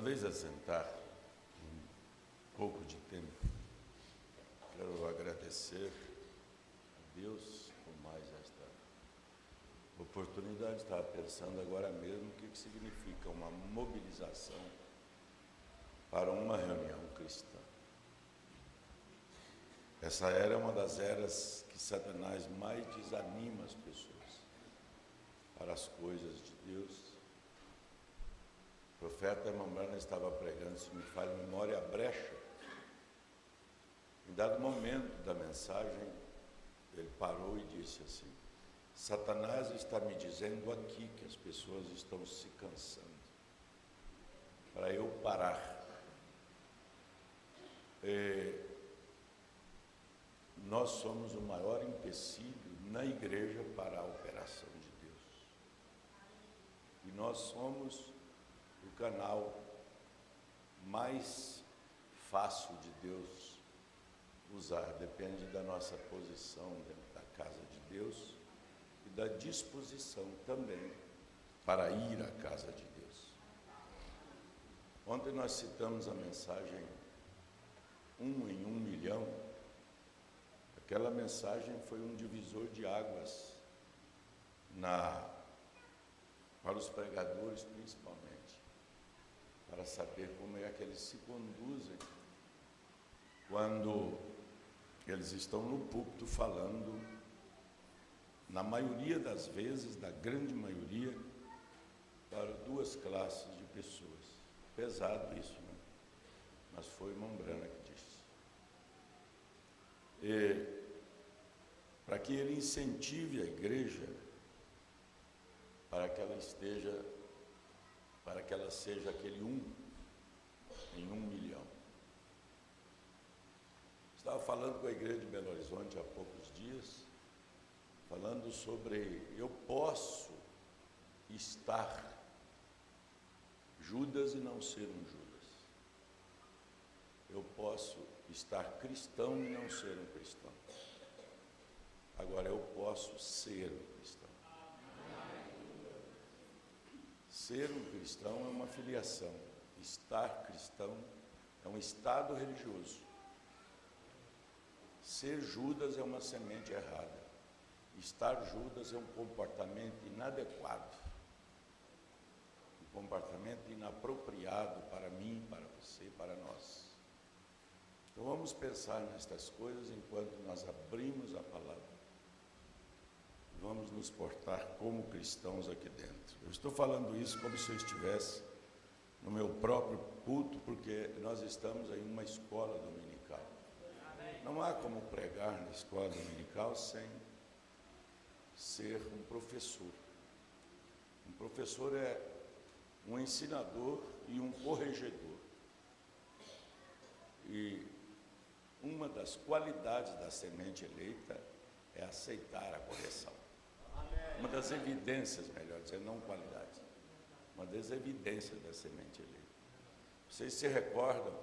Podeis assentar um pouco de tempo. Quero agradecer a Deus por mais esta oportunidade. Estava pensando agora mesmo o que, que significa uma mobilização para uma reunião cristã. Essa era uma das eras que Satanás mais desanima as pessoas para as coisas de Deus. O profeta Mambrana estava pregando, se me falha memória, a brecha. Em dado momento da mensagem, ele parou e disse assim: Satanás está me dizendo aqui que as pessoas estão se cansando, para eu parar. É, nós somos o maior empecilho na igreja para a operação de Deus. E nós somos o canal mais fácil de Deus usar, depende da nossa posição dentro da casa de Deus e da disposição também para ir à casa de Deus. Ontem nós citamos a mensagem um em um milhão. Aquela mensagem foi um divisor de águas na, para os pregadores, principalmente, para saber como é que eles se conduzem quando eles estão no púlpito falando, na maioria das vezes, da grande maioria, para duas classes de pessoas. Pesado isso, né? Mas foi Mombrana que disse. E, para que ele incentive a igreja para que ela esteja, para que ela seja aquele um em um milhão. Estava falando com a igreja de Belo Horizonte há poucos dias, falando sobre eu posso estar Judas e não ser um Judas. Eu posso estar cristão e não ser um cristão. Agora eu posso ser um cristão. Ser um cristão é uma filiação. Estar cristão é um estado religioso. Ser Judas é uma semente errada. Estar Judas é um comportamento inadequado. Um comportamento inapropriado para mim, para você, para nós. Então vamos pensar nestas coisas enquanto nós abrimos a palavra vamos nos portar como cristãos aqui dentro. Eu estou falando isso como se eu estivesse no meu próprio culto, porque nós estamos em uma escola dominical. Não há como pregar na escola dominical sem ser um professor. Um professor é um ensinador e um corregedor. E uma das qualidades da semente eleita é aceitar a correção uma das evidências, melhor dizendo, não qualidade, uma das evidências da semente eleita. Vocês se recordam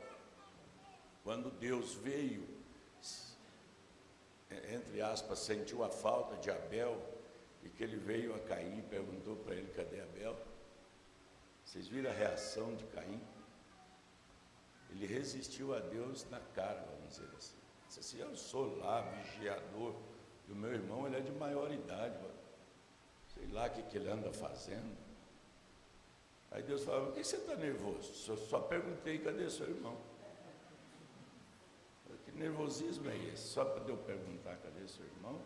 quando Deus veio, entre aspas, sentiu a falta de Abel e que ele veio a Caim e perguntou para ele: cadê Abel? Vocês viram a reação de Caim? Ele resistiu a Deus na cara, vamos dizer assim. Disse assim: Eu sou lá, vigiador do meu irmão, ele é de maior idade sei lá o que, que ele anda fazendo. Aí Deus falava, por que você está nervoso? Só, só perguntei, cadê seu irmão? Que nervosismo é esse? Só para eu perguntar, cadê seu irmão?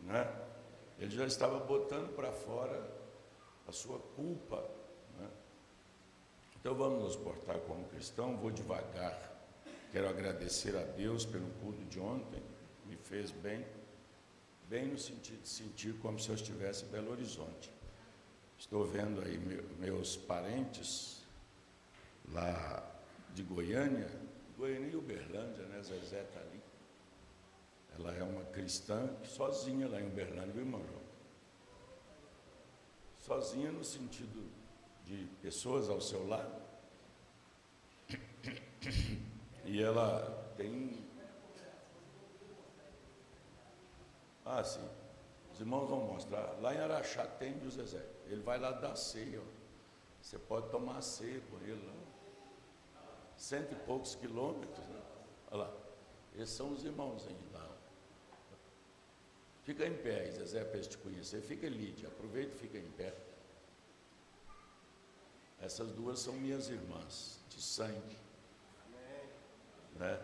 Né? Ele já estava botando para fora a sua culpa. Né? Então vamos nos portar como cristão, vou devagar. Quero agradecer a Deus pelo culto de ontem, me fez bem bem no sentido de sentir como se eu estivesse em Belo Horizonte. Estou vendo aí meus parentes lá de Goiânia, Goiânia e Uberlândia, né? Zezé está ali. Ela é uma cristã sozinha lá em Uberlândia, viu, irmão João? Sozinha no sentido de pessoas ao seu lado. E ela tem Ah, sim. Os irmãos vão mostrar. Lá em Araxá tem o Zezé. Ele vai lá dar ceia. Ó. Você pode tomar ceia com ele lá. Cento e poucos quilômetros. Né? Olha lá. Esses são os irmãozinhos lá. Fica em pé, Zezé, para te conhecer. Fica, Lídia. Aproveita e fica em pé. Essas duas são minhas irmãs, de sangue. Né?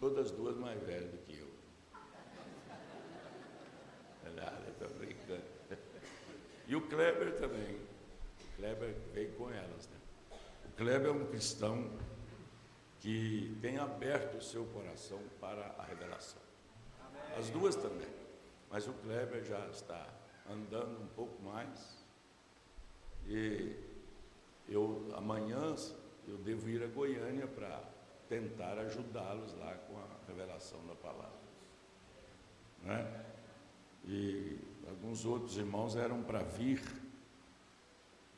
Todas duas mais velhas do que eu. Nada, estou brincando. E o Kleber também. O Kleber veio com elas. Né? O Kleber é um cristão que tem aberto o seu coração para a revelação. As duas também. Mas o Kleber já está andando um pouco mais. E eu amanhã eu devo ir a Goiânia para tentar ajudá-los lá com a revelação da palavra. Né? E alguns outros irmãos eram para vir,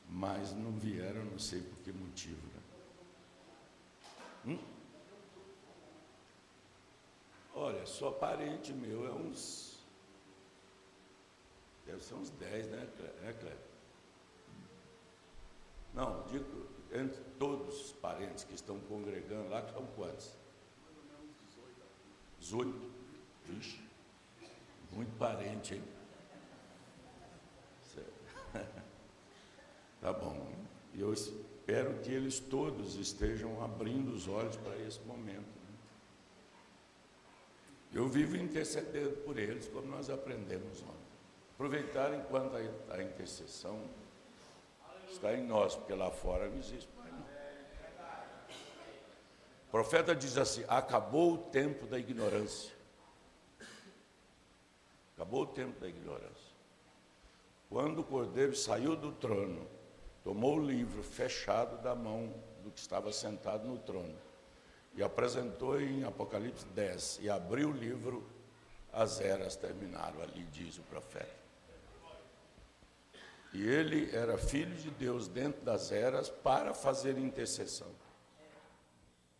mas não vieram, não sei por que motivo. Né? Hum? Olha, só parente meu é uns. Deve ser uns 10, né, Cleber? Não, digo, entre todos os parentes que estão congregando lá, são quantos? 18. Vixe, muito parente, hein? Tá bom. E eu espero que eles todos estejam abrindo os olhos para esse momento. Né? Eu vivo intercedendo por eles, como nós aprendemos ontem. Aproveitar enquanto a intercessão está em nós, porque lá fora não existe mais. Não. O profeta diz assim: acabou o tempo da ignorância. Acabou o tempo da ignorância. Quando o cordeiro saiu do trono, tomou o livro fechado da mão do que estava sentado no trono e apresentou em Apocalipse 10 e abriu o livro, as eras terminaram, ali diz o profeta. E ele era filho de Deus dentro das eras para fazer intercessão.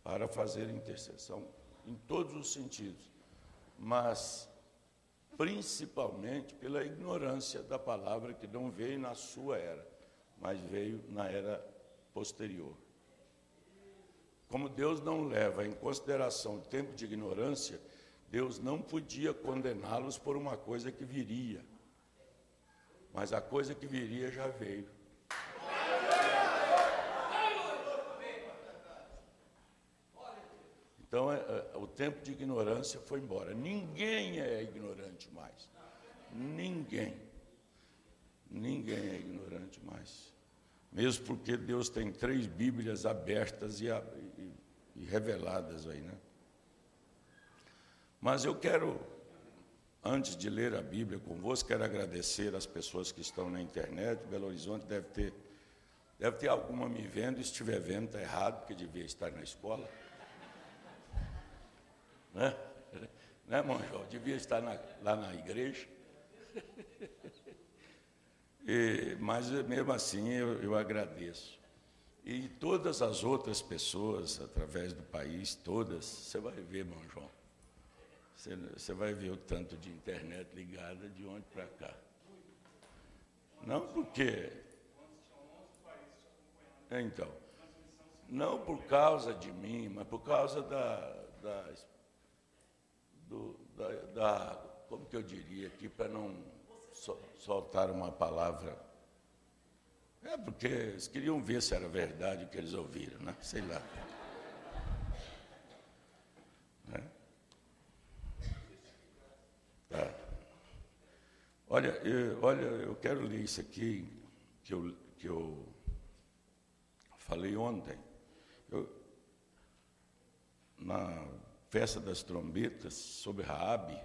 Para fazer intercessão em todos os sentidos. Mas principalmente pela ignorância da palavra que não veio na sua era, mas veio na era posterior. Como Deus não leva em consideração o tempo de ignorância, Deus não podia condená-los por uma coisa que viria mas a coisa que viria já veio. Então, é, é, o tempo de ignorância foi embora. Ninguém é ignorante mais. Ninguém. Ninguém é ignorante mais. Mesmo porque Deus tem três Bíblias abertas e, e, e reveladas aí, né? Mas eu quero Antes de ler a Bíblia convosco, quero agradecer às pessoas que estão na internet. Belo Horizonte deve ter, deve ter alguma me vendo, e estiver vendo, está errado, porque devia estar na escola. Né? Né, Monjó? Devia estar na, lá na igreja. E, mas mesmo assim eu, eu agradeço. E todas as outras pessoas, através do país, todas, você vai ver, irmão João você, você vai ver o tanto de internet ligada de onde para cá. Não porque. Então, não por causa de mim, mas por causa da. da, do, da, da como que eu diria aqui, para não soltar uma palavra. É porque eles queriam ver se era verdade o que eles ouviram, né? Sei lá. Olha, eu, olha, eu quero ler isso aqui que eu, que eu falei ontem. Eu, na festa das trombetas sobre Raabe,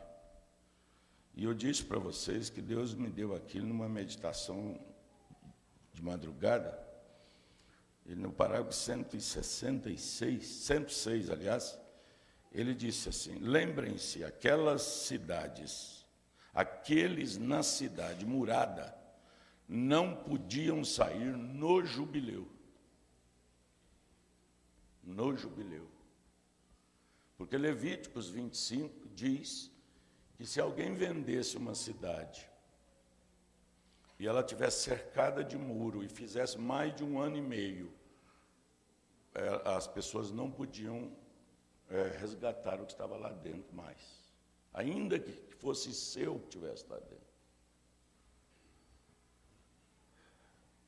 e eu disse para vocês que Deus me deu aquilo numa meditação de madrugada, e no parágrafo 166, 106, aliás, ele disse assim: Lembrem-se, aquelas cidades aqueles na cidade murada não podiam sair no jubileu. No jubileu. Porque Levíticos 25 diz que se alguém vendesse uma cidade e ela tivesse cercada de muro e fizesse mais de um ano e meio, é, as pessoas não podiam é, resgatar o que estava lá dentro mais. Ainda que fosse seu que estivesse lá dentro.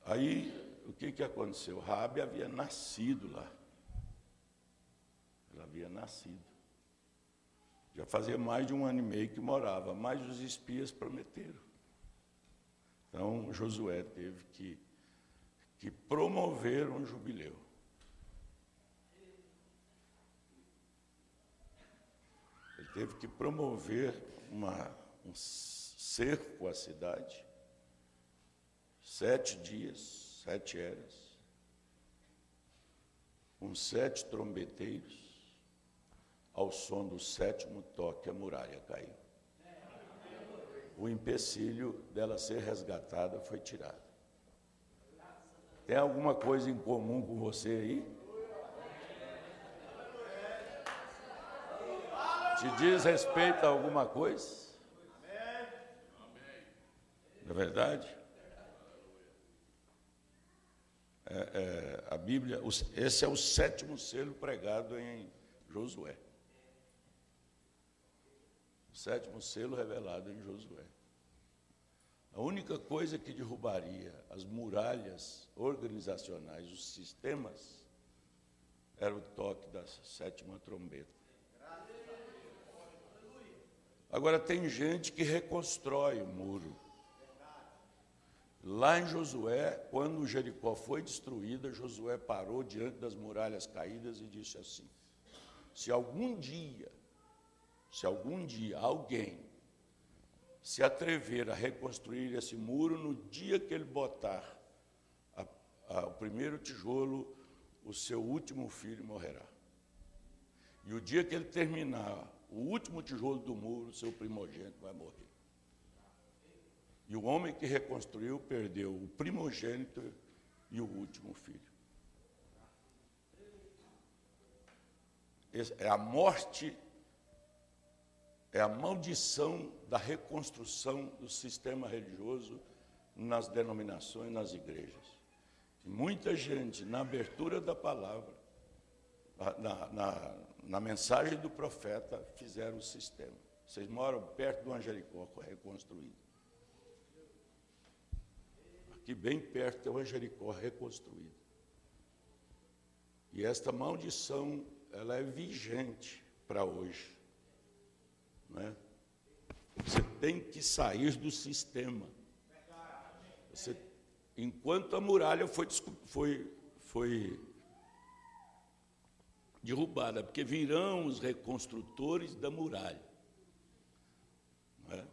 Aí, o que, que aconteceu? Rabi havia nascido lá. Havia nascido. Já fazia mais de um ano e meio que morava, mas os espias prometeram. Então, Josué teve que, que promover um jubileu. Ele teve que promover uma, um cerco à cidade, sete dias, sete eras, com sete trombeteiros, ao som do sétimo toque, a muralha caiu. O empecilho dela ser resgatada foi tirado. Tem alguma coisa em comum com você aí? Te diz respeito a alguma coisa? Não é verdade? É, é, a Bíblia, esse é o sétimo selo pregado em Josué sétimo selo revelado em Josué. A única coisa que derrubaria as muralhas organizacionais, os sistemas, era o toque da sétima trombeta. Agora, tem gente que reconstrói o muro. Lá em Josué, quando Jericó foi destruída, Josué parou diante das muralhas caídas e disse assim: Se algum dia se algum dia alguém se atrever a reconstruir esse muro, no dia que ele botar a, a, o primeiro tijolo, o seu último filho morrerá. E o dia que ele terminar o último tijolo do muro, seu primogênito vai morrer. E o homem que reconstruiu perdeu o primogênito e o último filho. É a morte é a maldição da reconstrução do sistema religioso nas denominações, nas igrejas. Muita gente, na abertura da palavra, na, na, na mensagem do profeta, fizeram o sistema. Vocês moram perto do Angelicó, reconstruído. Aqui bem perto é o Angelicó reconstruído. E esta maldição, ela é vigente para hoje. Né? Você tem que sair do sistema. Você, enquanto a muralha foi, foi, foi derrubada, porque virão os reconstrutores da muralha. É?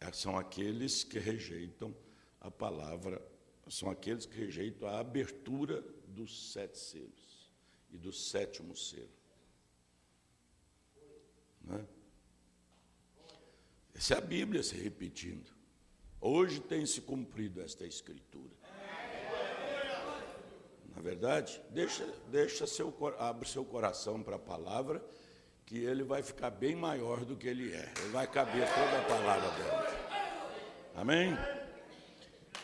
é? São aqueles que rejeitam a palavra, são aqueles que rejeitam a abertura dos sete selos e do sétimo selo. Né? Essa é a Bíblia se repetindo. Hoje tem se cumprido esta escritura. Na verdade, deixa, deixa seu, abre seu coração para a palavra, que ele vai ficar bem maior do que ele é. Ele vai caber toda a palavra dentro. Amém?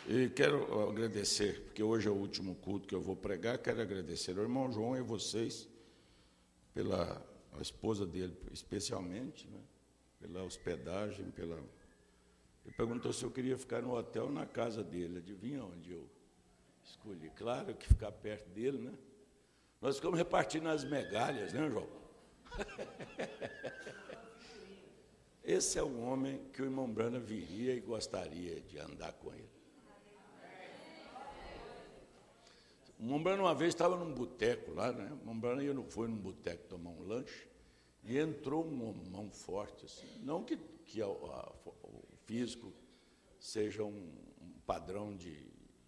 E quero agradecer, porque hoje é o último culto que eu vou pregar. Quero agradecer ao irmão João e a vocês pela a esposa dele especialmente, né, pela hospedagem, pela. Ele perguntou se eu queria ficar no hotel na casa dele. Adivinha onde eu escolhi? Claro que ficar perto dele, né? Nós ficamos repartindo as megalhas, né, João? Esse é um homem que o irmão Brana viria e gostaria de andar com ele. O Mombrano uma vez estava num boteco lá, né? O Mombrano ia, foi num boteco tomar um lanche e entrou um homão forte, assim. Não que, que a, a, o físico seja um, um padrão de,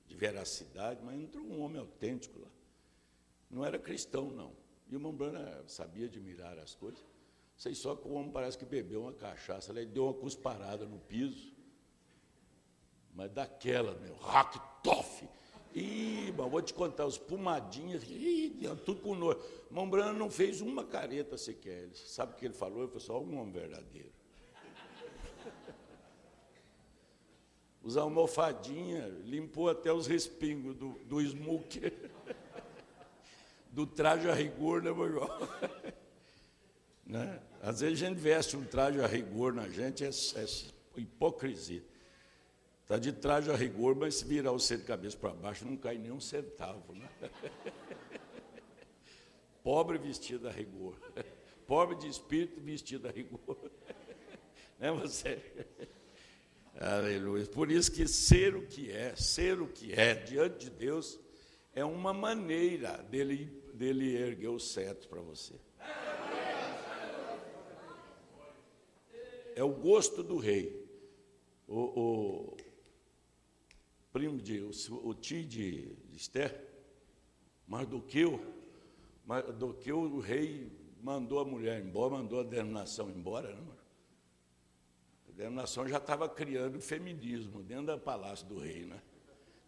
de, veracidade, mas entrou um homem autêntico lá. Não era cristão, não. E o Mombrano sabia admirar as coisas. Sei só que o homem parece que bebeu uma cachaça, ele deu uma cusparada no piso, mas daquela, meu, hack toff Ih, vou te contar, os pumadinhas, ih, tudo com nojo. Mombrano não fez uma careta sequer. Sabe o que ele falou? Ele falou só um homem verdadeiro. Usa almofadinha, limpou até os respingos do, do smoke, do traje a rigor, né, Major? né? Às vezes a gente veste um traje a rigor na gente, é, é hipocrisia. Está de traje a rigor, mas se virar o centro de cabeça para baixo, não cai nem um centavo. Né? Pobre vestido a rigor. Pobre de espírito vestido a rigor. Né, você? Aleluia. Por isso que ser o que é, ser o que é diante de Deus, é uma maneira dele, dele erguer o cetro para você. É o gosto do rei. O, o primo de, o, o tio de Esther, Mardoqueu, Mardoqueu, o rei mandou a mulher embora, mandou a denominação embora, né, A denominação já estava criando feminismo dentro do palácio do rei, né?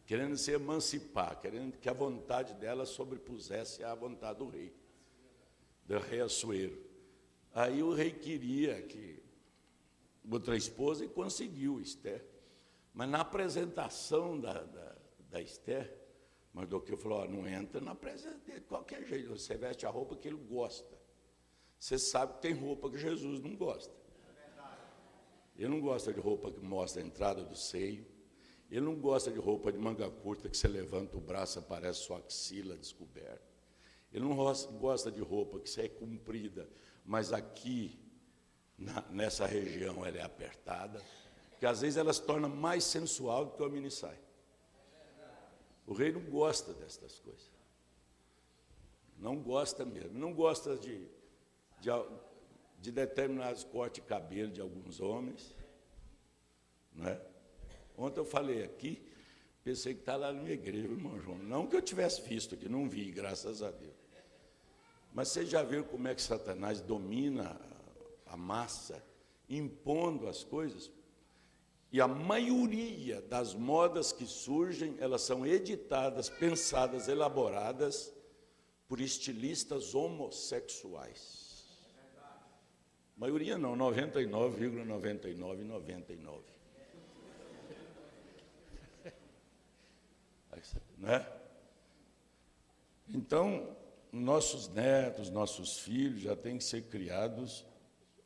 Querendo se emancipar, querendo que a vontade dela sobrepusesse à vontade do rei, do rei Assuero. Aí o rei queria que outra esposa e conseguiu Esther. Mas na apresentação da, da, da Esther, Mardoqueu falou, oh, não entra na presença de qualquer jeito, você veste a roupa que ele gosta. Você sabe que tem roupa que Jesus não gosta. Ele não gosta de roupa que mostra a entrada do seio. Ele não gosta de roupa de manga curta que você levanta o braço e aparece sua axila descoberta. Ele não gosta de roupa que você é comprida, mas aqui, na, nessa região, ela é apertada que às vezes ela se torna mais sensual do que o minissai. O rei não gosta destas coisas. Não gosta mesmo. Não gosta de, de, de determinados cortes de cabelo de alguns homens. Não é? Ontem eu falei aqui, pensei que está lá na minha igreja, irmão João. Não que eu tivesse visto aqui, não vi, graças a Deus. Mas você já viu como é que Satanás domina a massa, impondo as coisas? E a maioria das modas que surgem, elas são editadas, pensadas, elaboradas por estilistas homossexuais. Maioria não, 99,9999. 99. né? Então, nossos netos, nossos filhos já têm que ser criados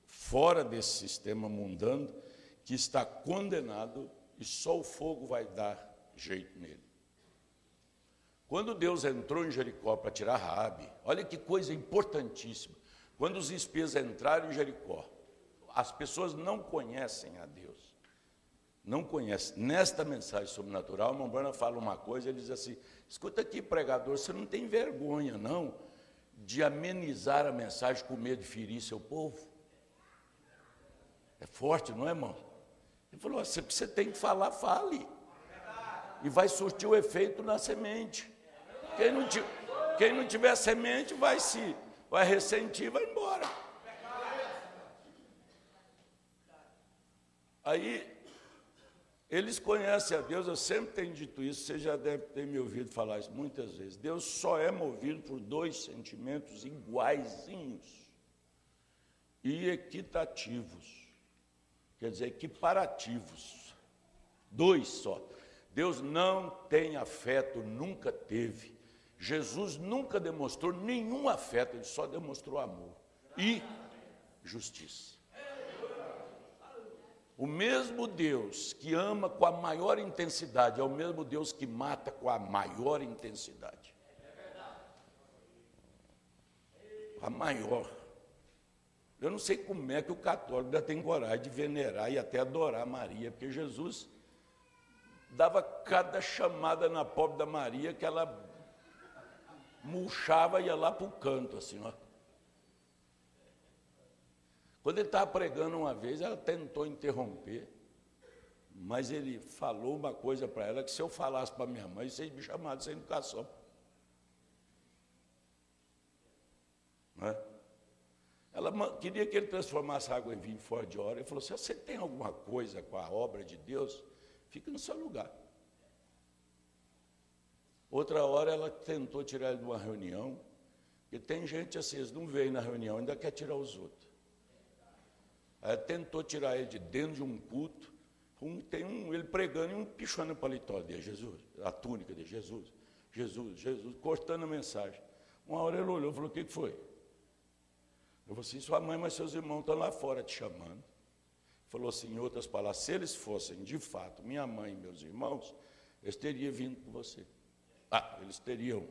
fora desse sistema mundano que está condenado e só o fogo vai dar jeito nele. Quando Deus entrou em Jericó para tirar Raabe, olha que coisa importantíssima. Quando os espias entraram em Jericó, as pessoas não conhecem a Deus. Não conhecem. Nesta mensagem sobrenatural, a Brana fala uma coisa, ele diz assim: escuta aqui, pregador, você não tem vergonha, não, de amenizar a mensagem com medo de ferir seu povo? É forte, não é, irmão? Ele falou: se você tem que falar, fale. E vai surtir o efeito na semente. Quem não, quem não tiver semente vai se vai ressentir vai embora. Aí eles conhecem a Deus, eu sempre tenho dito isso, você já deve ter me ouvido falar isso muitas vezes. Deus só é movido por dois sentimentos iguaizinhos e equitativos quer dizer, equiparativos. Dois só. Deus não tem afeto, nunca teve. Jesus nunca demonstrou nenhum afeto, ele só demonstrou amor e justiça. O mesmo Deus que ama com a maior intensidade é o mesmo Deus que mata com a maior intensidade. A maior. Eu não sei como é que o católico ainda tem coragem de venerar e até adorar Maria, porque Jesus dava cada chamada na pobre da Maria que ela murchava e ia lá para o canto, assim, ó. Quando ele estava pregando uma vez, ela tentou interromper, mas ele falou uma coisa para ela que se eu falasse para minha mãe, vocês me chamaram sem educação. Não é? Ela queria que ele transformasse água em vinho fora de hora. Ele falou: se você tem alguma coisa com a obra de Deus, fica no seu lugar. Outra hora ela tentou tirar ele de uma reunião, e tem gente assim, eles não veem na reunião, ainda quer tirar os outros. Aí tentou tirar ele de dentro de um culto, Um, tem um, ele pregando e um pichando o paletó de Jesus, a túnica de Jesus. Jesus, Jesus, cortando a mensagem. Uma hora ele olhou e falou: O que foi? Eu falei assim: Sua mãe, mas seus irmãos estão lá fora te chamando. Falou assim, em outras palavras: Se eles fossem de fato minha mãe e meus irmãos, eles teriam vindo com você. Ah, eles teriam,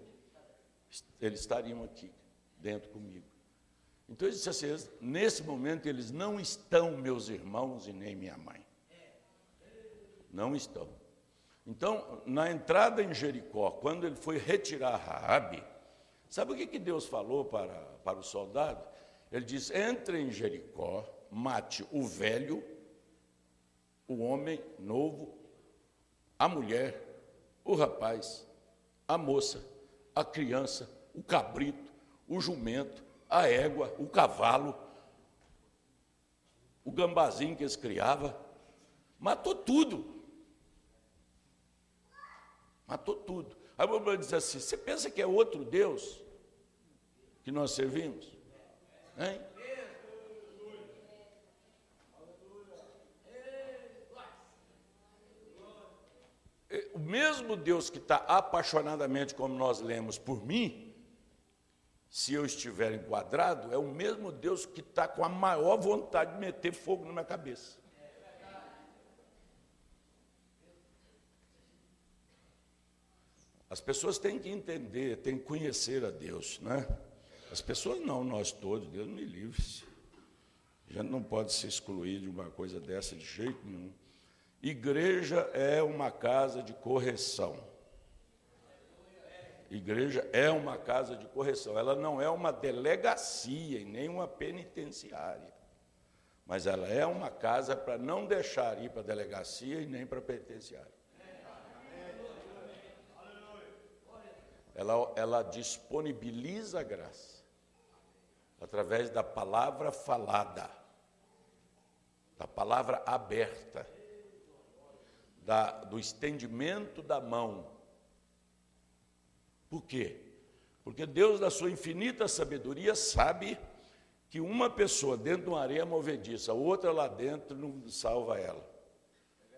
eles estariam aqui dentro comigo. Então ele disse assim: nesse momento eles não estão meus irmãos e nem minha mãe. Não estão. Então, na entrada em Jericó, quando ele foi retirar Raabe, sabe o que, que Deus falou para, para o soldado? Ele diz: entre em Jericó, mate o velho, o homem novo, a mulher, o rapaz, a moça, a criança, o cabrito, o jumento, a égua, o cavalo, o gambazinho que eles criavam, matou tudo. Matou tudo. Aí o Bíblia diz assim: você pensa que é outro Deus que nós servimos? Hein? O mesmo Deus que está apaixonadamente, como nós lemos, por mim, se eu estiver enquadrado, é o mesmo Deus que está com a maior vontade de meter fogo na minha cabeça. As pessoas têm que entender, têm que conhecer a Deus, né? As pessoas não, nós todos, Deus me livre. A gente não pode se excluir de uma coisa dessa de jeito nenhum. Igreja é uma casa de correção. Igreja é uma casa de correção. Ela não é uma delegacia e nem uma penitenciária. Mas ela é uma casa para não deixar ir para a delegacia e nem para a penitenciária. ela, ela disponibiliza a graça através da palavra falada, da palavra aberta, da, do estendimento da mão. Por quê? Porque Deus, na sua infinita sabedoria, sabe que uma pessoa dentro de uma areia movediça, outra lá dentro, não salva ela.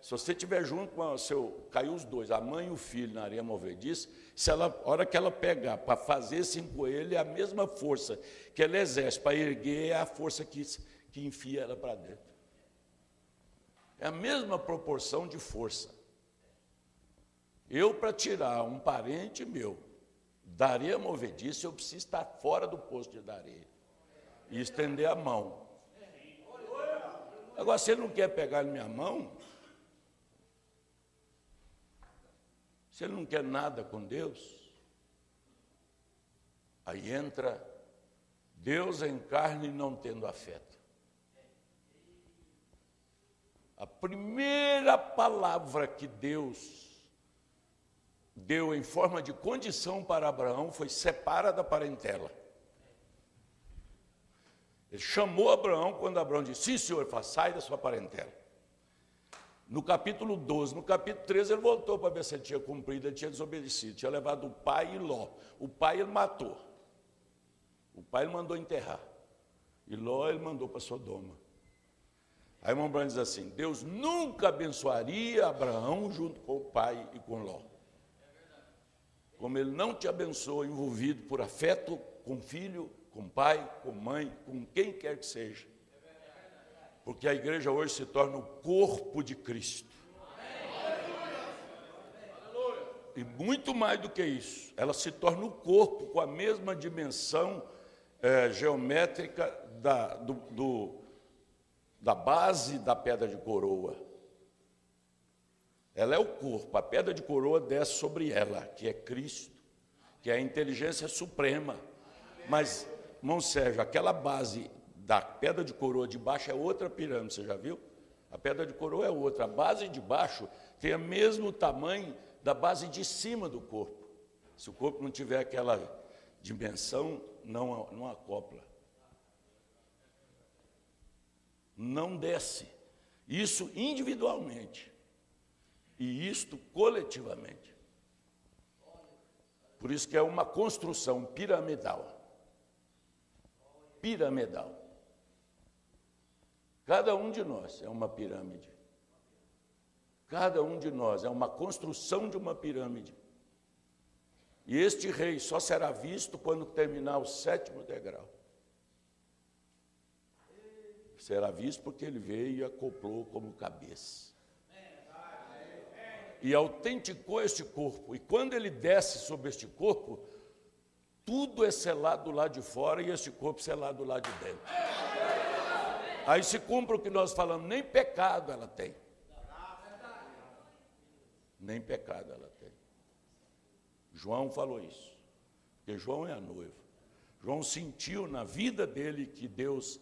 Se você estiver junto com o seu, caiu os dois, a mãe e o filho na areia movediça, se ela, a hora que ela pegar para fazer esse encoelho, é a mesma força que ela exerce para erguer, é a força que, que enfia ela para dentro. É a mesma proporção de força. Eu, para tirar um parente meu da areia movediça, eu preciso estar fora do posto de areia e estender a mão. Agora, se ele não quer pegar minha mão, Se ele não quer nada com Deus, aí entra Deus em carne não tendo afeto. A primeira palavra que Deus deu em forma de condição para Abraão foi separa da parentela. Ele chamou Abraão quando Abraão disse: Sim, senhor, sai da sua parentela no capítulo 12. No capítulo 13, ele voltou para ver se ele tinha cumprido, ele tinha desobedecido. Tinha levado o pai e Ló. O pai ele matou. O pai ele mandou enterrar. E Ló ele mandou para Sodoma. Aí o irmão Branco diz assim: Deus nunca abençoaria Abraão junto com o pai e com Ló. Como ele não te abençoa envolvido por afeto com filho, com pai, com mãe, com quem quer que seja porque a igreja hoje se torna o corpo de Cristo. E muito mais do que isso, ela se torna o corpo com a mesma dimensão é, geométrica da, do, do, da base da pedra de coroa. Ela é o corpo, a pedra de coroa desce sobre ela, que é Cristo, que é a inteligência suprema. Mas, irmão Sérgio, aquela base da pedra de coroa de baixo é outra pirâmide, você já viu? A pedra de coroa é outra. A base de baixo tem o mesmo tamanho da base de cima do corpo. Se o corpo não tiver aquela dimensão, não, não acopla. Não desce. Isso individualmente. E isto coletivamente. Por isso que é uma construção piramidal. Piramidal. Cada um de nós é uma pirâmide. Cada um de nós é uma construção de uma pirâmide. E este rei só será visto quando terminar o sétimo degrau. Será visto porque ele veio e acoplou como cabeça. E autenticou este corpo. E quando ele desce sobre este corpo, tudo é selado lá de fora e este corpo selado lá de dentro. Aí se cumpre o que nós falamos, nem pecado ela tem. Nem pecado ela tem. João falou isso, porque João é a noiva. João sentiu na vida dele que Deus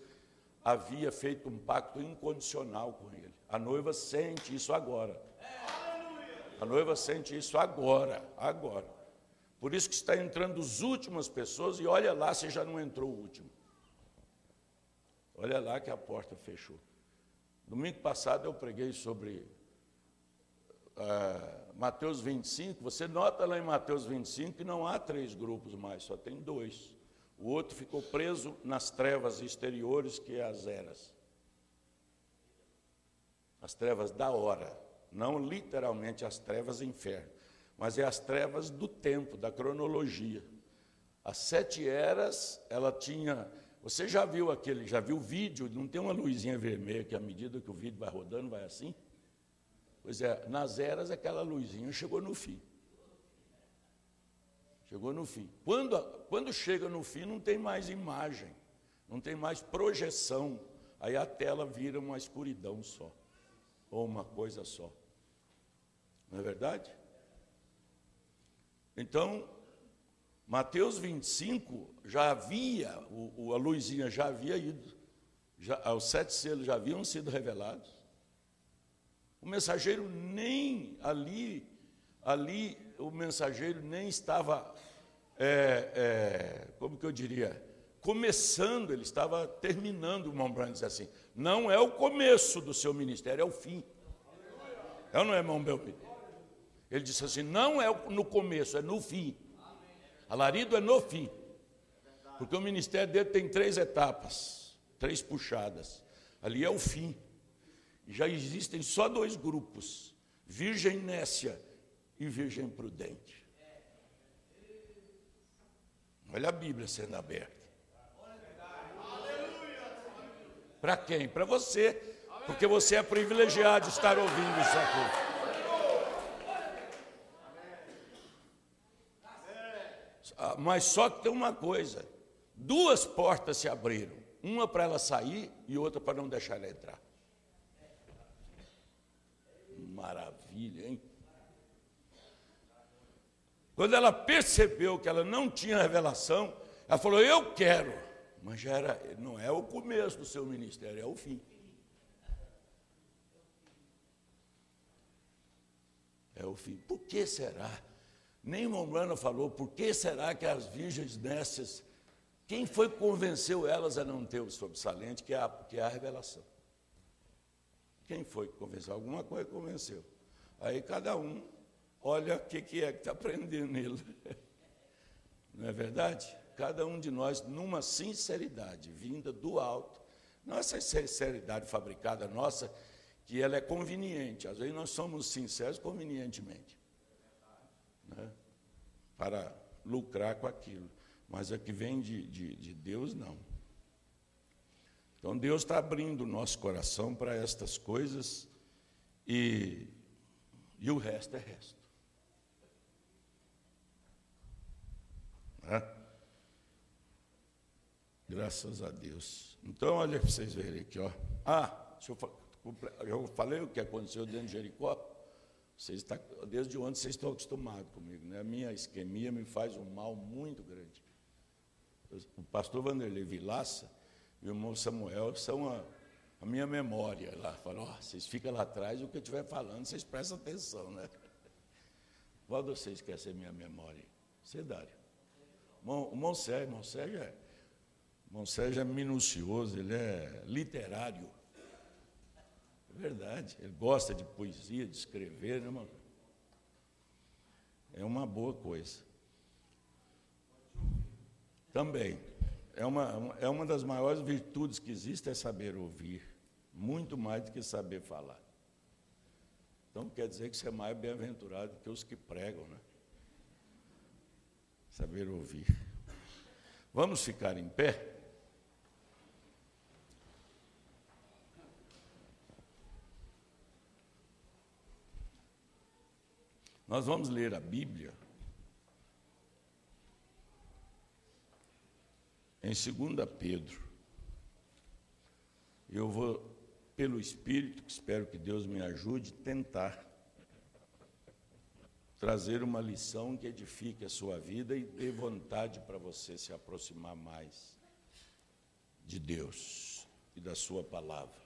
havia feito um pacto incondicional com ele. A noiva sente isso agora. A noiva sente isso agora, agora. Por isso que está entrando as últimas pessoas e olha lá se já não entrou o último. Olha lá que a porta fechou. Domingo passado eu preguei sobre uh, Mateus 25. Você nota lá em Mateus 25 que não há três grupos mais, só tem dois. O outro ficou preso nas trevas exteriores, que é as eras. As trevas da hora, não literalmente as trevas inferno, mas é as trevas do tempo, da cronologia. As sete eras, ela tinha você já viu aquele, já viu o vídeo, não tem uma luzinha vermelha que à medida que o vídeo vai rodando, vai assim? Pois é, nas eras aquela luzinha chegou no fim. Chegou no fim. Quando, quando chega no fim, não tem mais imagem, não tem mais projeção. Aí a tela vira uma escuridão só, ou uma coisa só. Não é verdade? Então, Mateus 25 já havia, o, o, a luzinha já havia ido, já, os sete selos já haviam sido revelados. O mensageiro nem ali, ali o mensageiro nem estava, é, é, como que eu diria, começando, ele estava terminando, o irmão Branco diz assim, não é o começo do seu ministério, é o fim. É ou não é, irmão Belmiro? Ele disse assim, não é no começo, é no fim. Alarido é no fim. Porque o ministério dele tem três etapas, três puxadas. Ali é o fim. Já existem só dois grupos: virgem nécia e virgem prudente. Olha a Bíblia sendo aberta. Para quem? Para você. Porque você é privilegiado de estar ouvindo isso aqui. Mas só que tem uma coisa: duas portas se abriram, uma para ela sair e outra para não deixar ela entrar. Maravilha, hein? Quando ela percebeu que ela não tinha revelação, ela falou: Eu quero. Mas já era, não é o começo do seu ministério, é o fim. É o fim. Por que será? Nem Mombrana falou, por que será que as virgens nécias, quem foi que convenceu elas a não ter o sobressalente, que é a, que é a revelação? Quem foi que convenceu? Alguma coisa convenceu. Aí cada um olha o que, que é que está aprendendo nele. Não é verdade? Cada um de nós, numa sinceridade vinda do alto, não essa sinceridade fabricada nossa, que ela é conveniente. Às vezes nós somos sinceros convenientemente né, para lucrar com aquilo. Mas a que vem de, de, de Deus, não. Então Deus está abrindo o nosso coração para estas coisas e, e o resto é resto. Né? Graças a Deus. Então, olha para vocês verem aqui, ó. Ah, eu, eu falei o que aconteceu dentro de Jericó. Vocês está, desde onde vocês estão acostumados comigo, né? A minha isquemia me faz um mal muito grande. O pastor Vanderlei Vilaça e o irmão Samuel são a, a minha memória lá. Falam, oh, vocês ficam lá atrás, o que eu estiver falando, vocês prestam atenção, né? Qual de vocês quer ser minha memória? Cedário. O irmão Sérgio é, Sérgio é minucioso, ele é literário verdade. Ele gosta de poesia, de escrever, né, mano? É uma boa coisa. Também. É uma, é uma das maiores virtudes que existe é saber ouvir, muito mais do que saber falar. Então quer dizer que você é mais bem-aventurado que os que pregam, né? Saber ouvir. Vamos ficar em pé? Nós vamos ler a Bíblia em 2 Pedro. Eu vou, pelo Espírito, que espero que Deus me ajude, tentar trazer uma lição que edifique a sua vida e dê vontade para você se aproximar mais de Deus e da Sua palavra.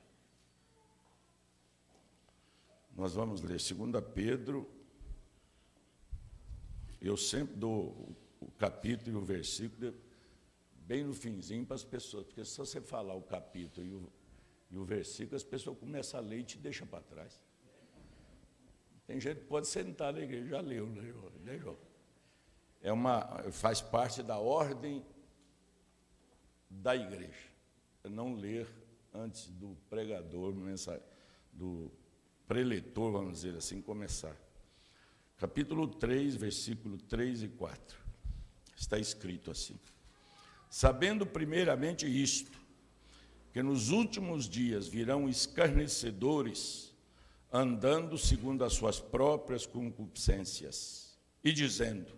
Nós vamos ler 2 Pedro eu sempre dou o capítulo e o versículo bem no finzinho para as pessoas, porque se você falar o capítulo e o, e o versículo, as pessoas começam a ler e te deixam para trás. Tem gente que pode sentar na igreja, já leu, leu, leu. É uma, faz parte da ordem da igreja. É não ler antes do pregador, do preletor, vamos dizer assim, começar capítulo 3, versículo 3 e 4. Está escrito assim: Sabendo primeiramente isto, que nos últimos dias virão escarnecedores, andando segundo as suas próprias concupiscências, e dizendo: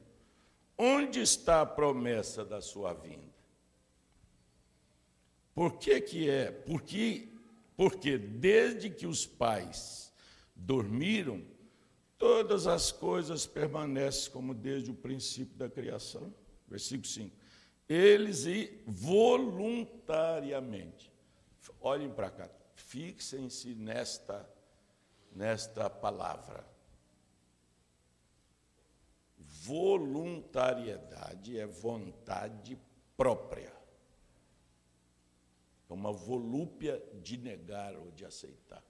Onde está a promessa da sua vinda? Por que que é? Porque, porque desde que os pais dormiram, Todas as coisas permanecem como desde o princípio da criação. Versículo 5. Eles e voluntariamente. Olhem para cá, fixem-se nesta, nesta palavra. Voluntariedade é vontade própria. É uma volúpia de negar ou de aceitar.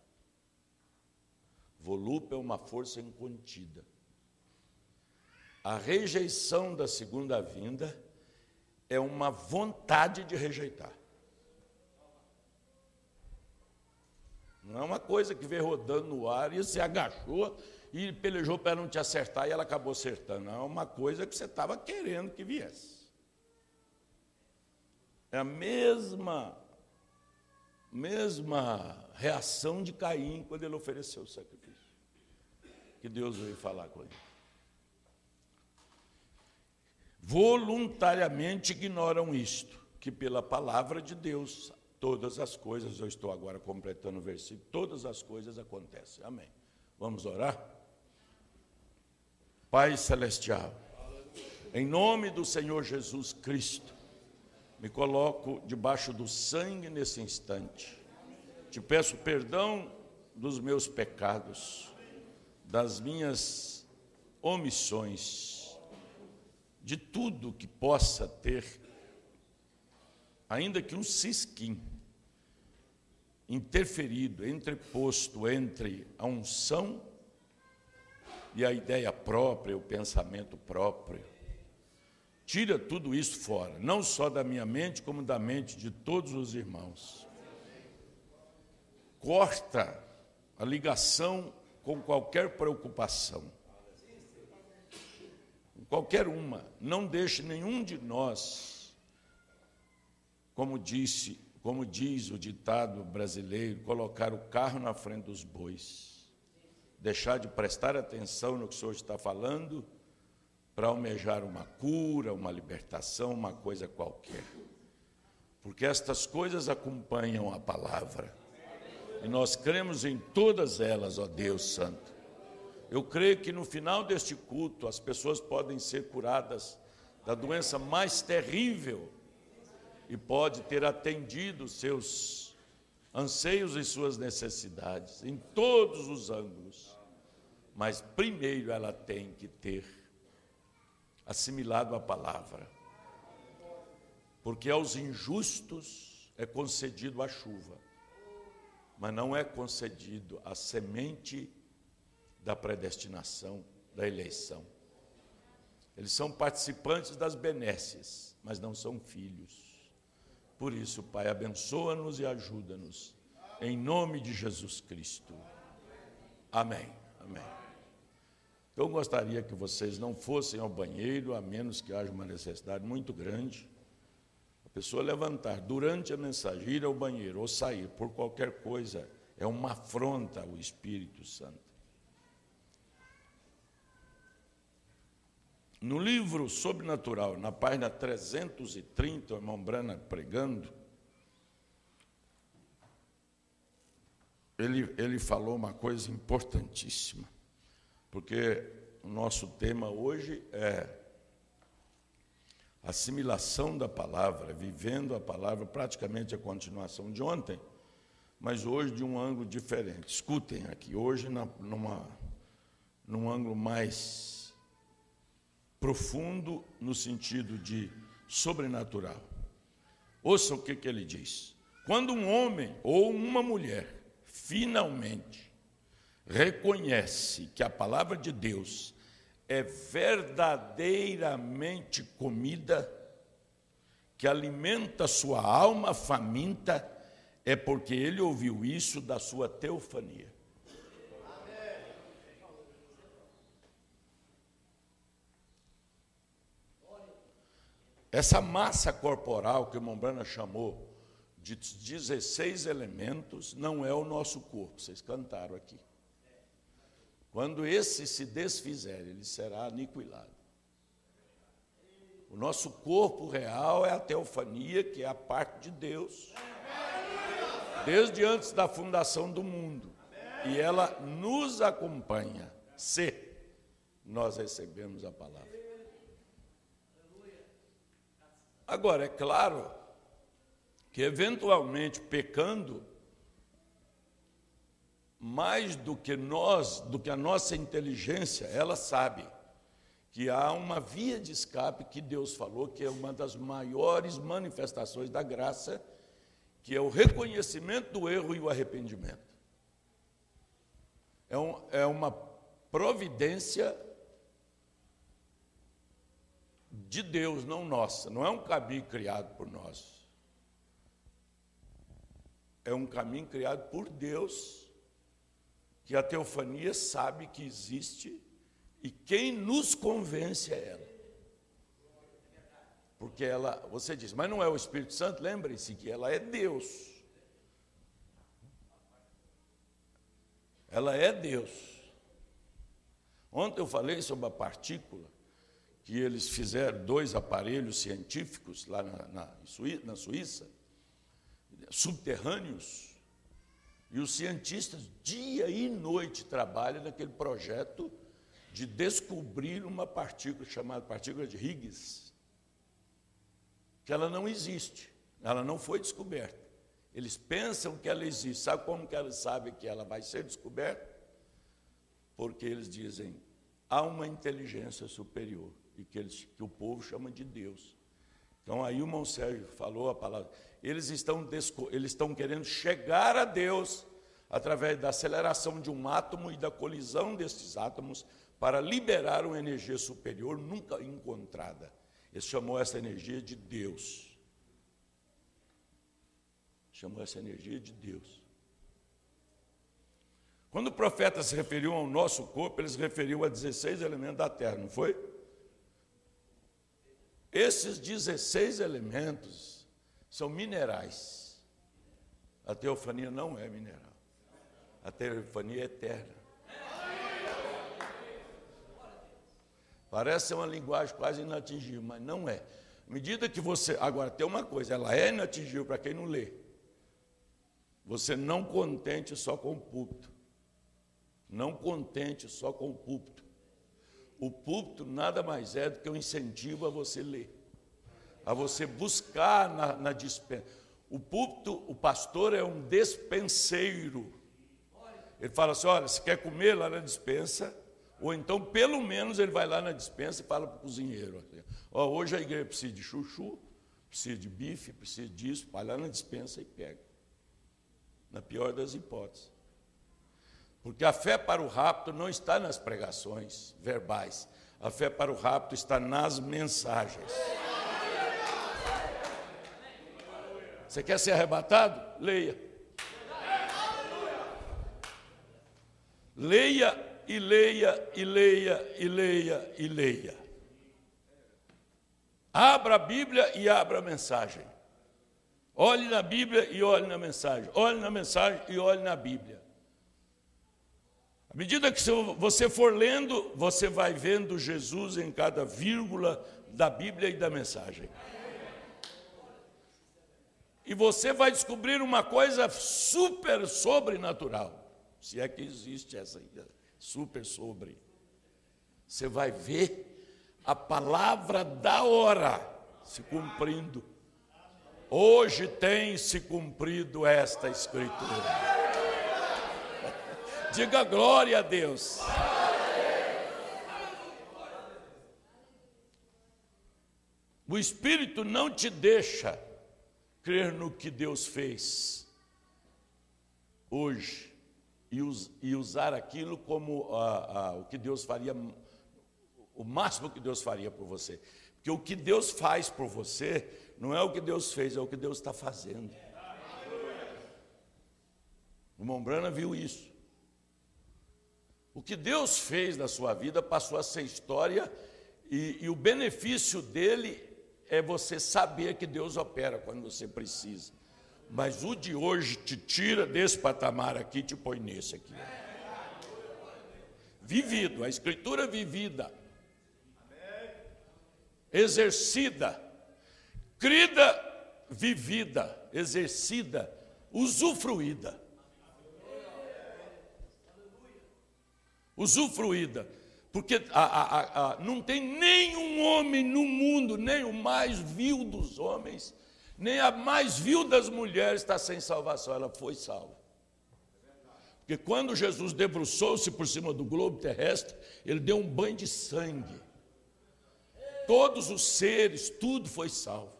Volúpia é uma força incontida. A rejeição da segunda vinda é uma vontade de rejeitar. Não é uma coisa que veio rodando no ar e se agachou e pelejou para não te acertar e ela acabou acertando. Não, é uma coisa que você estava querendo que viesse. É a mesma, mesma reação de Caim quando ele ofereceu o sacrifício que Deus veio falar com ele. Voluntariamente ignoram isto, que pela palavra de Deus, todas as coisas, eu estou agora completando o versículo, todas as coisas acontecem. Amém. Vamos orar? Pai Celestial, em nome do Senhor Jesus Cristo, me coloco debaixo do sangue nesse instante. Te peço perdão dos meus pecados das minhas omissões, de tudo que possa ter, ainda que um cisquinho, interferido, entreposto entre a unção e a ideia própria, o pensamento próprio. Tira tudo isso fora, não só da minha mente, como da mente de todos os irmãos. Corta a ligação com qualquer preocupação. Qualquer uma, não deixe nenhum de nós, como disse, como diz o ditado brasileiro, colocar o carro na frente dos bois. Deixar de prestar atenção no que o Senhor está falando para almejar uma cura, uma libertação, uma coisa qualquer. Porque estas coisas acompanham a palavra. E nós cremos em todas elas, ó Deus Santo. Eu creio que no final deste culto as pessoas podem ser curadas da doença mais terrível e pode ter atendido seus anseios e suas necessidades em todos os ângulos. Mas primeiro ela tem que ter assimilado a palavra. Porque aos injustos é concedido a chuva mas não é concedido a semente da predestinação, da eleição. Eles são participantes das benesses, mas não são filhos. Por isso, Pai, abençoa-nos e ajuda-nos. Em nome de Jesus Cristo. Amém. Amém. Eu gostaria que vocês não fossem ao banheiro, a menos que haja uma necessidade muito grande. Pessoa levantar durante a mensagem, ir ao banheiro ou sair por qualquer coisa, é uma afronta ao Espírito Santo. No livro Sobrenatural, na página 330, o irmão Brana pregando, ele, ele falou uma coisa importantíssima, porque o nosso tema hoje é assimilação da palavra, vivendo a palavra, praticamente a continuação de ontem, mas hoje de um ângulo diferente. Escutem aqui, hoje na, numa, num ângulo mais profundo no sentido de sobrenatural. Ouça o que, que ele diz. Quando um homem ou uma mulher finalmente reconhece que a palavra de Deus é verdadeiramente comida, que alimenta sua alma faminta, é porque ele ouviu isso da sua teofania. Essa massa corporal que o Mombrana chamou de 16 elementos não é o nosso corpo, vocês cantaram aqui. Quando esse se desfizer, ele será aniquilado. O nosso corpo real é a teofania, que é a parte de Deus, desde antes da fundação do mundo. E ela nos acompanha se nós recebemos a palavra. Agora, é claro que, eventualmente, pecando, mais do que nós, do que a nossa inteligência, ela sabe que há uma via de escape que Deus falou, que é uma das maiores manifestações da graça, que é o reconhecimento do erro e o arrependimento. É, um, é uma providência de Deus, não nossa. Não é um caminho criado por nós. É um caminho criado por Deus, que a teofania sabe que existe e quem nos convence é ela. Porque ela, você diz, mas não é o Espírito Santo? Lembre-se que ela é Deus. Ela é Deus. Ontem eu falei sobre a partícula que eles fizeram dois aparelhos científicos lá na, na, na Suíça, subterrâneos, e os cientistas, dia e noite, trabalham naquele projeto de descobrir uma partícula chamada partícula de Higgs, que ela não existe, ela não foi descoberta. Eles pensam que ela existe. Sabe como que eles sabem que ela vai ser descoberta? Porque eles dizem, há uma inteligência superior e que, eles, que o povo chama de Deus. Então aí o irmão Sérgio falou a palavra. Eles estão, eles estão querendo chegar a Deus através da aceleração de um átomo e da colisão desses átomos para liberar uma energia superior nunca encontrada. Ele chamou essa energia de Deus. Chamou essa energia de Deus. Quando o profeta se referiu ao nosso corpo, ele se referiu a 16 elementos da terra, não foi? Esses 16 elementos são minerais. A teofania não é mineral. A teofania é eterna. Parece uma linguagem quase inatingível, mas não é. À medida que você. Agora, tem uma coisa, ela é inatingível para quem não lê. Você não contente só com o púlpito. Não contente só com o púlpito. O púlpito nada mais é do que um incentivo a você ler, a você buscar na, na dispensa. O púlpito, o pastor é um despenseiro. Ele fala assim: olha, se quer comer lá na dispensa, ou então pelo menos ele vai lá na dispensa e fala para o cozinheiro: ó, hoje a igreja precisa de chuchu, precisa de bife, precisa disso, vai lá na dispensa e pega. Na pior das hipóteses. Porque a fé para o rapto não está nas pregações verbais. A fé para o rapto está nas mensagens. Você quer ser arrebatado? Leia. Leia e leia, e leia, e leia, e leia. Abra a Bíblia e abra a mensagem. Olhe na Bíblia e olhe na mensagem. Olhe na mensagem e olhe na Bíblia. À medida que você for lendo, você vai vendo Jesus em cada vírgula da Bíblia e da mensagem. E você vai descobrir uma coisa super sobrenatural. Se é que existe essa super sobre. Você vai ver a palavra da hora se cumprindo. Hoje tem se cumprido esta escritura. Diga glória a Deus. O Espírito não te deixa crer no que Deus fez hoje e, us, usar aquilo como ah, ah, o que Deus faria, o máximo que Deus faria por você. Porque o que Deus faz por você não é o que Deus fez, é o que Deus está fazendo. O Mombrana viu isso. O que Deus fez na sua vida passou a ser história e, e o benefício dele é você saber que Deus opera quando você precisa. Mas o de hoje te tira desse patamar aqui e te põe nesse aqui. Vivido, a escritura vivida, exercida, crida, vivida, exercida, usufruída. Usufruída. Porque a, a, a, não tem nenhum homem no mundo, nem o mais vil dos homens, nem a mais vil das mulheres está sem salvação, ela foi salva. Porque quando Jesus debruçou-se por cima do globo terrestre, ele deu um banho de sangue. Todos os seres, tudo foi salvo.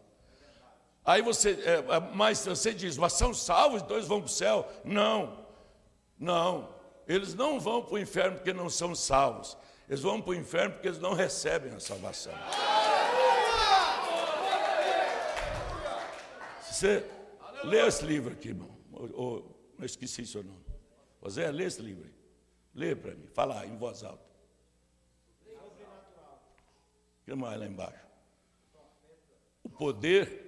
Aí você, é, é mas você diz, mas são salvos, eles vão para o céu? Não, não. Eles não vão para o inferno porque não são salvos. Eles vão para o inferno porque eles não recebem a salvação. Você lê esse livro aqui, irmão. Eu, eu esqueci seu nome. José, lê esse livro. Lê para mim. Fala em voz alta. O que mais lá embaixo? O poder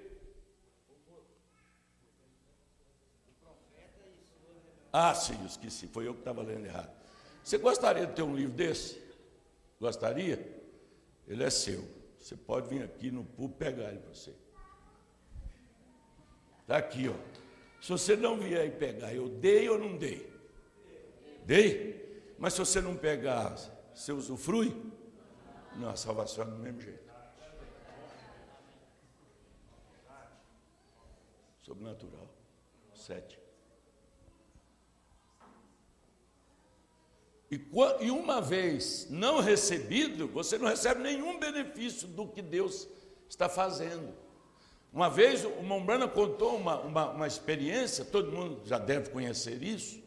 Ah, sim, esqueci, foi eu que estava lendo errado. Você gostaria de ter um livro desse? Gostaria? Ele é seu. Você pode vir aqui no pub pegar ele para você. Está aqui, ó. Se você não vier e pegar, eu dei ou não dei? Dei? Mas se você não pegar, você usufrui? Não, a salvação é do mesmo jeito. Sobrenatural. Sete. E, uma vez não recebido, você não recebe nenhum benefício do que Deus está fazendo. Uma vez o Mombrana contou uma, uma, uma, experiência, todo mundo já deve conhecer isso,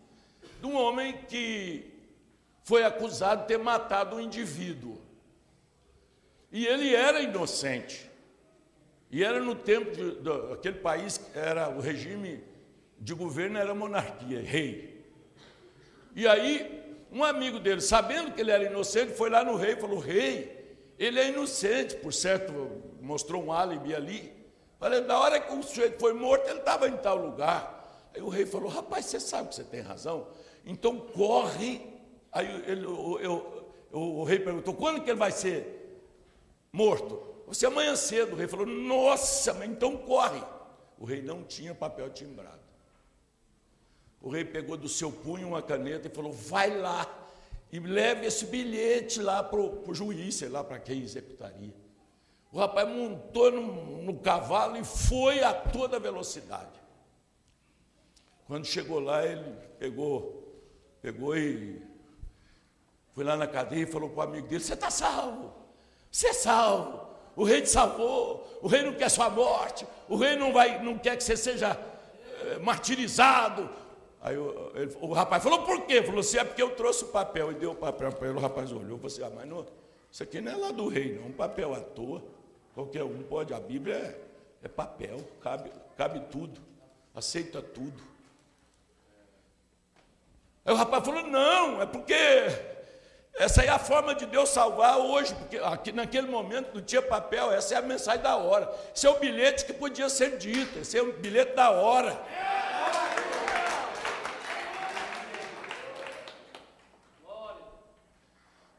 de um homem que foi acusado de ter matado um indivíduo. E ele era inocente. E era no tempo de aquele país, era o regime de governo era monarquia, rei. E aí um amigo dele, sabendo que ele era inocente, foi lá no rei e falou: Rei, ele é inocente, por certo, mostrou um álibi ali. Falei, na hora que o sujeito foi morto, ele estava em tal lugar. Aí o rei falou: Rapaz, você sabe que você tem razão, então corre. Aí ele, eu, eu, o rei perguntou: Quando que ele vai ser morto? Você amanhã cedo. O rei falou: Nossa, então corre. O rei não tinha papel timbrado. O rei pegou do seu punho uma caneta e falou: vai lá e leve esse bilhete lá para o juiz, sei lá para quem executaria. O rapaz montou no, no, cavalo e foi a toda velocidade. Quando chegou lá, ele pegou, pegou e foi lá na cadeia e falou para o amigo dele: Você está salvo, você é salvo, o rei te salvou, o rei não quer sua morte, o rei não, vai, não quer que você seja é, martirizado, Aí o, ele, o rapaz falou, por quê? Falou assim, é porque eu trouxe o papel e deu o papel para ele. O rapaz olhou e falou assim, ah, mas não, isso aqui não é lá do rei, não, um papel à toa. Qualquer um pode, a Bíblia é, é papel, cabe, cabe tudo, aceita tudo. Aí o rapaz falou, não, é porque Essa é a forma de Deus salvar hoje, porque aqui naquele momento não tinha papel, essa é a mensagem da hora. Esse é o bilhete que podia ser dito, esse é o bilhete da hora.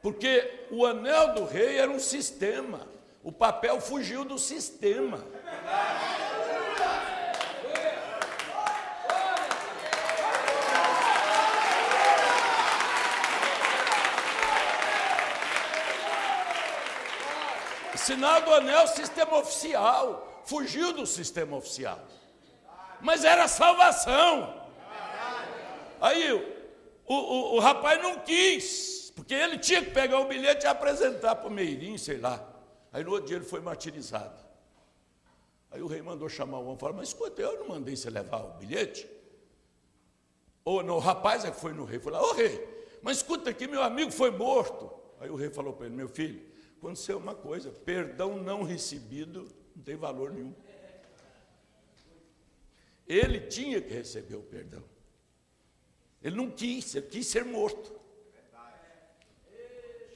Porque o anel do rei era um sistema, o papel fugiu do sistema. Sinal do anel, sistema oficial. Fugiu do sistema oficial. Mas era salvação. Aí o, o, o rapaz não quis, porque ele tinha que pegar o bilhete e apresentar para o Meirinho, sei lá. Aí no outro dia ele foi martirizado. Aí o rei mandou chamar o homem e falou: Mas escuta, eu não mandei você levar o bilhete? Ou não, o rapaz é que foi no rei, falou: Ô rei, mas escuta aqui, meu amigo foi morto. Aí o rei falou para ele: Meu filho, aconteceu uma coisa: perdão não recebido não tem valor nenhum. Ele tinha que receber o perdão. Ele não quis, ele quis ser morto.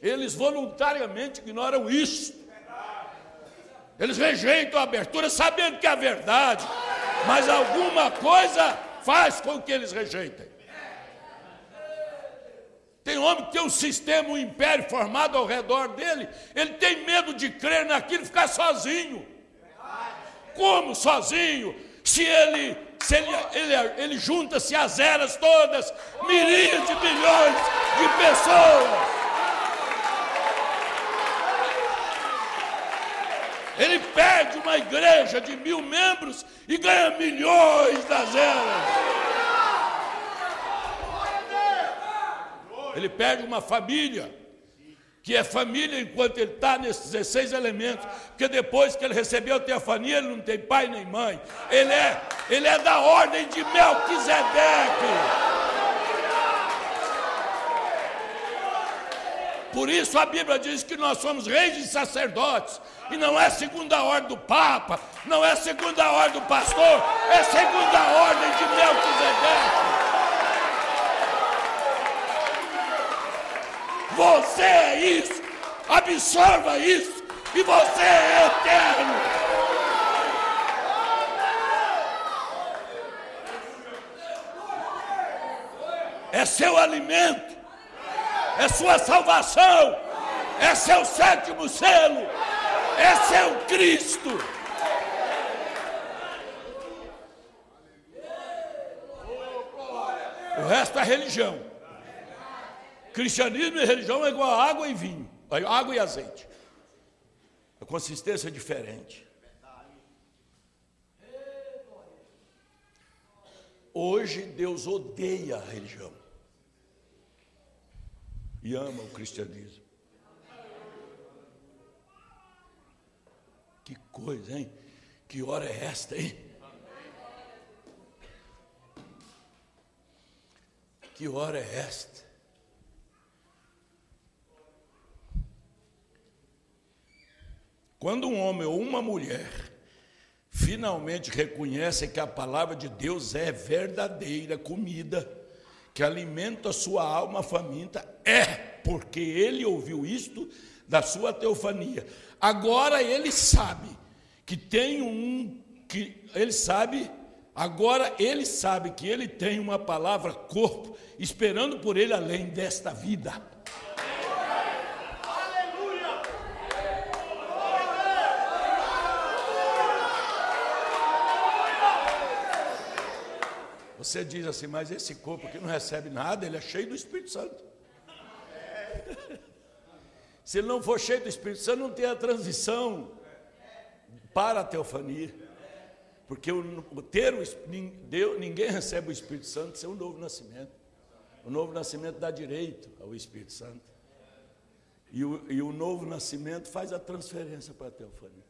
Eles voluntariamente ignoram isso. Eles rejeitam a abertura, sabendo que é a verdade, mas alguma coisa faz com que eles rejeitem. Tem homem que tem um sistema, um império formado ao redor dele, ele tem medo de crer naquilo e ficar sozinho. Como sozinho? Se ele, se ele, ele, ele junta-se às eras todas, milhares de milhões de pessoas. Ele perde uma igreja de mil membros e ganha milhões das eras. ele perde uma família, que é família enquanto ele está nesses 16 elementos, porque depois que ele recebeu a teofania, ele não tem pai nem mãe, ele é, ele é da ordem de Melquisedeque. Por isso a Bíblia diz que nós somos reis e sacerdotes, e não é segunda ordem do Papa, não é segunda ordem do pastor, é segunda ordem de Melquisedeque. Você é isso. Absorva isso. E você é eterno. É seu alimento. É sua salvação. É seu sétimo selo. É seu Cristo. O resto é religião. Cristianismo e religião é igual a água e vinho, água e azeite. A consistência é diferente. Hoje Deus odeia a religião e ama o cristianismo. Que coisa, hein? Que hora é esta, hein? Que hora é esta? Quando um homem ou uma mulher finalmente reconhecem que a palavra de Deus é verdadeira comida, que alimenta sua alma faminta, é porque ele ouviu isto da sua teofania. Agora ele sabe que tem um que ele sabe, agora ele sabe que ele tem uma palavra corpo esperando por ele além desta vida. Você diz assim, mas esse corpo que não recebe nada, ele é cheio do Espírito Santo. Se ele não for cheio do Espírito Santo, não tem a transição para a teofania. Porque o, ter o, ninguém recebe o Espírito Santo sem um novo nascimento. O novo nascimento dá direito ao Espírito Santo. E o, e o novo nascimento faz a transferência para a teofania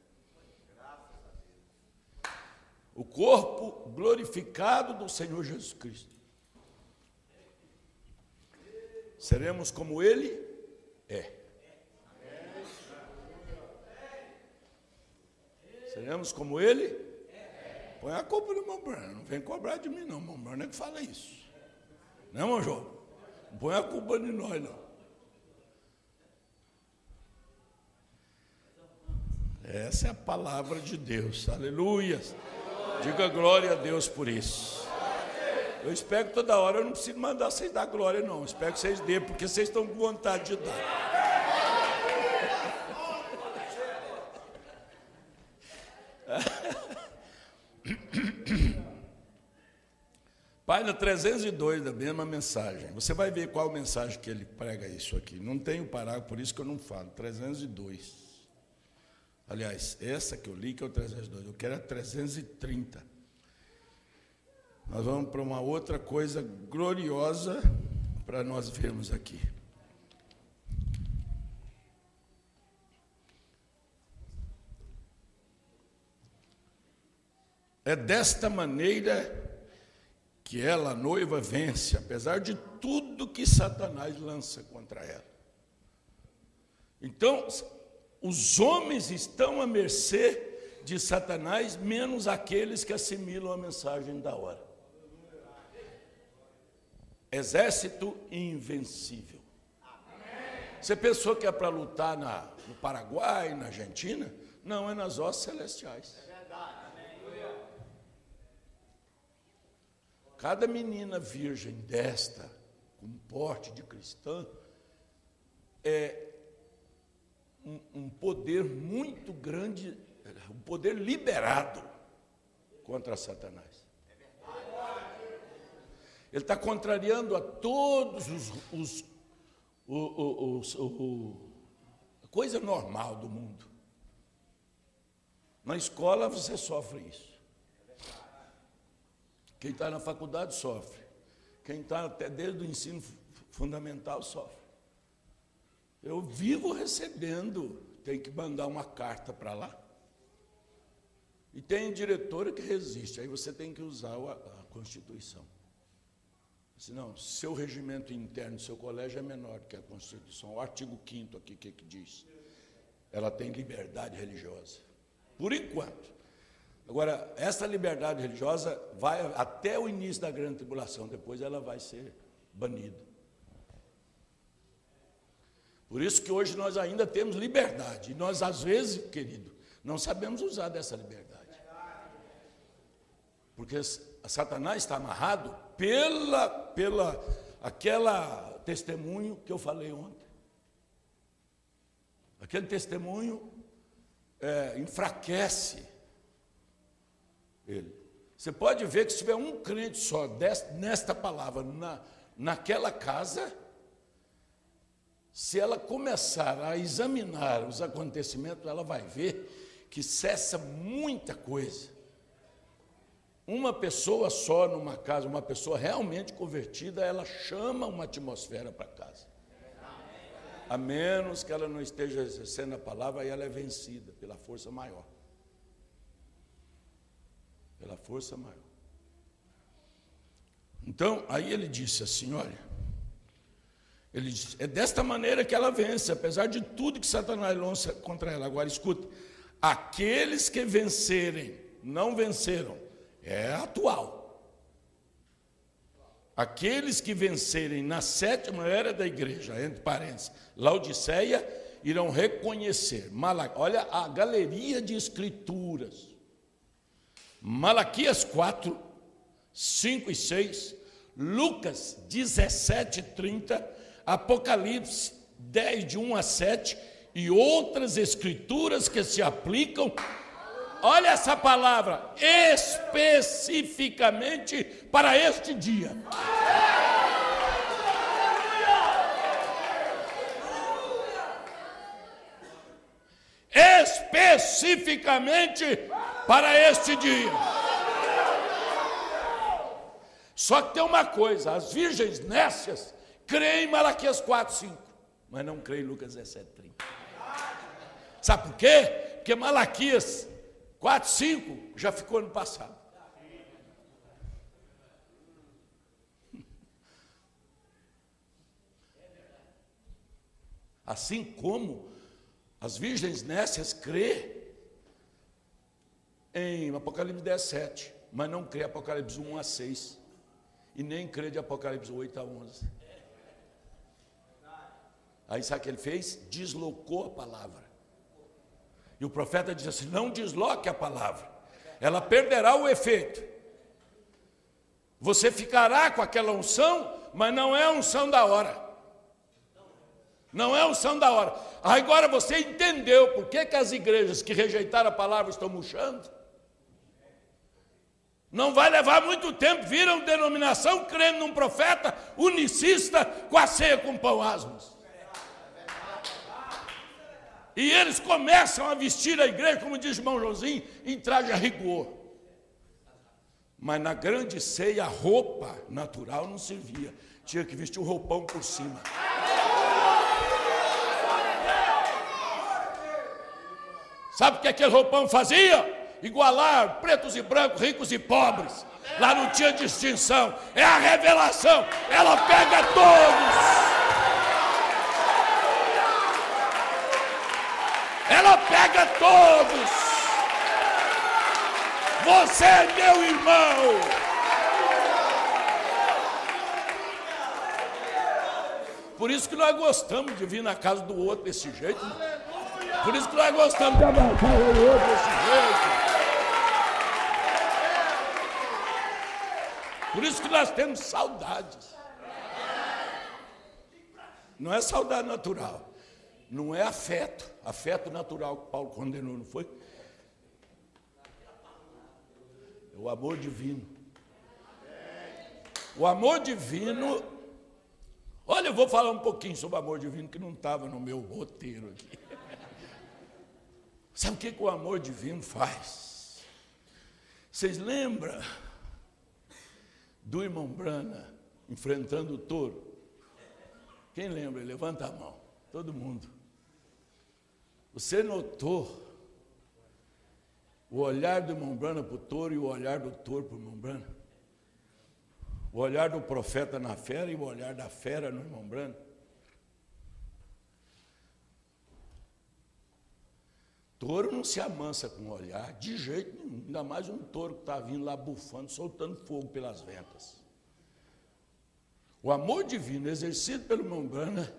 o corpo glorificado do Senhor Jesus Cristo. Seremos como Ele é. Seremos como Ele? É. Põe a culpa no meu Bruno. Não vem cobrar de mim, não. Meu irmão Bruno é que fala isso. Né, não, irmão João? Não põe a culpa de nós, não. Essa é a palavra de Deus. Aleluia. Diga glória a Deus por isso. Eu espero que toda hora eu não preciso mandar vocês dar glória, não. Eu espero que vocês dêem, porque vocês estão com vontade de dar. Página 302 da mesma mensagem. Você vai ver qual mensagem que ele prega isso aqui. Não tem o parágrafo, por isso que eu não falo. 302. Aliás, essa que eu li que é o 302. Eu quero a 330. Nós vamos para uma outra coisa gloriosa para nós vermos aqui. É desta maneira que ela, a noiva, vence, apesar de tudo que Satanás lança contra ela. Então, os homens estão à mercê de Satanás, menos aqueles que assimilam a mensagem da hora. Exército invencível. Você pensou que é para lutar na, no Paraguai, na Argentina? Não, é nas hostes celestiais. Cada menina virgem desta, com porte de cristã, é um, um poder muito grande, um poder liberado contra Satanás. Ele está contrariando a todos os, os, os, os, coisa normal do mundo. Na escola você sofre isso. Quem está na faculdade sofre. Quem está até desde o ensino fundamental sofre. Eu vivo recebendo, tem que mandar uma carta para lá. E tem diretora que resiste, aí você tem que usar a, a Constituição. Senão, seu regimento interno, seu colégio é menor que a Constituição. O artigo 5 aqui, o que, que diz? Ela tem liberdade religiosa. Por enquanto. Agora, essa liberdade religiosa vai até o início da grande tribulação, depois ela vai ser banida. Por isso que hoje nós ainda temos liberdade. E nós, às vezes, querido, não sabemos usar dessa liberdade. Porque Satanás está amarrado pela, pela aquela testemunho que eu falei ontem. Aquele testemunho é, enfraquece ele. Você pode ver que se tiver um crente só nesta palavra, na, naquela casa, se ela começar a examinar os acontecimentos, ela vai ver que cessa muita coisa. Uma pessoa só numa casa, uma pessoa realmente convertida, ela chama uma atmosfera para casa. A menos que ela não esteja exercendo a palavra, aí ela é vencida pela força maior pela força maior. Então, aí ele disse assim: olha, ele disse, é desta maneira que ela vence, apesar de tudo que Satanás lança contra ela. Agora, escuta: aqueles que vencerem, não venceram, é atual. Aqueles que vencerem na sétima era da igreja, entre parênteses, Laodiceia, irão reconhecer. Olha a galeria de escrituras Malaquias 4, 5 e 6, Lucas 17, 30, Apocalipse 10, de 1 a 7 e outras escrituras que se aplicam. Olha essa palavra, especificamente para este dia. Especificamente para este dia. Só que tem uma coisa: as virgens nécias creem em Malaquias 4, 5, mas não creem em Lucas 17, 30. Sabe por quê? Porque Malaquias 4, 5 já ficou no passado. Assim como as virgens nécias crê em Apocalipse 17, mas não crê Apocalipse 1 a 6, e nem crê de Apocalipse 8 a 11. Aí sabe o que ele fez? Deslocou a palavra. E o profeta diz assim: não desloque a palavra, ela perderá o efeito. Você ficará com aquela unção, mas não é unção da hora. Não é unção da hora. Agora você entendeu por que, que as igrejas que rejeitaram a palavra estão murchando? Não vai levar muito tempo, viram denominação crendo num profeta unicista com a ceia com pão asmos. E eles começam a vestir a igreja, como diz irmão Joãozinho, em traje a rigor. Mas na grande ceia, a roupa natural não servia. Tinha que vestir o roupão por cima. Sabe o que aquele roupão fazia? igualar pretos e brancos, ricos e pobres. Lá não tinha distinção. É a revelação. Ela pega todos. Ela pega todos. Você é meu irmão. Por isso que nós gostamos de vir na casa do outro desse jeito. Por isso que nós gostamos de abraçar o outro desse jeito. Por isso que nós temos saudades. Não é saudade natural. Não é afeto. Afeto natural que Paulo condenou, não foi? É o amor divino. O amor divino. Olha, eu vou falar um pouquinho sobre o amor divino que não estava no meu roteiro aqui. Sabe o que, que o amor divino faz? Vocês lembram do irmão Brana enfrentando o touro. Quem lembra? Levanta a mão. Todo mundo. Você notou o olhar do irmão Brana para o touro e o olhar do touro para o irmão Brana? O olhar do profeta na fera e o olhar da fera no irmão Brana? Touro não se amansa com o olhar, de jeito nenhum. Ainda mais um touro que está vindo lá bufando, soltando fogo pelas ventas. O amor divino exercido pelo Mombrana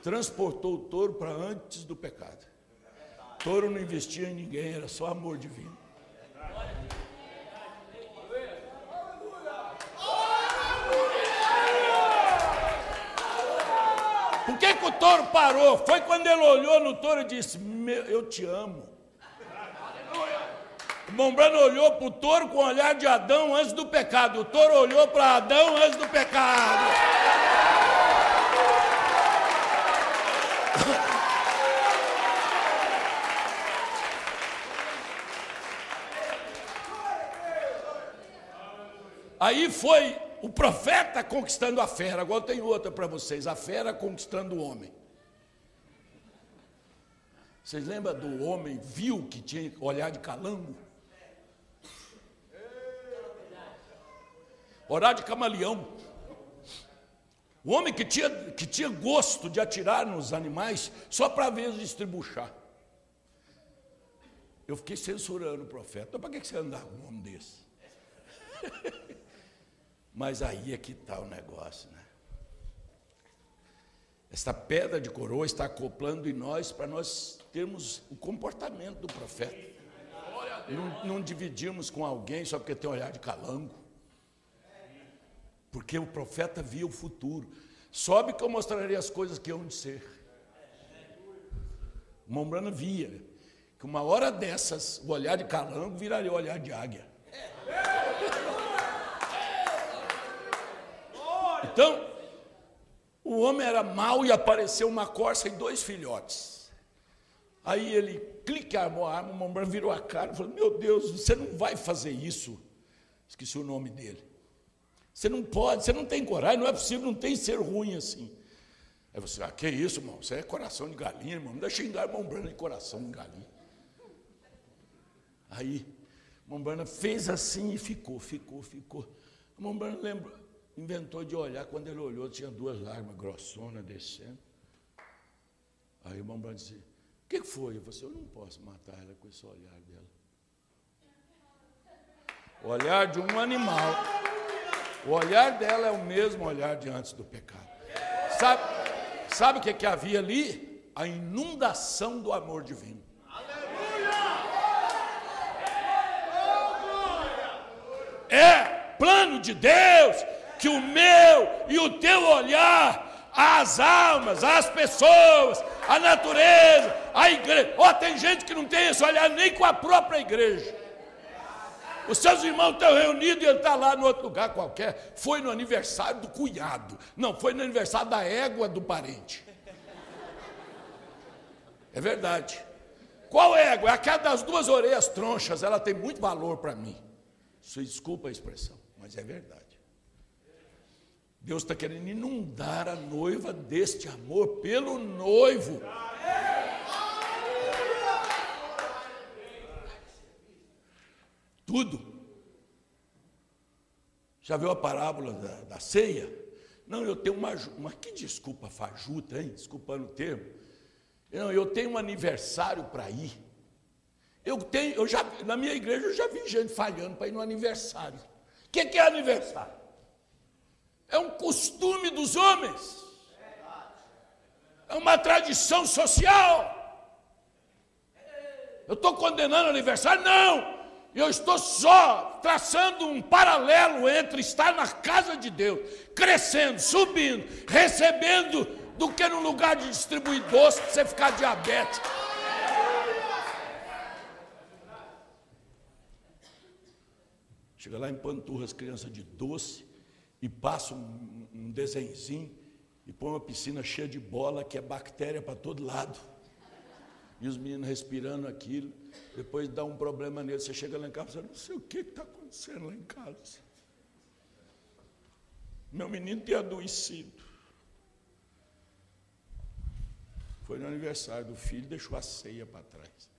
transportou o touro para antes do pecado. Touro não investia em ninguém, era só amor divino. Por que, que o touro parou? Foi quando ele olhou no touro e disse: Eu te amo. O Mombrano olhou para o touro com o olhar de Adão antes do pecado. O touro olhou para Adão antes do pecado. Aí foi o profeta conquistando a fera. Agora tem outra para vocês: a fera conquistando o homem. Vocês lembram do homem vil que tinha olhar de calango? Orar de camaleão. O homem que tinha, que tinha gosto de atirar nos animais só para ver eles estribuchar. Eu fiquei censurando o profeta. Para que você andar com um homem desse? Mas aí é que está o negócio, né? Esta pedra de coroa está acoplando em nós para nós termos o comportamento do profeta. Não, não dividimos com alguém só porque tem um olhar de calango. Porque o profeta via o futuro. Sobe que eu mostrarei as coisas que hão de ser. Mombrana via que uma hora dessas, o olhar de calango viraria o olhar de águia. Então, o homem era mau e apareceu uma corça e dois filhotes. Aí ele clique armou a arma, o Mombrana virou a cara e falou: Meu Deus, você não vai fazer isso. Esqueci o nome dele. Você não pode, você não tem coragem, não é possível, não tem ser ruim assim. Aí você, ah, que isso, irmão? Você é coração de galinha, irmão. Não deixa xingar irmão Brana de coração de galinha. Aí, irmão Brana fez assim e ficou, ficou, ficou. Irmão Brana lembra, Inventou de olhar, quando ele olhou, tinha duas lágrimas grossonas descendo. Aí o irmão Branco disse, o que foi? Eu falei, assim, eu não posso matar ela com esse olhar dela. O olhar de um animal. O olhar dela é o mesmo olhar de antes do pecado. Sabe, sabe o que, que havia ali? A inundação do amor divino. Aleluia! É plano de Deus que o meu e o teu olhar às almas, às pessoas, à natureza, à igreja. Ó, oh, tem gente que não tem esse olhar nem com a própria igreja. Os seus irmãos estão reunidos e ele está lá no outro lugar qualquer. Foi no aniversário do cunhado. Não, foi no aniversário da égua do parente. É verdade. Qual égua? É aquela das duas orelhas tronchas. Ela tem muito valor para mim. Desculpa a expressão, mas é verdade. Deus está querendo inundar a noiva deste amor pelo noivo. Tudo. Já viu a parábola da, da ceia? Não, eu tenho uma, uma. Que desculpa fajuta, hein? Desculpando o termo. Não, eu tenho um aniversário para ir. Eu tenho, eu já, na minha igreja eu já vi gente falhando para ir no aniversário. O que, que é aniversário? É um costume dos homens. É uma tradição social. Eu estou condenando o aniversário? Não! Eu estou só traçando um paralelo entre estar na casa de Deus, crescendo, subindo, recebendo, do que num lugar de distribuir doce para você ficar diabético. Chega lá em Panturra, as crianças de doce, e passa um, um desenzinho, e põe uma piscina cheia de bola, que é bactéria para todo lado. E os meninos respirando aquilo. Depois dá um problema nele. Você chega lá em casa e não sei o que está acontecendo lá em casa. Meu menino tem adoecido. Foi no aniversário do filho, deixou a ceia para trás.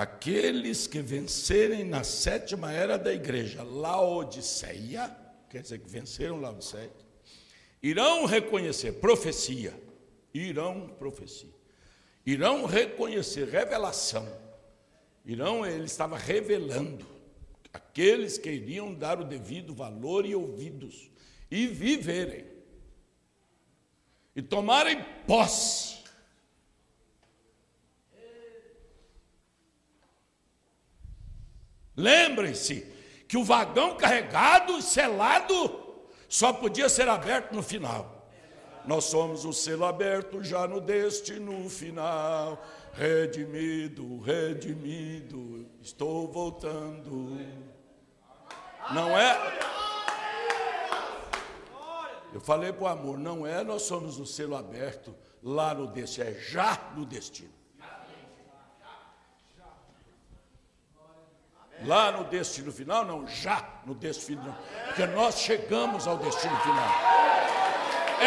Aqueles que vencerem na sétima era da igreja, Laodiceia, quer dizer que venceram Laodiceia, irão reconhecer profecia, irão profecia, irão reconhecer revelação, irão, ele estava revelando aqueles que iriam dar o devido valor e ouvidos e viverem. E tomarem posse Lembrem-se que o vagão carregado selado só podia ser aberto no final. Nós somos o selo aberto já no destino final. Redimido, redimido, estou voltando. Não é? Eu falei para o amor, não é nós somos o selo aberto lá no destino, é já no destino. Lá no destino final, não, já no destino final, porque nós chegamos ao destino final.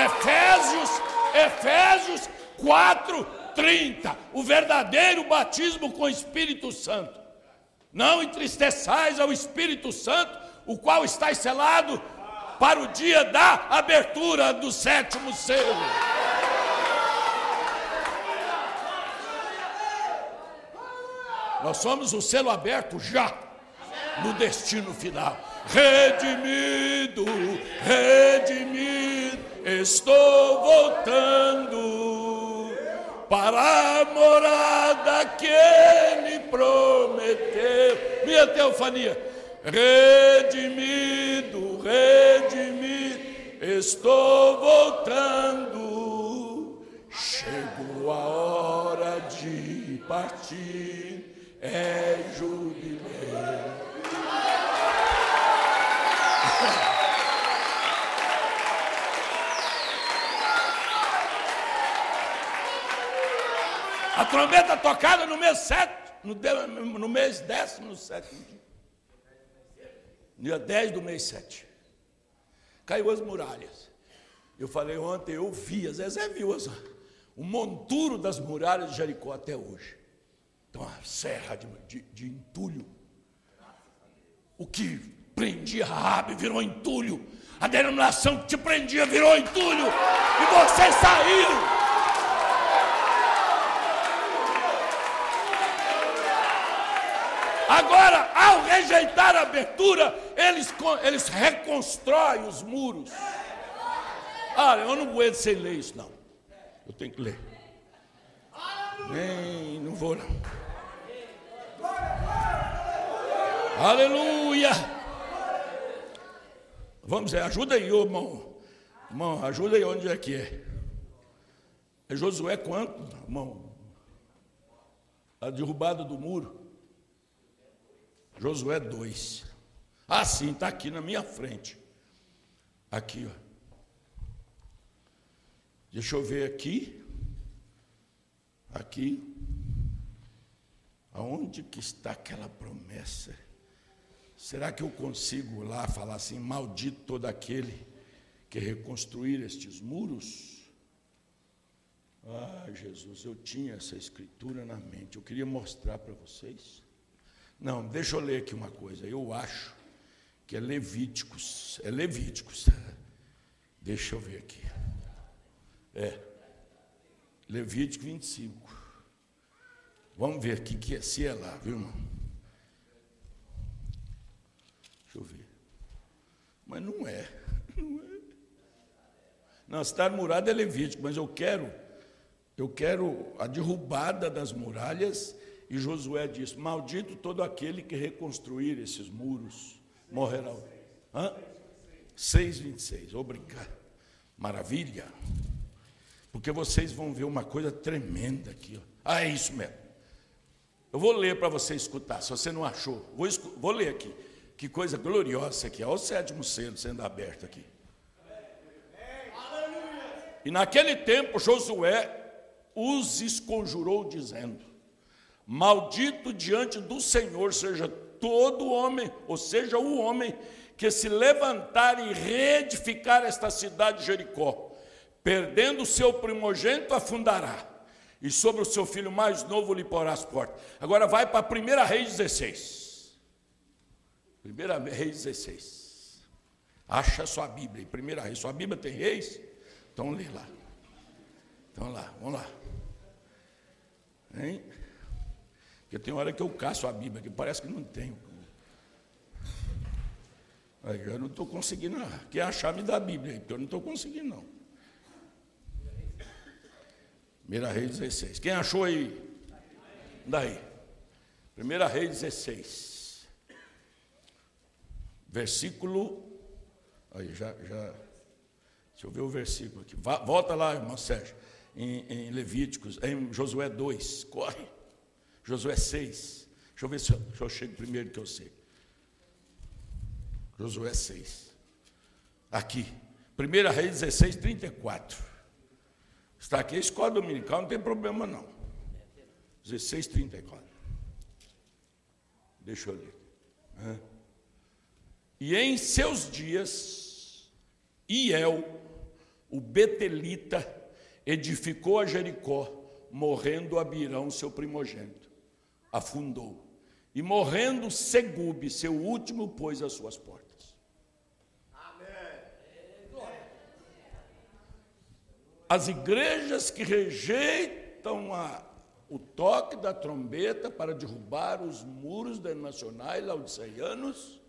Efésios, Efésios 4, 30, o verdadeiro batismo com o Espírito Santo. Não entristeçais ao Espírito Santo, o qual está selado para o dia da abertura do sétimo selo. Nós somos o selo aberto já no destino final. Redimido, redimido, estou voltando para a morada que ele prometeu. Minha teofania, redimido, redimido, estou voltando. Chegou a hora de partir é jubileu. A trombeta tocada no mês 7, no, no mês décimo, no sétimo dia. Dia 10 do mês 7. Caiu as muralhas. Eu falei ontem, eu vi, às vezes é viu o monturo das muralhas de Jericó até hoje. Então, a serra de, de, de entulho. O que prendia Rabi virou entulho. A denominação que te prendia virou entulho. E vocês saíram. Agora, ao rejeitar a abertura, eles, eles reconstroem os muros. Ah, eu não aguento sem ler isso, não. Eu tenho que ler. Nem, não vou não. Aleluia! Vamos, ajuda aí, irmão. Irmão, ajuda aí onde é que é. É Josué quanto, irmão? A derrubada do muro. Josué 2. Ah, sim, está aqui na minha frente. Aqui, ó. Deixa eu ver aqui. Aqui. Aonde que está aquela promessa? Será que eu consigo lá falar assim, maldito todo aquele que reconstruir estes muros? Ah, Jesus, eu tinha essa escritura na mente, eu queria mostrar para vocês. Não, deixa eu ler aqui uma coisa, eu acho que é Levíticos, é Levíticos. Deixa eu ver aqui. É, Levítico 25. Vamos ver aqui que é, se é lá, viu, irmão? Deixa eu ver. Mas não é. Não é. Não, a cidade murada é Levítico, mas eu quero, eu quero a derrubada das muralhas, e Josué disse: Maldito todo aquele que reconstruir esses muros, morrerá. Hã? 6,26. Obrigado. Maravilha. Porque vocês vão ver uma coisa tremenda aqui. Ó. Ah, é isso mesmo. Eu vou ler para você escutar, se você não achou. Vou, vou ler aqui. Que coisa gloriosa aqui. Olha o sétimo selo sendo aberto aqui. E naquele tempo Josué os esconjurou, dizendo: Maldito diante do Senhor seja todo homem, ou seja, o homem que se levantar e reedificar esta cidade de Jericó, perdendo o seu primogênito, afundará e sobre o seu filho mais novo lhe porá as portas. Agora vai para 1 Reis 16. 1 Reis 16. Acha sua Bíblia, 1 Reis. Sua Bíblia tem reis? Então lê lá. Então lá, vamos lá. Hein? Porque tem hora que eu caço a Bíblia, que parece que não tenho. Eu não estou conseguindo. Que é a chave da Bíblia, porque eu não estou conseguindo, não. Primeira Reis 16. Quem achou aí? Daí. Primeira Reis 16. Versículo. Aí, já, já. Deixa eu ver o versículo aqui. Volta lá, irmão Sérgio. Em, em Levíticos, em Josué 2. Corre. Josué 6. Deixa eu ver se eu, se eu chego primeiro que eu sei. Josué 6. Aqui. Primeira Reis 16, 34. Está aqui a escola dominical, não tem problema não. 1634. Deixa eu ler. E em seus dias, Iel, o Betelita, edificou a Jericó, morrendo Abirão, seu primogênito. Afundou. E morrendo Segube, seu último, pôs as suas portas. as igrejas que rejeitam a, o toque da trombeta para derrubar os muros denominacionais laodiceianos,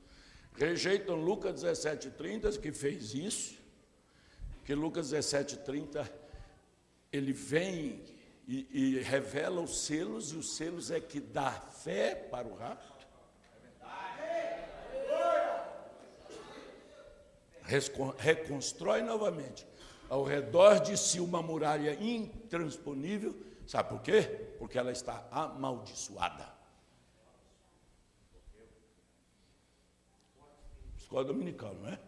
rejeitam Lucas 17,30, que fez isso, que Lucas 17,30 ele vem e, e, revela os selos, e os selos é que dá fé para o rapto. Reconstrói novamente ao redor de si uma muralha intransponível. Sabe por quê? Porque ela está amaldiçoada. Escola dominical, não é?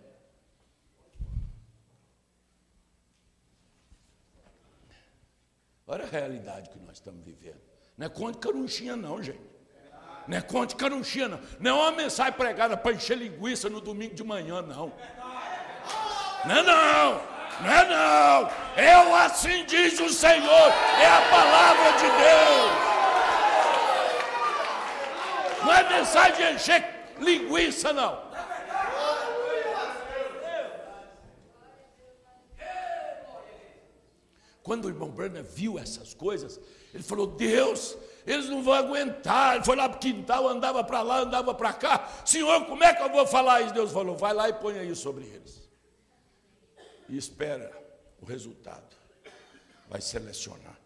Olha a realidade que nós estamos vivendo. Não é conte carunchinha, não, gente. Não é conte carunchinha, não. Não é uma mensagem pregada para encher linguiça no domingo de manhã, não. Não é não. Não é não. Eu assim diz o Senhor. É a palavra de Deus. Não é mensagem de encher linguiça, não. Quando o irmão Brenner viu essas coisas, ele falou: Deus, eles não vão aguentar. Ele foi lá para o quintal, andava para lá, andava para cá. Senhor, como é que eu vou falar isso? Deus falou: vai lá e põe aí sobre eles e espera o resultado. vai selecionar.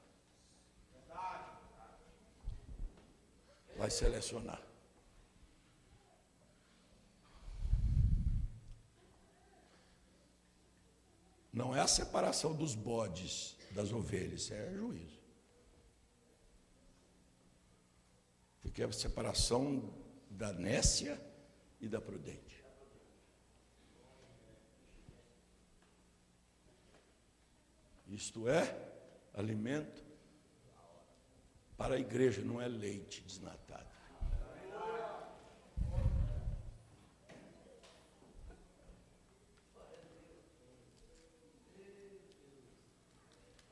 Vai selecionar. Não é a separação dos bodes das ovelhas, é juízo. Porque é a separação da nécia e da prudente. Isto é alimento para a igreja, não é leite desnatado.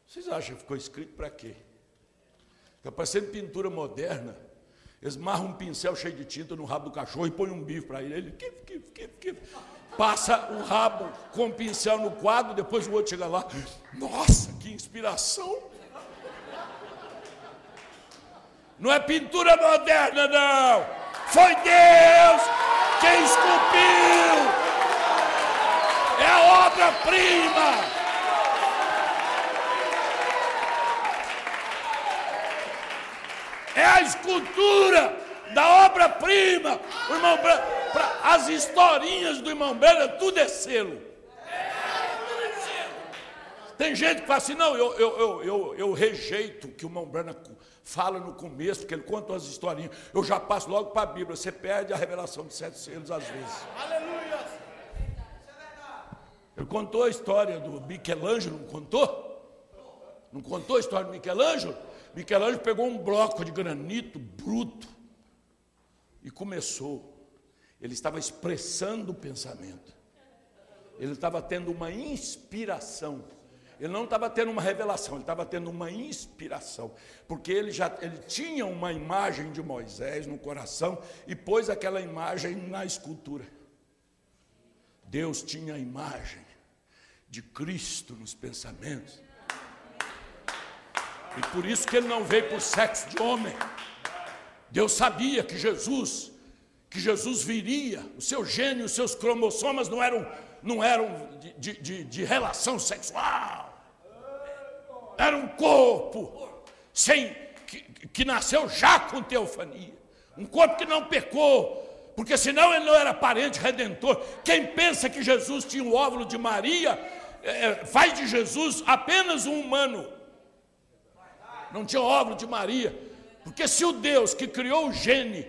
Vocês acham que ficou escrito para quê? Está parecendo pintura moderna. Eles marram um pincel cheio de tinta no rabo do kif e põem um bife para ele. Ele kif, kif, kif, kif. passa o rabo com o pincel no quadro, depois o outro chega lá. Nossa, que inspiração! Não é pintura moderna, não! Foi Deus quem esculpiu! É a obra-prima! É a escultura da obra-prima. O irmão as historinhas do irmão Brana, tudo é selo. Tem gente que fala assim, não, eu, eu, eu, eu, rejeito o que o irmão Brana fala no começo, porque ele conta as historinhas. Eu já passo logo para a Bíblia. Você perde a revelação de sete selos às vezes. Aleluia! Ele contou a história do Michelangelo, não contou? Não contou a história do Michelangelo? Michelangelo pegou um bloco de granito bruto e começou. Ele estava expressando o pensamento. Ele estava tendo uma inspiração. Ele não estava tendo uma revelação, ele estava tendo uma inspiração, porque ele já ele tinha uma imagem de Moisés no coração e pôs aquela imagem na escultura. Deus tinha a imagem de Cristo nos pensamentos. E por isso que ele não veio por sexo de homem. Deus sabia que Jesus, que Jesus viria, o seu gênio, os seus cromossomas não eram, não eram de, de, de relação sexual. Era um corpo sem que, que nasceu já com teofania. Um corpo que não pecou, porque senão ele não era parente redentor. Quem pensa que Jesus tinha o óvulo de Maria, é, faz de Jesus apenas um humano não tinha óvulo de Maria. Porque se o Deus que criou o gene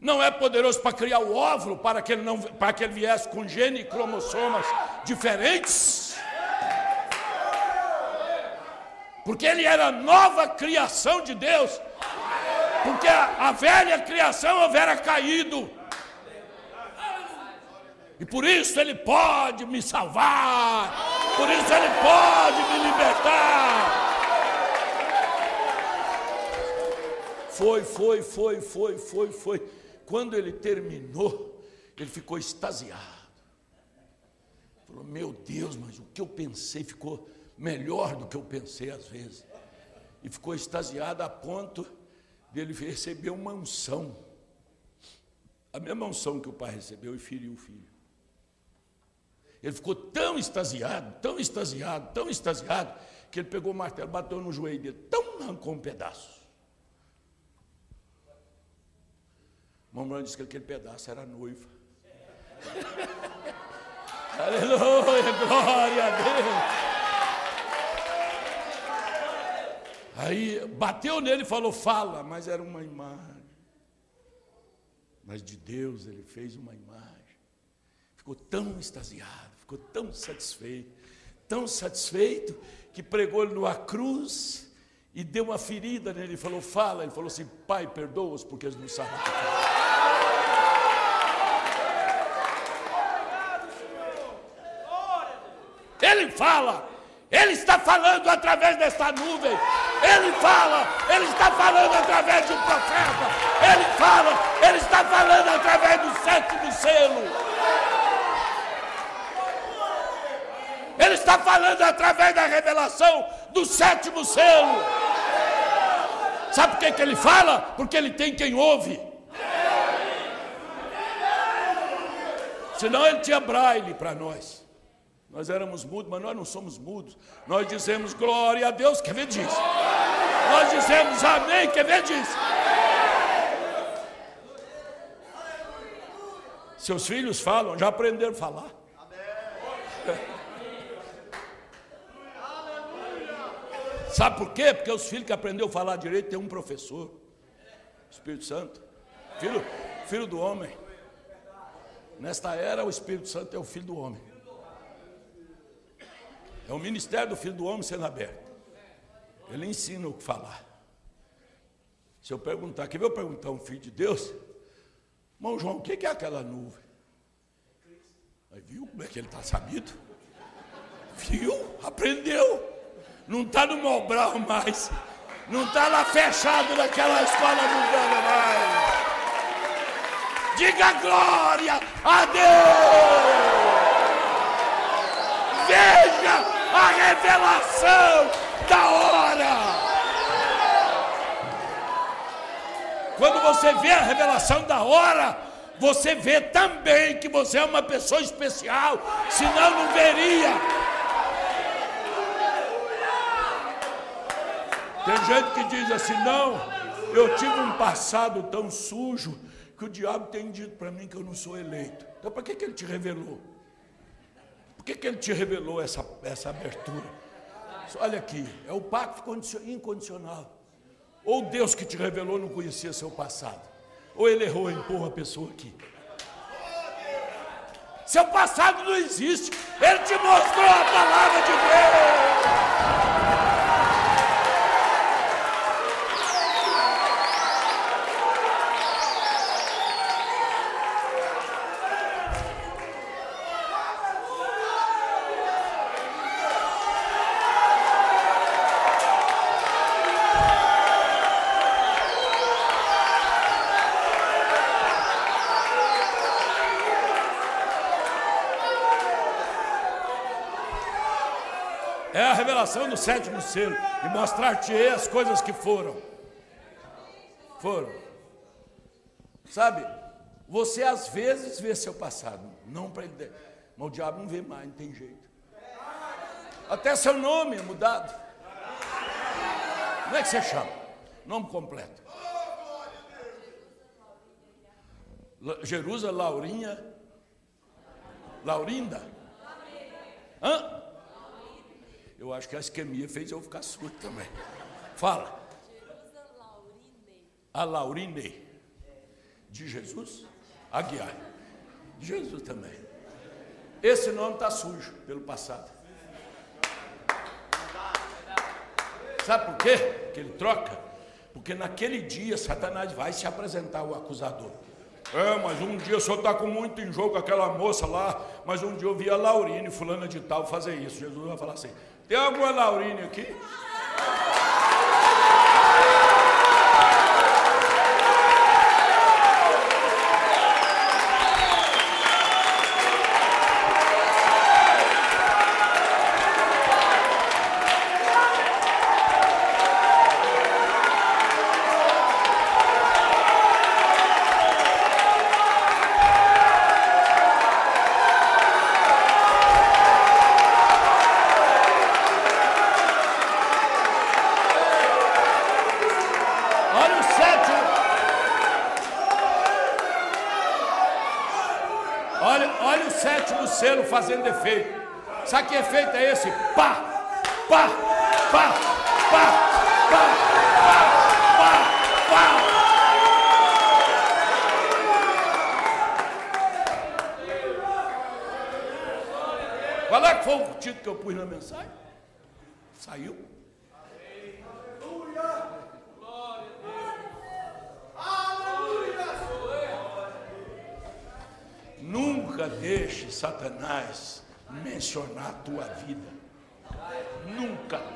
não é poderoso para criar o óvulo para que ele, não, para que ele viesse com gene e cromossomas diferentes, porque ele era nova criação de Deus, porque a, a velha criação houvera caído. E por isso ele pode me salvar, por isso ele pode me libertar. Foi, foi, foi, foi, foi, foi. Quando ele terminou, ele ficou extasiado. Falou: Meu Deus, mas o que eu pensei ficou melhor do que eu pensei às vezes. E ficou extasiado a ponto de ele receber uma unção. A mesma unção que o pai recebeu e feriu o filho. Ele ficou tão extasiado, tão extasiado, tão extasiado, que ele pegou o martelo, bateu no joelho dele, tão arrancou um pedaço. Mamãe disse que aquele pedaço era noiva. Aleluia, glória a Deus. Aí bateu nele e falou: Fala, mas era uma imagem. Mas de Deus ele fez uma imagem. Ficou tão extasiado, ficou tão satisfeito, tão satisfeito, que pregou ele numa cruz e deu uma ferida nele. Ele falou: Fala. Ele falou assim: Pai, perdoa-os porque eles não sabem o que fazem. Ele fala, Ele está falando através desta nuvem. Ele fala, Ele está falando através de um profeta. Ele fala, Ele está falando através do sétimo selo. Ele está falando através da revelação do sétimo selo. Sabe por que, que ele fala? Porque ele tem quem ouve. Senão ele tinha braille para nós. Nós éramos mudos, mas nós não somos mudos. Nós dizemos glória a Deus, quer ver disso? Nós dizemos amém, quer ver disso? Seus filhos falam, já aprenderam a falar. Sabe por quê? Porque os filhos que aprendeu a falar direito tem um professor, Espírito Santo, filho, filho do homem. Nesta era, o Espírito Santo é o filho do homem. É o ministério do filho do homem sendo aberto. Ele ensina o que falar. Se eu perguntar, quer ver eu perguntar um filho de Deus? Irmão João, o que é aquela nuvem? Aí viu como é que ele está sabido? Viu? Aprendeu. Não está no Mobral mais. Não está lá fechado naquela escola mundana mais. Diga glória a Deus! Veja a revelação da hora! Quando você vê a revelação da hora, você vê também que você é uma pessoa especial, senão não veria. Tem gente que diz assim: não, eu tive um passado tão sujo que o diabo tem dito para mim que eu não sou eleito. Então, para que, que ele te revelou? Por que, que ele te revelou essa, essa abertura? Olha aqui, é o pacto incondicional. Ou Deus que te revelou não conhecia seu passado. Ou ele errou em pôr a pessoa aqui. Seu passado não existe. Ele te mostrou a palavra de Deus. Revelação do sétimo selo e mostrar-te as coisas que foram. Foram. Sabe? Você às vezes vê seu passado, não para ele. Mas o diabo não vê mais, não tem jeito. Até seu nome é mudado. Como é que você chama? Nome completo. Jerusa Laurinha. Laurinda? Hã? Eu acho que a isquemia fez eu ficar surdo também. Fala. A Laurine. De Jesus? Aguiar. De Jesus também. Esse nome está sujo pelo passado. Sabe por quê que ele troca? Porque naquele dia Satanás vai se apresentar o acusador. É, mas um dia o senhor está com muito em jogo aquela moça lá, mas um dia eu vi a Laurine, fulana de tal, fazer isso. Jesus vai falar assim: tem alguma Laurine aqui?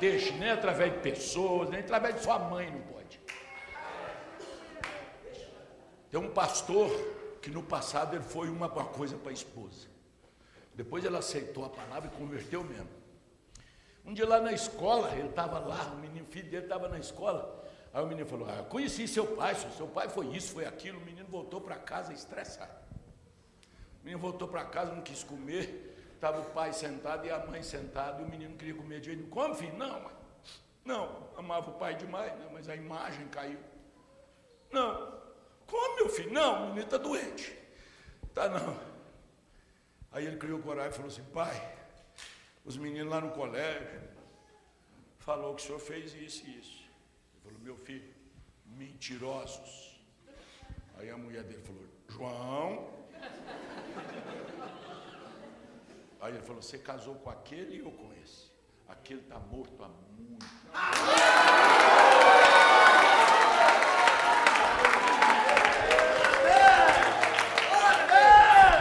Deixe, nem através de pessoas, nem através de sua mãe, não pode. Tem um pastor que no passado ele foi uma, coisa para a esposa. Depois ele aceitou a palavra e converteu mesmo. Um dia lá na escola, ele estava lá, o menino filho dele estava na escola. Aí o menino falou: ah, conheci seu pai, seu pai foi isso, foi aquilo. O menino voltou para casa estressado menino voltou para casa, não quis comer, estava o pai sentado e a mãe sentada, e o menino queria comer de jeito. Come, filho? Não, mãe. Não, amava o pai demais, né? mas a imagem caiu. Não, come, meu filho. Não, o menino está doente. Tá não. Aí ele criou coragem e falou assim, pai, os meninos lá no colégio falou que o senhor fez isso e isso. Ele falou, meu filho, mentirosos. Aí a mulher dele falou, João. Aí ele falou, você casou com aquele ou com esse? Aquele está morto há muito.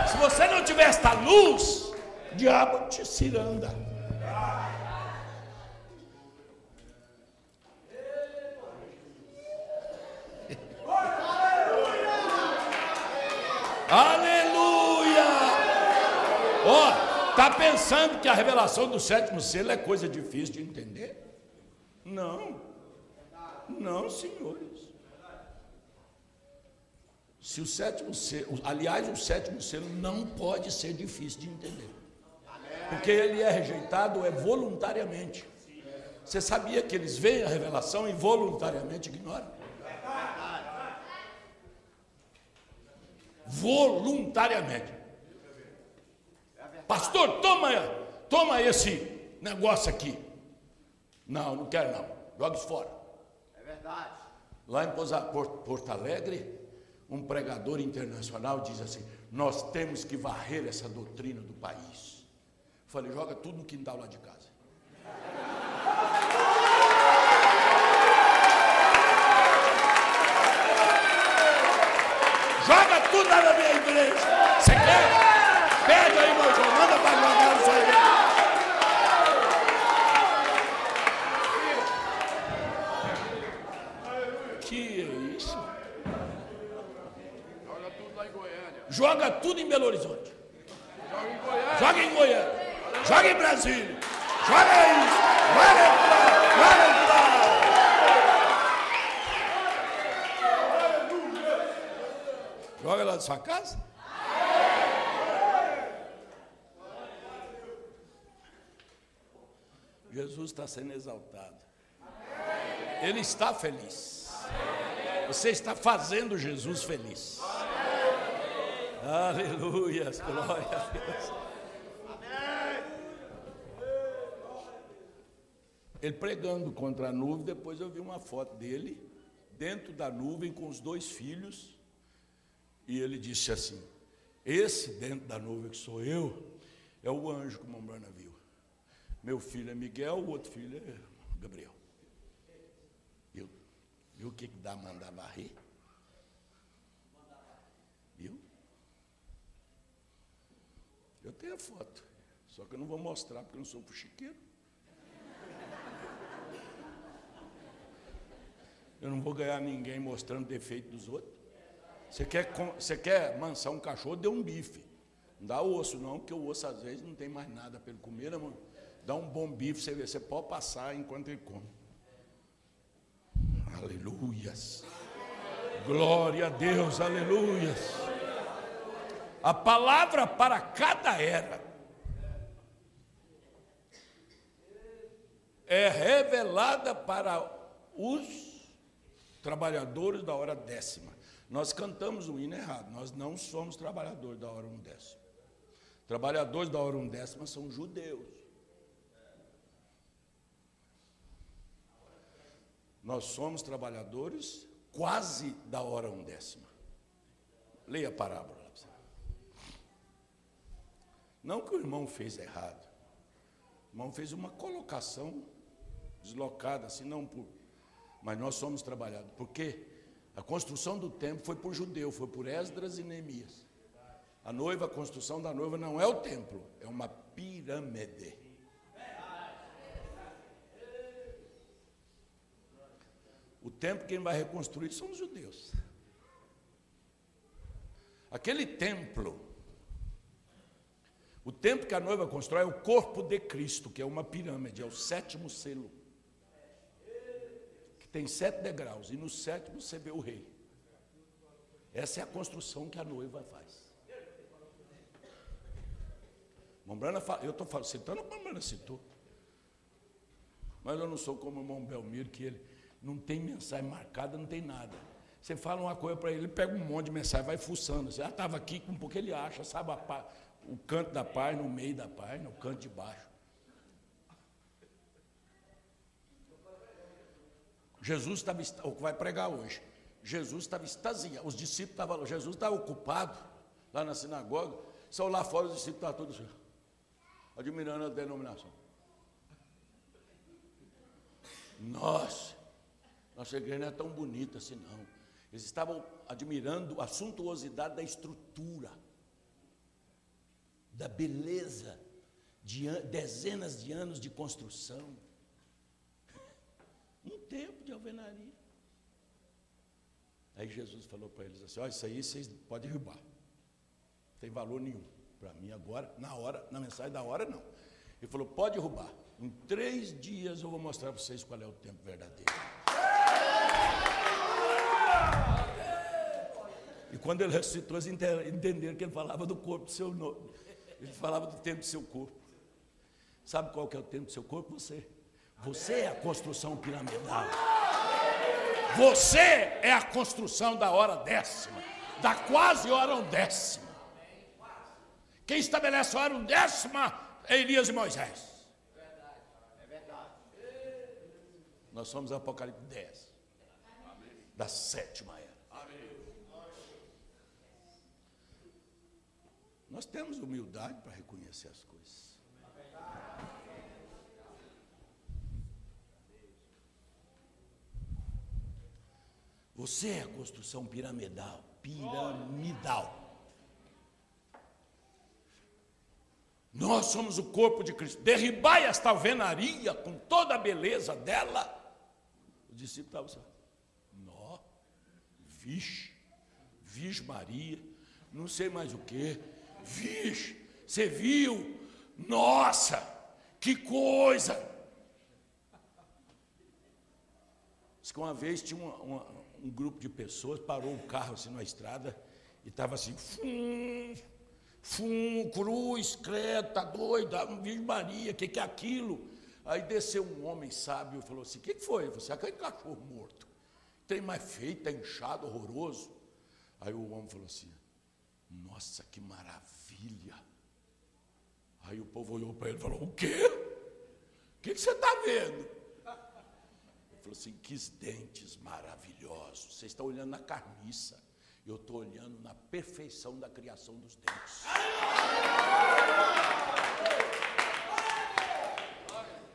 Se você não tiver esta luz, diabo te ciranda. Aleluia! Ó, oh, tá pensando que a revelação do sétimo selo é coisa difícil de entender? Não. Não, senhores. Se o sétimo selo, aliás, o sétimo selo não pode ser difícil de entender. Porque ele é rejeitado é voluntariamente. Você sabia que eles veem a revelação e voluntariamente ignoram? Voluntariamente. Pastor, toma, toma esse negócio aqui. Não, não quero não. Joga isso fora. É verdade. Lá em Porto Alegre, um pregador internacional diz assim: Nós temos que varrer essa doutrina do país. Falei, joga tudo no quintal lá de casa. Joga tudo lá na minha igreja. Você quer? Pega aí, meu irmão, manda para jogar no seu Joga tudo em Belo Horizonte. Joga em Goiânia. Joga em, Goiânia. Joga em Brasília. Joga isso. Joga Joga Joga lá na sua casa. Jesus está sendo exaltado. Ele está feliz. Você está fazendo Jesus feliz. Aleluia, glória a Deus. Ele pregando contra a nuvem, depois eu vi uma foto dele dentro da nuvem com os dois filhos, e ele disse assim: Esse dentro da nuvem que sou eu, é o anjo que o Mombrana viu. Meu filho é Miguel, o outro filho é Gabriel. Viu? Viu o que, que dá mandar varrer? Eu tenho a foto, só que eu não vou mostrar porque eu não sou fuxiqueiro. Eu não vou ganhar ninguém mostrando defeito dos outros. Você quer, você quer mansar um cachorro, dê um bife. Não dá osso não, porque o osso às vezes não tem mais nada para ele comer, né, mano? Dá um bom bife, você, você pode passar enquanto ele come. Aleluias. Glória a Deus, aleluias. A palavra para cada era é revelada para os trabalhadores da hora décima. Nós cantamos o hino errado, nós não somos trabalhadores da hora um décima. Trabalhadores da hora um décima são judeus. Nós somos trabalhadores quase da hora um décima. Leia a parábola. Não que o irmão fez errado. O irmão fez uma colocação deslocada, assim, não por. Mas nós somos trabalhados. Porque a construção do templo foi por judeu, foi por Esdras e Neemias. A noiva, a construção da noiva não é o templo, é uma pirâmide. O templo quem vai reconstruir são os judeus. Aquele templo o templo que a noiva constrói é o corpo de Cristo, que é uma pirâmide, é o sétimo selo. Que tem sete degraus, e no sétimo você vê o rei. Essa é a construção que a noiva faz. Mombrana eu estou citando o que Mombrana citou. Mas eu não sou como o irmão Belmiro, que ele não tem mensagem marcada, não tem nada. Você fala uma coisa para ele, ele pega um monte de mensagem, vai fuçando. Você já estava aqui, porque ele acha, sabe a, o canto da paz, no meio da paz, no canto de baixo. Jesus estava, o que vai pregar hoje, Jesus estava extasiado, os discípulos estavam, Jesus estava ocupado lá na sinagoga, são lá fora, os discípulos estavam todos assim, admirando a denominação. Nossa, nossa igreja não é tão bonita assim não. Eles estavam admirando a suntuosidade da estrutura, da beleza de dezenas de anos de construção. Um tempo de alvenaria. Aí Jesus falou para eles assim: Ó, isso aí vocês podem derrubar. Não tem valor nenhum. Para mim agora, na hora, na mensagem da hora, não. Ele falou: pode derrubar. Em três dias eu vou mostrar para vocês qual é o tempo verdadeiro. E quando ele ressuscitou, eles entenderam que ele falava do corpo do seu nome. Ele falava do tempo do seu corpo. Sabe qual que é o tempo do seu corpo? Você. Você é a construção piramidal. Você é a construção da hora décima, da quase hora décima. Quem estabelece a hora décima é Elias e Moisés. Nós somos Apocalipse 10, da sétima era. Nós temos humildade para reconhecer as coisas. Você é a construção piramidal, piramidal. Nós somos o corpo de Cristo. Derribai esta alvenaria com toda a beleza dela. O discípulo estava assim, nó, vixe, vixe Maria, não sei mais o que, vixe, você viu? Nossa, que coisa! Diz que uma vez tinha uma, uma, um grupo de pessoas, parou um carro assim na estrada e estava assim, fum, fum, cruz, creta, doida, Virgem Maria, o que, que é aquilo? Aí desceu um homem sábio e falou assim: O que, que foi? Você é aquele cachorro morto. Tem mais feio, está inchado, horroroso. Aí o homem falou assim: Nossa, que maravilha. Aí o povo olhou para ele e falou: O quê? O que, você está vendo? Ele falou assim: Que dentes maravilhosos. Você está olhando na carniça. Eu estou olhando na perfeição da criação dos dentes.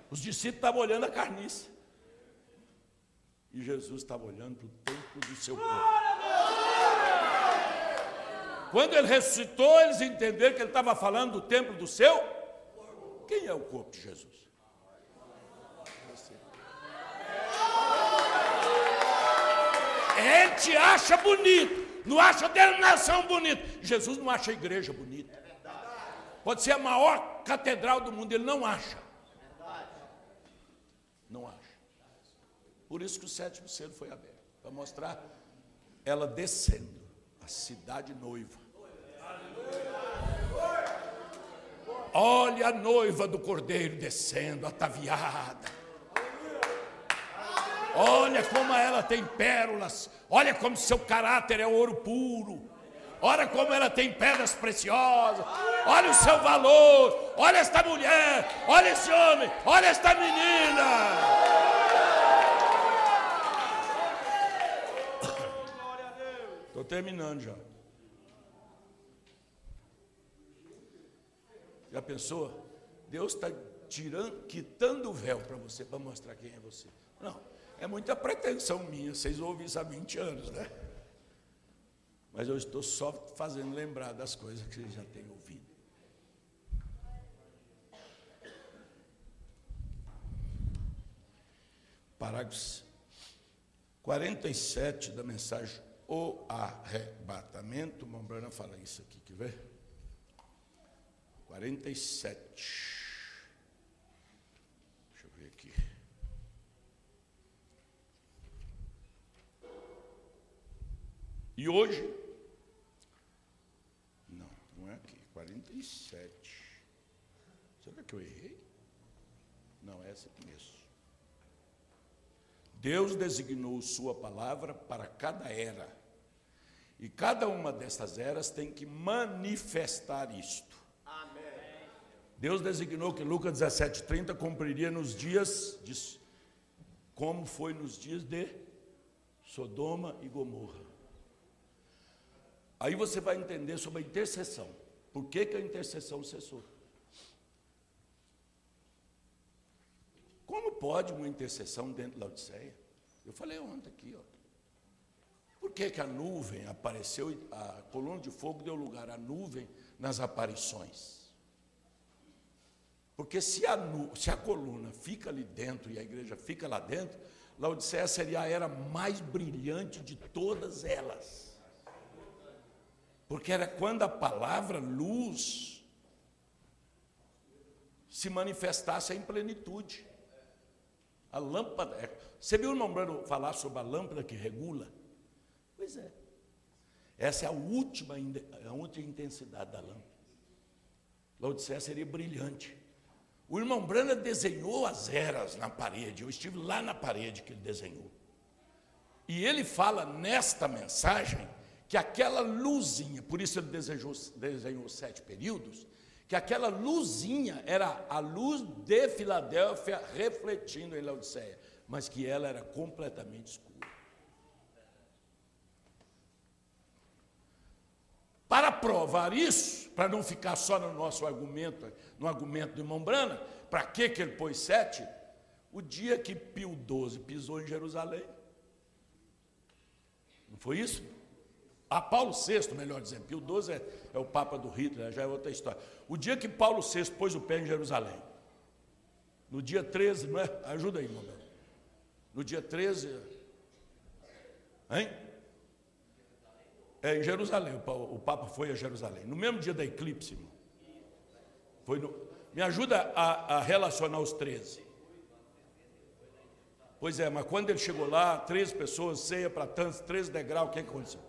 Os discípulos estavam olhando a carniça. E Jesus estava olhando para o templo do seu corpo. Quando ele ressuscitou, eles entenderam que ele estava falando do templo do seu. Quem é o corpo de Jesus? Ele te acha bonito, não acha a denominação bonita. Jesus não acha a igreja bonita. Pode ser a maior catedral do mundo, ele não acha. Não acha. Por isso que o sétimo selo foi aberto para mostrar ela descendo, cidade noiva. Olha a noiva do cordeiro descendo, ataviada. Olha como ela tem pérolas. Olha como seu caráter é ouro puro. Olha como ela tem pedras preciosas. Olha o seu valor. Olha esta mulher. Olha esse homem. Olha esta menina. Terminando já. Já pensou? Deus está tirando, quitando o véu para você, para mostrar quem é você. Não, é muita pretensão minha. Vocês ouvem isso há 20 anos, né? Mas eu estou só fazendo lembrar das coisas que vocês já têm ouvido. Parágrafo 47 da mensagem O Arrebatamento. Mombrana fala isso aqui, quer ver? 47. Deixa eu ver aqui. E hoje, não, não é aqui, 47. Será que eu errei? Não, é assim mesmo. Deus designou Sua palavra para cada era. E cada uma dessas eras tem que manifestar isto. Amém. Deus designou que Lucas 17,30 cumpriria nos dias de, como foi nos dias de Sodoma e Gomorra. Aí você vai entender sobre a intercessão. Por que, que a intercessão cessou? Como pode uma intercessão dentro da Odisseia? Eu falei ontem aqui, ó. Por que, que a nuvem apareceu, a coluna de fogo deu lugar à nuvem nas aparições? Porque se a, se a coluna fica ali dentro e a igreja fica lá dentro, Laodiceia seria a era mais brilhante de todas elas. Porque era quando a palavra luz se manifestasse em plenitude. A lâmpada. É, você viu o Brano falar sobre a lâmpada que regula? Pois é. Essa é a última, a última intensidade da lâmpada. Laodiceia seria brilhante. O irmão Brana desenhou as eras na parede. Eu estive lá na parede que ele desenhou. E ele fala nesta mensagem que aquela luzinha, por isso ele desejou, desenhou sete períodos, que aquela luzinha era a luz de Filadélfia refletindo em Laodiceia, mas que ela era completamente escura. Para provar isso, para não ficar só no nosso argumento, no argumento do irmão Brana, para que ele pôs sete? O dia que Pio XII pisou em Jerusalém. Não foi isso? A Paulo VI, melhor dizendo, Pio XII é, é o Papa do Hitler, já é outra história. O dia que Paulo VI pôs o pé em Jerusalém, no dia 13, não é? Ajuda aí, irmão. No dia 13, hein? É em Jerusalém, o Papa foi a Jerusalém. No mesmo dia da eclipse, irmão. Foi no, me ajuda a, a relacionar os 13. Pois é, mas quando ele chegou lá, 13 pessoas, ceia para tantos, 13 degraus, o que, que aconteceu?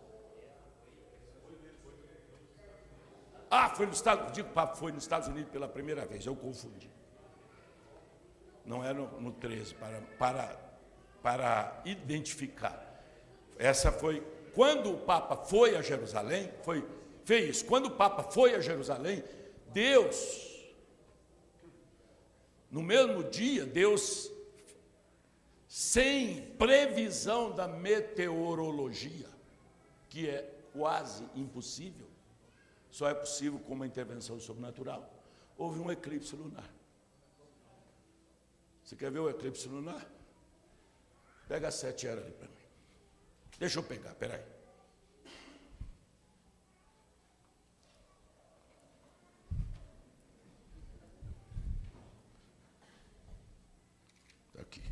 Ah, foi nos Estados Unidos. Digo, papo, foi nos Estados Unidos pela primeira vez. Eu confundi. Não é no, no 13, para, para, para identificar. Essa foi. Quando o Papa foi a Jerusalém, foi, fez Quando o Papa foi a Jerusalém, Deus, no mesmo dia, Deus, sem previsão da meteorologia, que é quase impossível, só é possível com uma intervenção sobrenatural. Houve um eclipse lunar. Você quer ver o eclipse lunar? Pega as sete eras ali para mim. Deixa eu pegar, peraí. Está aqui.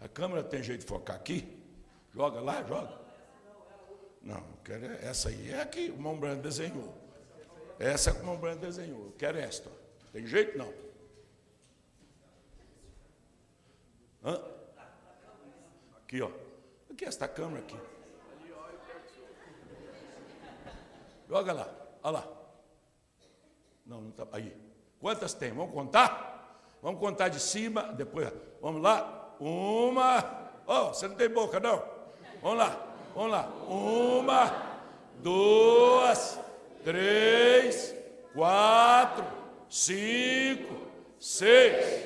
A câmera tem jeito de focar aqui? Joga lá, joga. Não, quero essa aí. É a que o Brando desenhou. Essa é que o Brando desenhou. Eu quero esta. Tem jeito não? Hã? Aqui, ó. Aqui, esta câmera aqui. Joga lá. Olha lá. Não, não está. Aí. Quantas tem? Vamos contar? Vamos contar de cima, depois. Vamos lá. Uma. Oh, você não tem boca, não? Vamos lá. Vamos lá. Uma, duas, três, quatro, cinco, seis.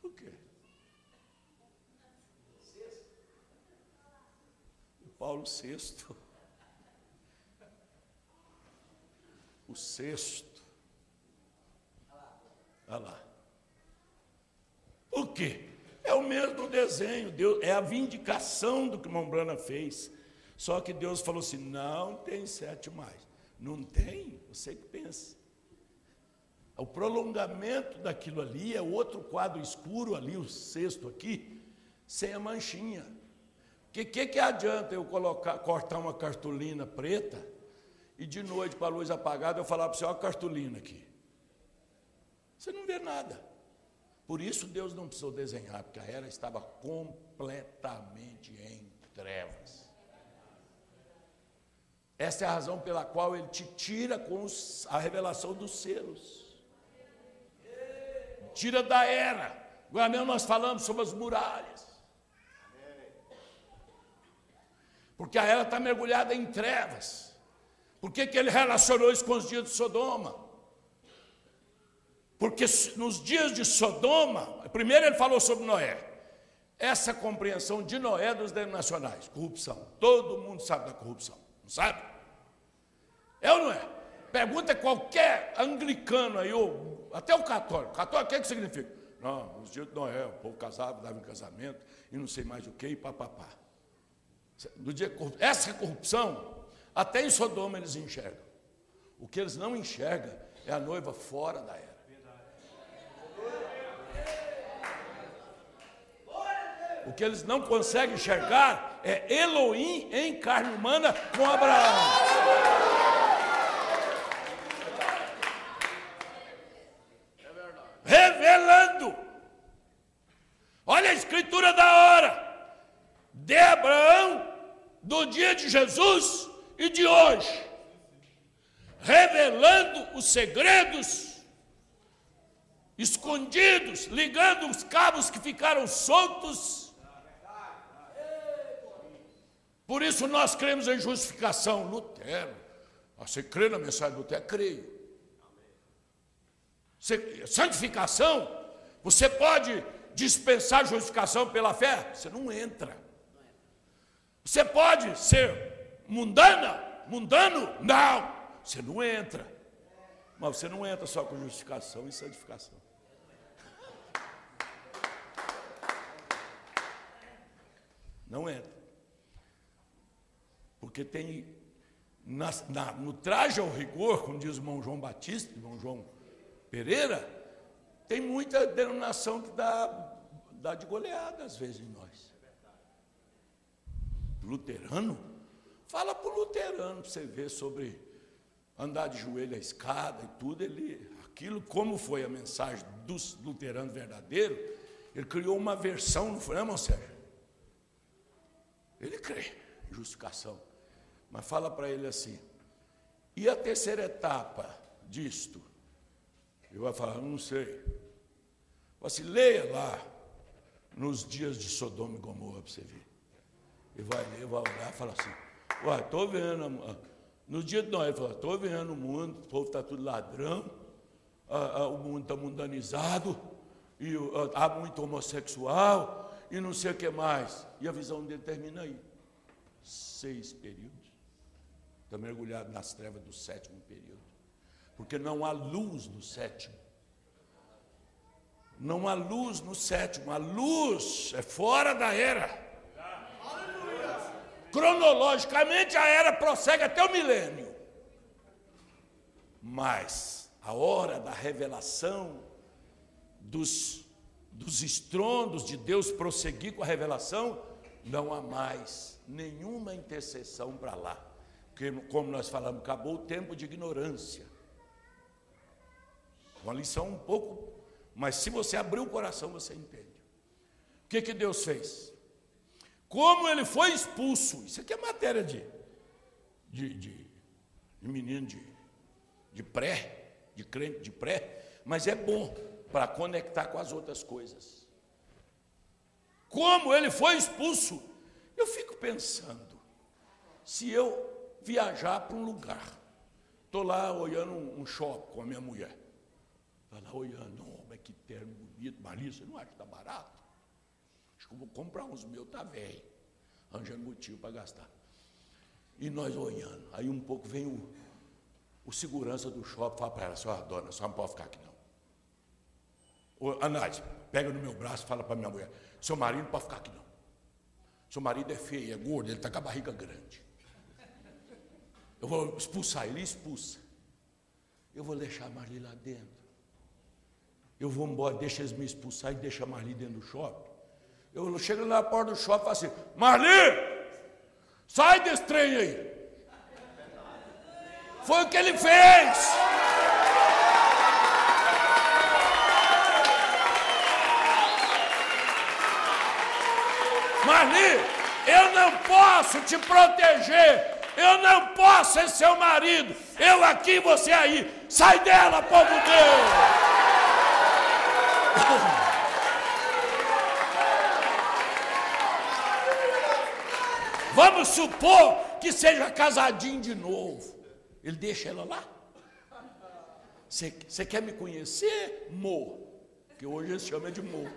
Por quê? Paulo VI. O sexto. Olha lá. Por quê? É o mesmo desenho, Deus, é a vindicação do que Mombrana fez. Só que Deus falou assim: não tem sete mais. Não tem? Você que pensa. O prolongamento daquilo ali é outro quadro escuro ali, o sexto aqui, sem a manchinha. Que, que, que adianta eu colocar, cortar uma cartolina preta e de noite com a luz apagada eu falar para você, olha a cartolina aqui. Você não vê nada. Por isso Deus não precisou desenhar, porque a era estava completamente em trevas. Essa é a razão pela qual ele te tira com os, a revelação dos selos. Tira da era. Agora mesmo nós falamos sobre as muralhas. Porque a era está mergulhada em trevas. Por que, que ele relacionou isso com os dias de Sodoma? Porque nos dias de Sodoma, primeiro ele falou sobre Noé. Essa compreensão de Noé dos denominacionais, corrupção. Todo mundo sabe da corrupção, não sabe? É ou não é? Pergunta qualquer anglicano aí, ou até o católico. Católico, o que, é que significa? Não, os dias de Noé, o povo casava, dava em casamento, e não sei mais o que, e papapá. Do dia, essa corrupção, até em Sodoma eles enxergam. O que eles não enxergam é a noiva fora da era. O que eles não conseguem enxergar é Elohim em carne humana com Abraão. Revelando. Olha a escritura da hora. De Abraão, do dia de Jesus e de hoje. Revelando os segredos escondidos, ligando os cabos que ficaram soltos por isso nós cremos em justificação. Lutero. Ah, você crê na mensagem de Lutero? Creio. Santificação, você pode dispensar justificação pela fé? Você não entra. Você pode ser mundana? Mundano? Não. Você não entra. Mas você não entra só com justificação e santificação. Não entra. Porque tem, na, na, no traje ao rigor, como diz o irmão João Batista, irmão João Pereira, tem muita denominação que dá, dá de goleada às vezes em nós. Luterano? Fala para o luterano para você ver sobre andar de joelho à escada e tudo. Ele, aquilo, como foi a mensagem dos luteranos verdadeiros, ele criou uma versão, não foi, né, irmão Sérgio? Ele crê justificação. Mas fala para ele assim: e a terceira etapa disto? Ele vai falar: não sei. Você assim, leia lá nos dias de Sodoma e Gomorra para você ver. Ele vai ler, vai olhar e fala assim: Uai, estou vendo. No dia de fala: estou vendo o mundo, o povo está tudo ladrão, o mundo está mundanizado, e há muito homossexual, e não sei o que mais. E a visão dele termina aí. Seis períodos. Está mergulhado nas trevas do sétimo período. Porque não há luz no sétimo. Não há luz no sétimo. A luz é fora da era. Cronologicamente, a era prossegue até o milênio. Mas a hora da revelação, dos, dos estrondos de Deus prosseguir com a revelação, não há mais nenhuma intercessão para lá. Porque, como nós falamos, acabou o tempo de ignorância. Uma lição um pouco, mas se você abrir o coração, você entende. O que, que Deus fez? Como ele foi expulso, isso aqui é matéria de, de, de, de menino de, de pré, de crente de pré, mas é bom para conectar com as outras coisas. Como ele foi expulso, eu fico pensando, se eu viajar para um lugar. Estou lá olhando um, um shopping com a minha mulher. Está lá olhando, oh, mas que terno bonito, Marisa, não acha que está barato? Vou comprar uns meus, está velho. Arranjando motivo para gastar. E nós olhando. Aí um pouco vem o, o segurança do shopping fala para ela, senhora dona, só não pode ficar aqui não. Ô, Análise, pega no meu braço e fala para minha mulher, seu marido não pode ficar aqui não. Seu marido é feio, é gordo, ele está com a barriga grande. Eu vou expulsar, ele expulsa. Eu vou deixar a Marli lá dentro. Eu vou embora, deixa eles me expulsar e deixa a Marli dentro do shopping. Eu chego na porta do shopping e falo assim: Marli, sai desse trem aí. Foi o que ele fez. Marli, eu não posso te proteger Eu não posso ser seu marido. Eu aqui, você aí. Sai dela, povo Deus. Vamos supor que seja casadinho de novo. Ele deixa ela lá. Você quer me conhecer? Mo. Que hoje ele chama de Mo.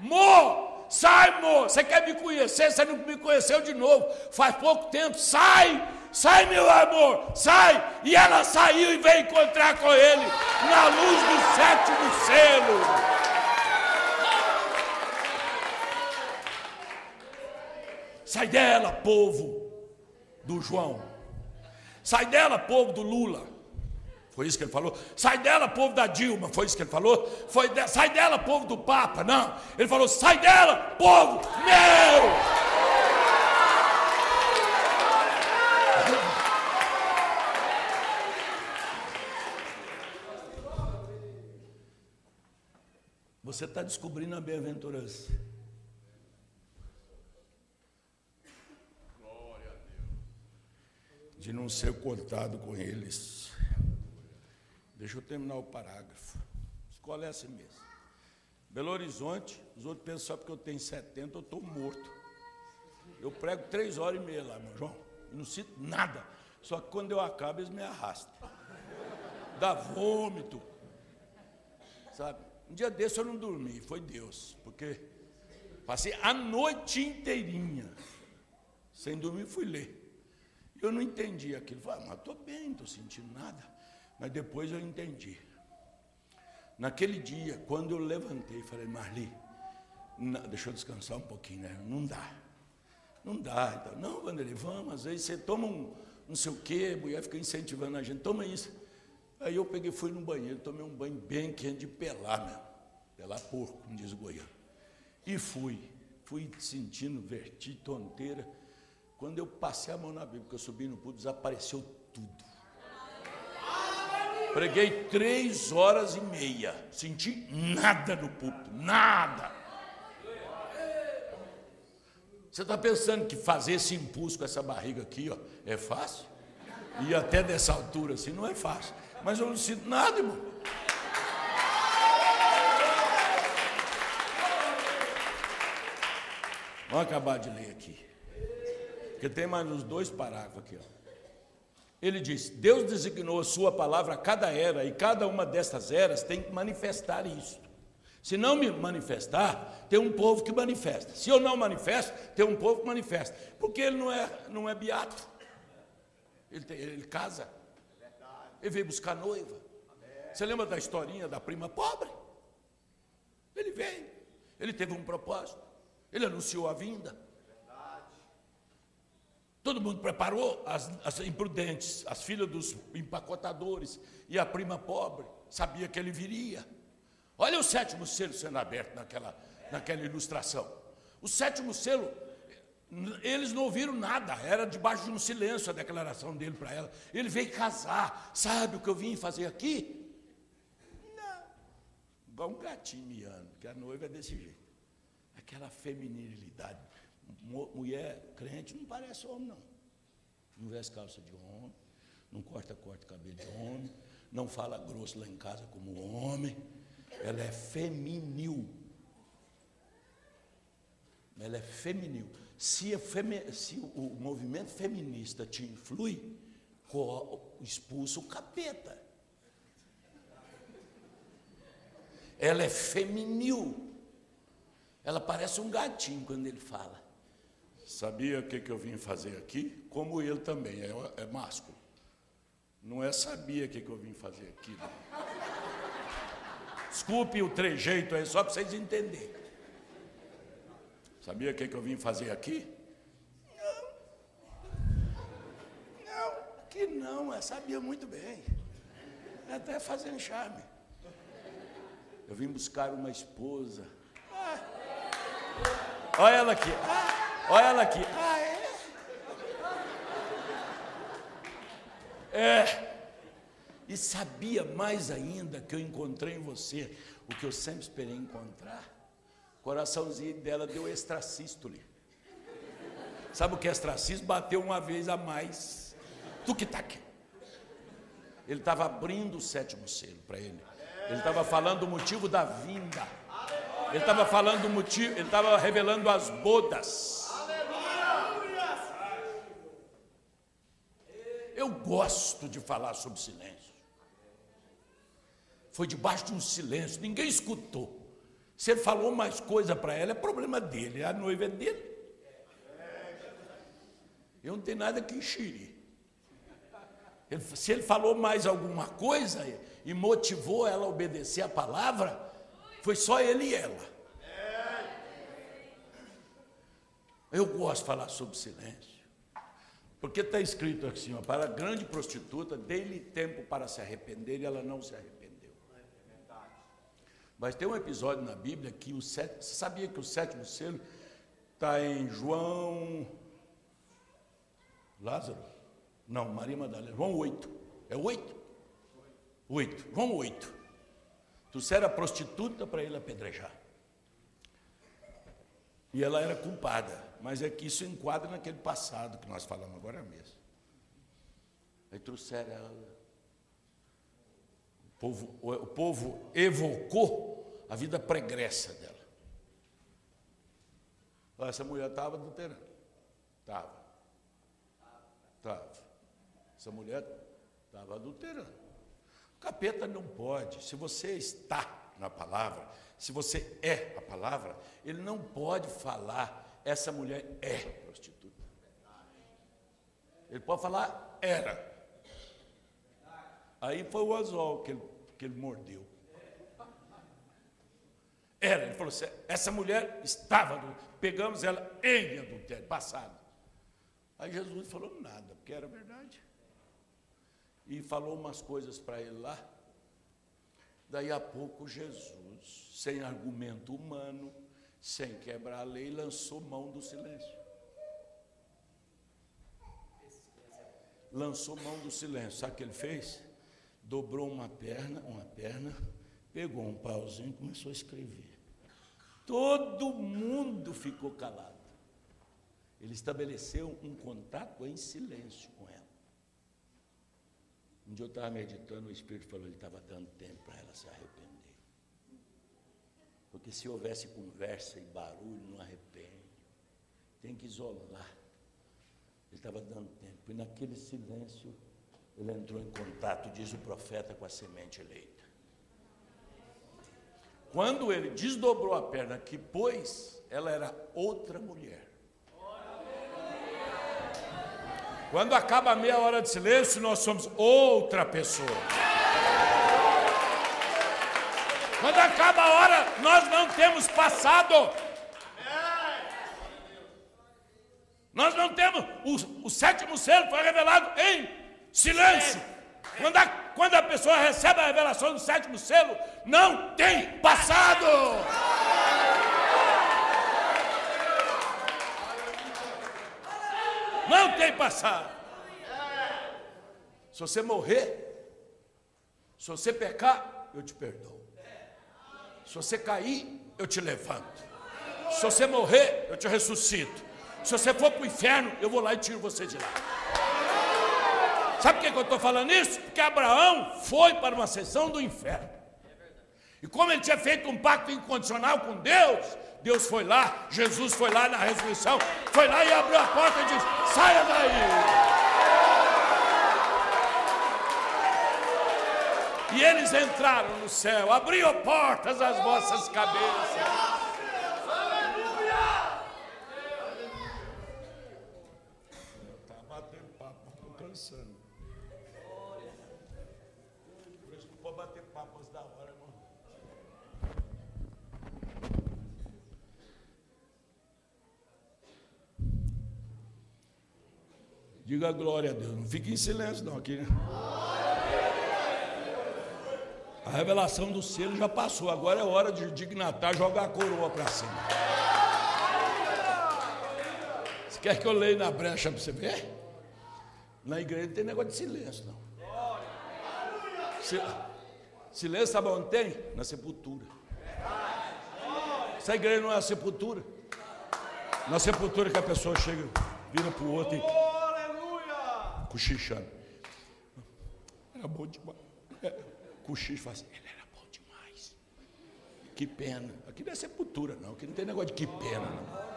Mo! Sai, Mo! Você quer me conhecer? Você não me conheceu de novo. Faz pouco tempo. Sai! Sai, meu amor! Sai! E ela saiu e veio encontrar com ele na luz do sétimo selo. Sai dela, povo do João. Sai dela, povo do Lula. Foi isso que ele falou. Sai dela, povo da Dilma. Foi isso que ele falou. Foi de... Sai dela, povo do Papa. Não. Ele falou: sai dela, povo meu. Você está descobrindo a bem-aventurança. De não ser cortado com eles. Deixa eu terminar o parágrafo. Escola é assim mesmo. Belo Horizonte, os outros pensam só porque eu tenho 70, eu estou morto. Eu prego três horas e meia lá, meu João. E não sinto nada. Só que quando eu acabo, eles me arrastam. Dá vômito. Sabe? Um dia desse eu não dormi, foi Deus. Porque passei a noite inteirinha. Sem dormir, fui ler. Eu não entendi aquilo. Falei, ah, mas estou bem, não estou sentindo nada. Mas depois eu entendi. Naquele dia, quando eu levantei, falei, Marli, não, deixa eu descansar um pouquinho, né? Não dá. Não dá. Então, não, Vanderlei, vamos, às vezes você toma um não sei o quê, a mulher fica incentivando a gente, toma isso. Aí eu peguei, fui no banheiro, tomei um banho bem quente de pelar mesmo. Pelar porco, como diz o goiano. E fui. Fui sentindo vertigem, tonteira. Quando eu passei a mão na Bíblia, que eu subi no púlpito, desapareceu tudo. Preguei três horas e meia. Senti nada no púlpito, nada. Você está pensando que fazer esse impulso com essa barriga aqui, ó, é fácil? E até dessa altura assim não é fácil. Mas eu não sinto nada, irmão. Vamos acabar de ler aqui. Porque tem mais uns dois parágrafos aqui, ó. Ele diz: Deus designou a sua palavra a cada era, e cada uma destas eras tem que manifestar isso. Se não me manifestar, tem um povo que manifesta. Se eu não manifesto, tem um povo que manifesta. Porque ele não é, não é beato. Ele, tem, ele casa. Ele veio buscar noiva. Você lembra da historinha da prima pobre? Ele veio. Ele teve um propósito. Ele anunciou a vinda. Todo mundo preparou as, as imprudentes, as filhas dos empacotadores e a prima pobre, sabia que ele viria. Olha o sétimo selo sendo aberto naquela, naquela ilustração. O sétimo selo, eles não ouviram nada, era debaixo de um silêncio a declaração dele para ela. Ele veio casar, sabe o que eu vim fazer aqui? Não, igual um gatinho miando, que a noiva é desse jeito. Aquela feminilidade mulher crente não parece homem, não. Não veste calça de homem, não corta, corta cabelo de homem, não fala grosso lá em casa como homem. Ela é feminil. Ela é feminil. Se, femi, se o movimento feminista te influi, expulsa o capeta. Ela é feminil. Ela parece um gatinho quando ele fala. Sabia o que, que eu vim fazer aqui? Como ele também, é, é másculo. Não é sabia o que, que eu vim fazer aqui. Não. Desculpe o trejeito aí, só para vocês entenderem. Sabia o que, que eu vim fazer aqui? Não. Não, que não, eu sabia muito bem. Até fazendo charme. Eu vim buscar uma esposa. Ah. Olha ela aqui. Ah. Olha ela aqui. Ah, é? É. E sabia mais ainda que eu encontrei em você o que eu sempre esperei encontrar? O coraçãozinho dela deu extracístole. Sabe o que é ostracismo? Bateu uma vez a mais. Tu que está aqui. Ele estava abrindo o sétimo selo para ele. Ele estava falando o motivo da vinda. Ele estava falando o motivo, ele estava revelando as bodas. Eu gosto de falar sobre silêncio. Foi debaixo de um silêncio, ninguém escutou. Se ele falou mais coisa para ela, é problema dele, a noiva é dele. Eu não tenho nada que enxerir. Ele, se ele falou mais alguma coisa e motivou ela a obedecer a palavra, foi só ele e ela. Eu gosto de falar sobre silêncio. Porque está escrito assim, ó, para a grande prostituta, dê-lhe tempo para se arrepender e ela não se arrependeu. Mas tem um episódio na Bíblia que o sétimo, você sabia que o sétimo selo está em João Lázaro? Não, Maria Madalena, João 8. É 8? 8. João 8. Tu era prostituta para ele apedrejar. E ela era culpada. Mas é que isso enquadra naquele passado que nós falamos agora mesmo. Aí trouxeram ela. O povo, o, povo evocou a vida pregressa dela. Essa mulher estava adulterando. Estava. Estava. Essa mulher estava adulterando. O capeta não pode. Se você está na palavra, se você é a palavra, ele não pode falar essa mulher é prostituta. Ele pode falar, era. Aí foi o anzol que ele, que ele mordeu. Era, ele falou assim, essa mulher estava, pegamos ela em adultério, passado. Aí Jesus falou nada, porque era verdade. E falou umas coisas para ele lá. Daí a pouco Jesus, sem argumento humano, sem quebrar a lei, lançou mão do silêncio. Lançou mão do silêncio. Sabe o que ele fez? Dobrou uma perna, uma perna, pegou um pauzinho e começou a escrever. Todo mundo ficou calado. Ele estabeleceu um contato em silêncio com ela. Um dia eu estava meditando, o Espírito falou, ele estava dando tempo para ela se arrepender. Porque se houvesse conversa e barulho, não arrepende. Tem que isolar. Ele estava dando tempo. E naquele silêncio, ele entrou em contato, diz o profeta, com a semente eleita. Quando ele desdobrou a perna que pôs, ela era outra mulher. Quando acaba a meia hora de silêncio, nós somos outra pessoa. Quando acaba a hora, nós não temos passado. Nós não temos. O, o sétimo selo foi revelado em silêncio. Quando a, quando a pessoa recebe a revelação do sétimo selo, não tem passado. Não tem passado. Se você morrer, se você pecar, eu te perdoo. Se você cair, eu te levanto. Se você morrer, eu te ressuscito. Se você for para o inferno, eu vou lá e tiro você de lá. Sabe por que eu estou falando isso? Porque Abraão foi para uma sessão do inferno. E como ele tinha feito um pacto incondicional com Deus, Deus foi lá, Jesus foi lá na ressurreição, foi lá e abriu a porta e disse: saia daí. E eles entraram no céu, abriam portas às vossas cabeças. Aleluia! Está batendo papo, estou cansando. Por isso não pode bater papo da hora. Diga glória a Deus. Não fique em silêncio, não, aqui, né? A revelação do selo já passou, agora é hora de dignatar, jogar a coroa para cima. Você quer que eu leia na brecha para você ver? Na igreja não tem negócio de silêncio, não. Silêncio, sabe onde tem? Na sepultura. Essa igreja não é a sepultura. Na sepultura que a pessoa chega. vira para o outro e. Aleluia! Cochichando. Era bom demais. É, cochicho faz assim, ele era bom demais. Que pena. Aqui não é sepultura, não. Aqui não tem negócio de que pena, não.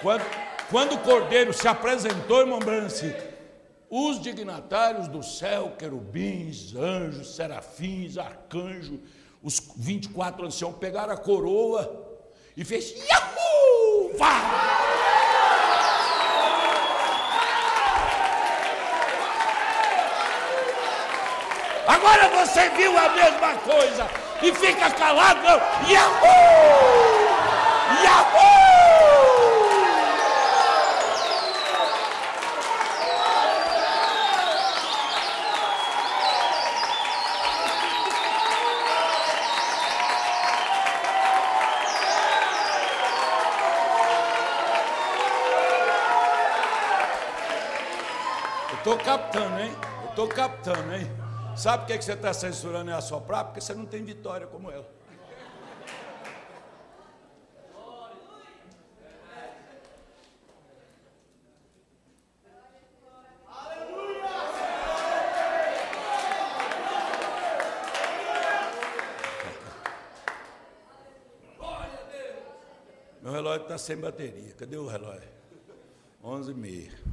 Quando, quando o cordeiro se apresentou, irmão Brance, os dignatários do céu, querubins, anjos, serafins, arcanjos, os 24 anciãos pegaram a coroa e fez Yahoo! Vá! Agora você viu a mesma coisa e fica calado. Yahoo! Yahoo! Estou captando, hein? Estou captando, hein? Sabe por que você está censurando e assoprar? Porque você não tem vitória como ela. Meu relógio está sem bateria. Cadê o relógio? 11 e meia.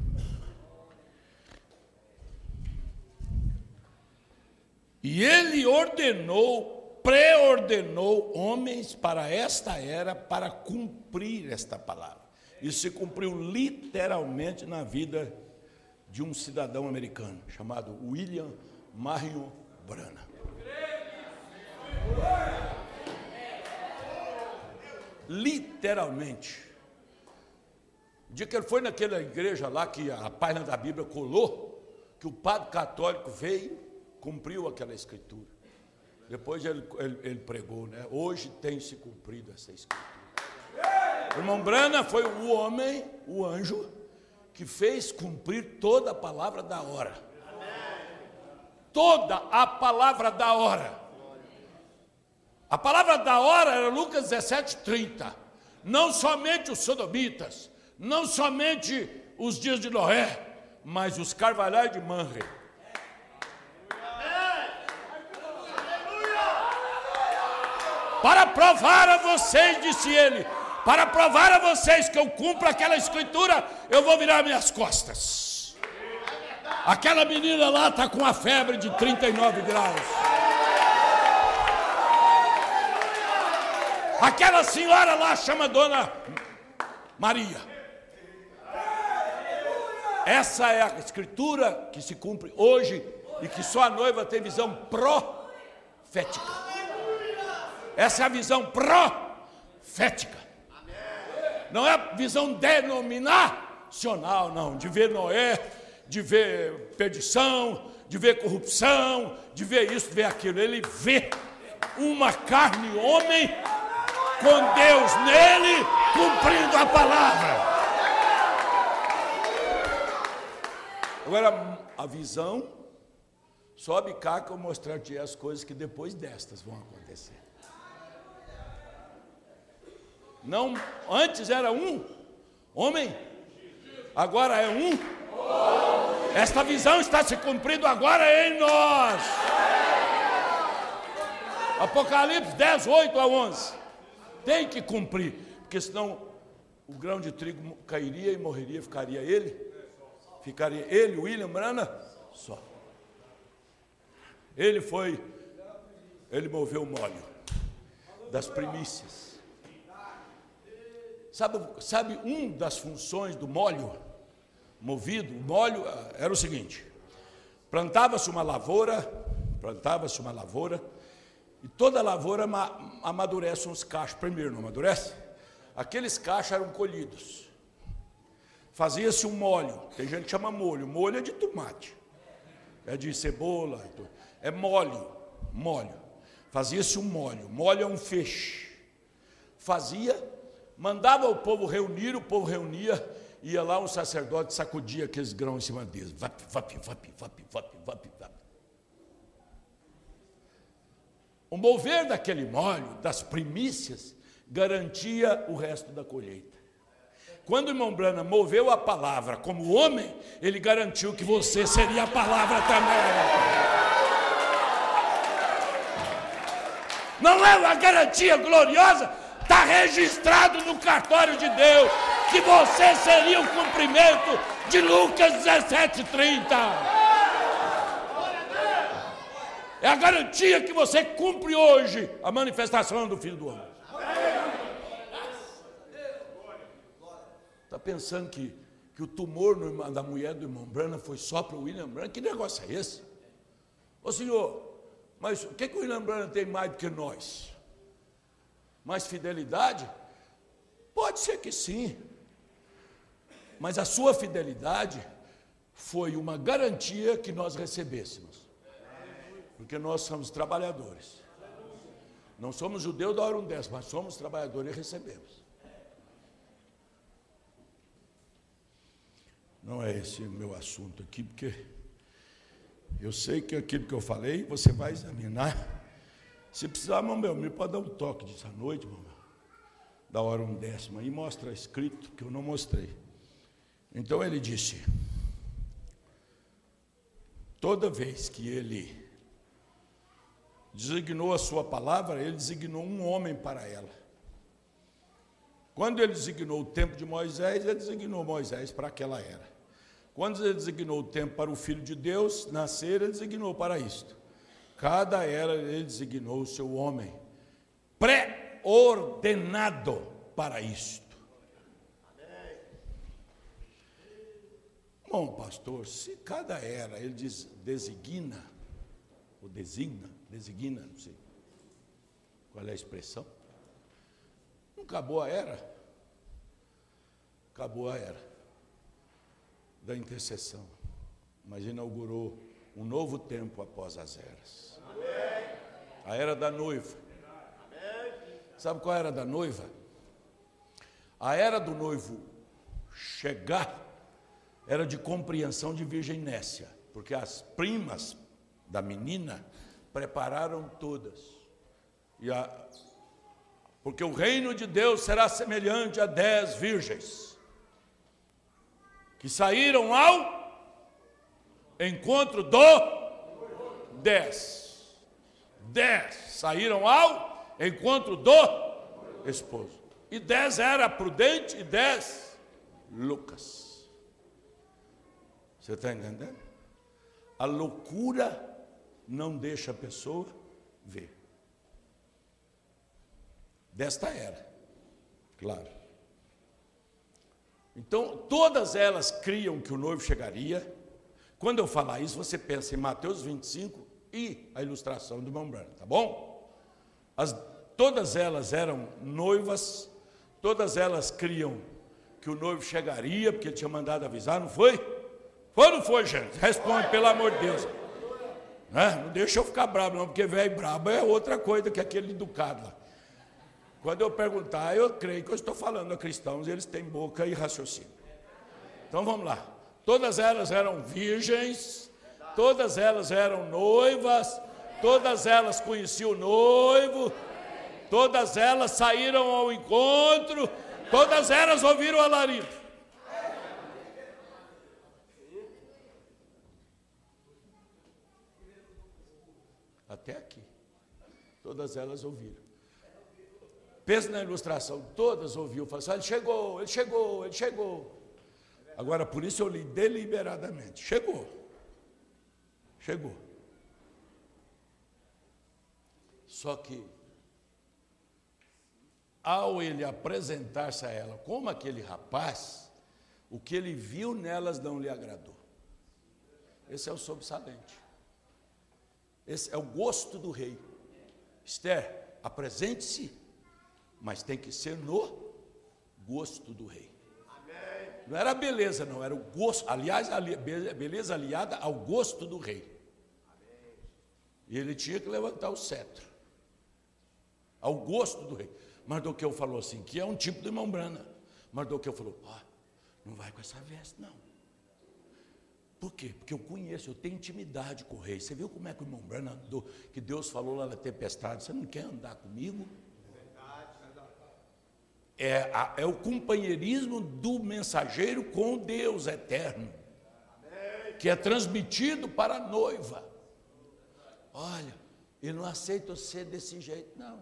E ele ordenou, preordenou homens para esta era para cumprir esta palavra. Isso se cumpriu literalmente na vida de um cidadão americano chamado William Marion Branham. Literalmente. O dia que ele foi naquela igreja lá que a página da Bíblia colou, que o padre católico veio cumpriu aquela escritura. Depois ele, ele, ele pregou, né? Hoje tem se cumprido essa escritura. O irmão Brana foi o homem, o anjo, que fez cumprir toda a palavra da hora. Toda a palavra da hora. A palavra da hora era Lucas 17, 30. Não somente os sodomitas, não somente os dias de Noé, mas os carvalhais de Manre para provar a vocês, disse ele, para provar a vocês que eu cumpro aquela escritura, eu vou virar minhas costas. Aquela menina lá está com a febre de 39 graus. Aquela senhora lá chama Dona Maria. Essa é a escritura que se cumpre hoje e que só a noiva tem visão profética. Essa é a visão profética. Não é a visão denominacional, não, de ver Noé, de ver perdição, de ver corrupção, de ver isso, de ver aquilo. Ele vê uma carne homem com Deus nele, cumprindo a palavra. Agora, a visão sobe cá que eu mostrar-te as coisas que depois destas vão acontecer. Não, antes era um homem, agora é um. Esta visão está se cumprindo agora em nós. Apocalipse 10, 8 a 11. Tem que cumprir, porque senão o grão de trigo cairia e morreria, ficaria ele. Ficaria ele, William Brana, só. Ele foi, ele moveu o molho das primícias. Sabe, sabe um das funções do molho movido? O molho ah, era o seguinte: plantava-se uma lavoura, plantava-se uma lavoura, e toda lavoura amadurece uns cachos. Primeiro, não amadurece? Aqueles cachos eram colhidos. Fazia-se um molho, tem gente que chama molho, molho é de tomate, é de cebola, é molho, molho. Fazia-se um molho, molho é um feixe. Fazia Mandava o povo reunir, o povo reunia, ia lá um sacerdote sacudia aqueles grãos em cima deles. Vap, vap, vap, vap, vap, vap, vap. O mover daquele molho, das primícias, garantia o resto da colheita. Quando o irmão Brana moveu a palavra como homem, ele garantiu que você seria a palavra também. Não é uma garantia gloriosa? Registrado no cartório de Deus que você seria o cumprimento de Lucas 17,30. É a garantia que você cumpre hoje a manifestação do Filho do Homem. Está pensando que, que o tumor no, da mulher do irmão Brana foi só para o William Brana? Que negócio é esse? Ô senhor, mas o que, que o William Brana tem mais do que nós? Mais fidelidade? Pode ser que sim. Mas a sua fidelidade foi uma garantia que nós recebêssemos. Porque nós somos trabalhadores. Não somos judeus da hora um décimo, mas somos trabalhadores e recebemos. Não é esse o meu assunto aqui, porque eu sei que aquilo que eu falei, você vai examinar. Se precisar, meu, me pode dar um toque disso à noite, meu, da hora um décimo, aí mostra escrito, que eu não mostrei. Então ele disse: toda vez que ele designou a sua palavra, ele designou um homem para ela. Quando ele designou o tempo de Moisés, ele designou Moisés para aquela era. Quando ele designou o tempo para o Filho de Deus nascer, ele designou para isto. Cada era ele designou o seu homem, pré-ordenado para isto. Bom, pastor, se cada era ele diz, designa, ou designa, designa, não sei qual é a expressão, não acabou a era? Acabou a era da intercessão, mas inaugurou um novo tempo após as eras. A era da noiva. Sabe qual era da noiva? A era do noivo chegar era de compreensão de Virgem Nécia, porque as primas da menina prepararam todas. E a, porque o reino de Deus será semelhante a dez virgens que saíram ao encontro do dez. Dez saíram ao encontro do esposo. E dez era prudente e dez Lucas. Você está entendendo? A loucura não deixa a pessoa ver. Desta era, claro. Então, todas elas criam que o noivo chegaria. Quando eu falar isso, você pensa em Mateus 25 e a ilustração do irmão Branco, tá bom? As, todas elas eram noivas, todas elas criam que o noivo chegaria, porque ele tinha mandado avisar, não foi? Foi ou não foi, gente? Responde, pelo amor de Deus. Né? Não deixa eu ficar bravo, não, porque velho brabo é outra coisa que aquele educado lá. Quando eu perguntar, eu creio que eu estou falando a cristãos, eles têm boca e raciocínio. Então vamos lá. Todas elas eram virgens, todas elas eram noivas, todas elas conheciam o noivo, todas elas saíram ao encontro, todas elas ouviram o alarido. Até aqui. Todas elas ouviram. Pensa na ilustração, todas ouviu, falaram assim, ele chegou, ele chegou, ele chegou. Agora, por isso eu li deliberadamente, chegou. Chegou. Só que, ao ele apresentar-se a ela como aquele rapaz, o que ele viu nelas não lhe agradou. Esse é o sobressalente. Esse é o gosto do rei. Esther, apresente-se mas tem que ser no gosto do rei. Não era beleza, não, era o gosto. Aliás, a beleza aliada ao gosto do rei. E ele tinha que levantar o cetro. Ao gosto do rei. Mardoqueu falou assim, que é um tipo de irmão Brana. Mardoqueu falou, ah, não vai com essa veste, não. Por quê? Porque eu conheço, eu tenho intimidade com o rei. Você viu como é que o irmão Brana andou, que Deus falou lá na tempestade, você não quer andar comigo? É, a, é o companheirismo do mensageiro com Deus eterno, que é transmitido para a noiva. Olha, ele não aceita ser desse jeito, não.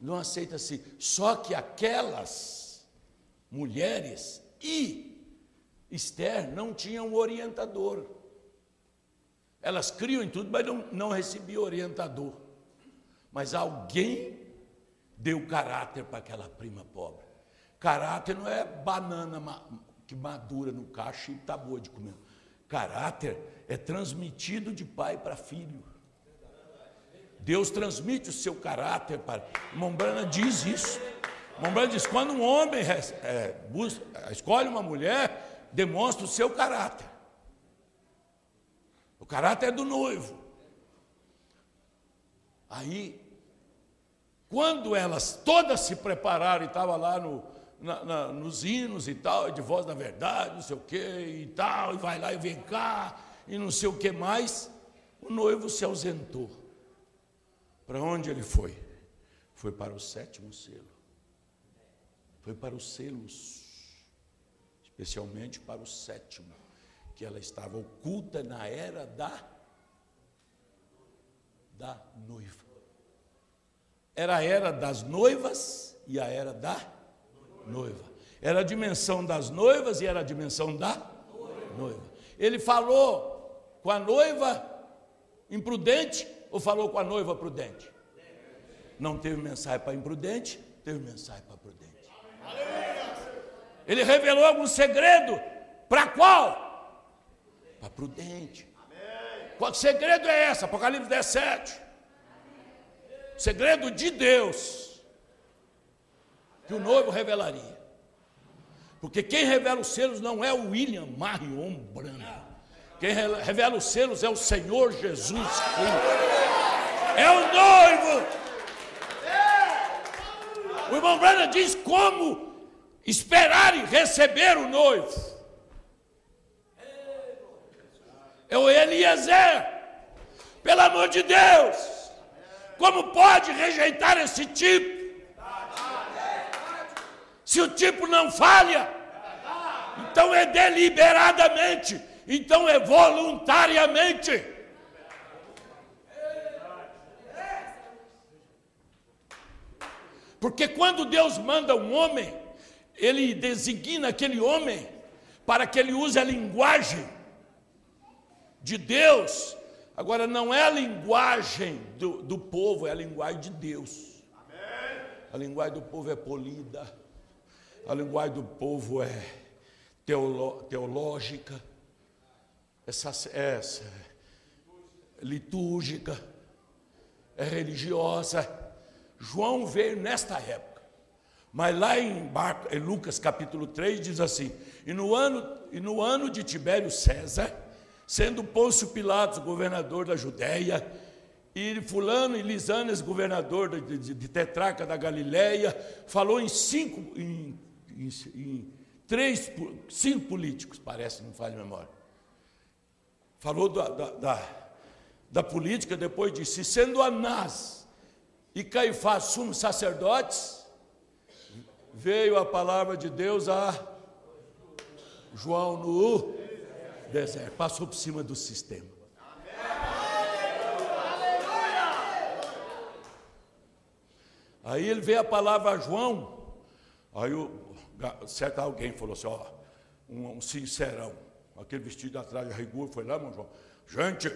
Não aceita assim. Só que aquelas mulheres e Esther não tinham orientador. Elas criam em tudo, mas não, não recebiam orientador. Mas alguém deu caráter para aquela prima pobre. Caráter não é banana que madura no cacho e está boa de comer. Caráter é transmitido de pai para filho. Deus transmite o seu caráter para. Mombrana diz isso. Mombrana diz: quando um homem é, busca, escolhe uma mulher, demonstra o seu caráter. O caráter é do noivo. Aí quando elas todas se prepararam e estavam lá no, na, na, nos hinos e tal, de voz da verdade, não sei o que e tal, e vai lá e vem cá, e não sei o que mais, o noivo se ausentou. Para onde ele foi? Foi para o sétimo selo. Foi para os selos, especialmente para o sétimo, que ela estava oculta na era da da noiva. Era a era das noivas e a era da noiva. Era a dimensão das noivas e era a dimensão da noiva. Ele falou com a noiva imprudente ou falou com a noiva prudente? Não teve mensagem para imprudente, teve mensagem para prudente. Ele revelou algum segredo para qual? Para prudente. Qual segredo é esse? Apocalipse 17 segredo de Deus, que o noivo revelaria. Porque quem revela os selos não é o William Marion Branham. Quem revela os selos é o Senhor Jesus Cristo. É o noivo. O irmão Branham diz como esperar e receber o noivo. É o Eliezer. Pelo amor de Deus. Como pode rejeitar esse tipo? Se o tipo não falha, então é deliberadamente, então é voluntariamente. Porque quando Deus manda um homem, ele designa aquele homem para que ele use a linguagem de Deus Agora, não é a linguagem do, do povo, é a linguagem de Deus. Amém. A linguagem do povo é polida, a linguagem do povo é teolo, teológica, essa, essa litúrgica, é religiosa. João veio nesta época. Mas lá em, em Lucas capítulo 3 diz assim: e no ano, e no ano de Tibério César, sendo Pôncio Pilatos governador da Judéia, e fulano e Lisanes governador de, de, de Tetraca da Galileia, falou em cinco, em, em, em, três, cinco políticos, parece, não faz memória. Falou da, da, da, da política, depois disse, sendo Anás e Caifás sumos sacerdotes, veio a palavra de Deus a João no deserto, passou por cima do sistema. Aí ele veio a palavra João, aí o, certo alguém falou assim, ó, um, um sincerão, aquele vestido atrás de rigor, foi lá, irmão João, gente,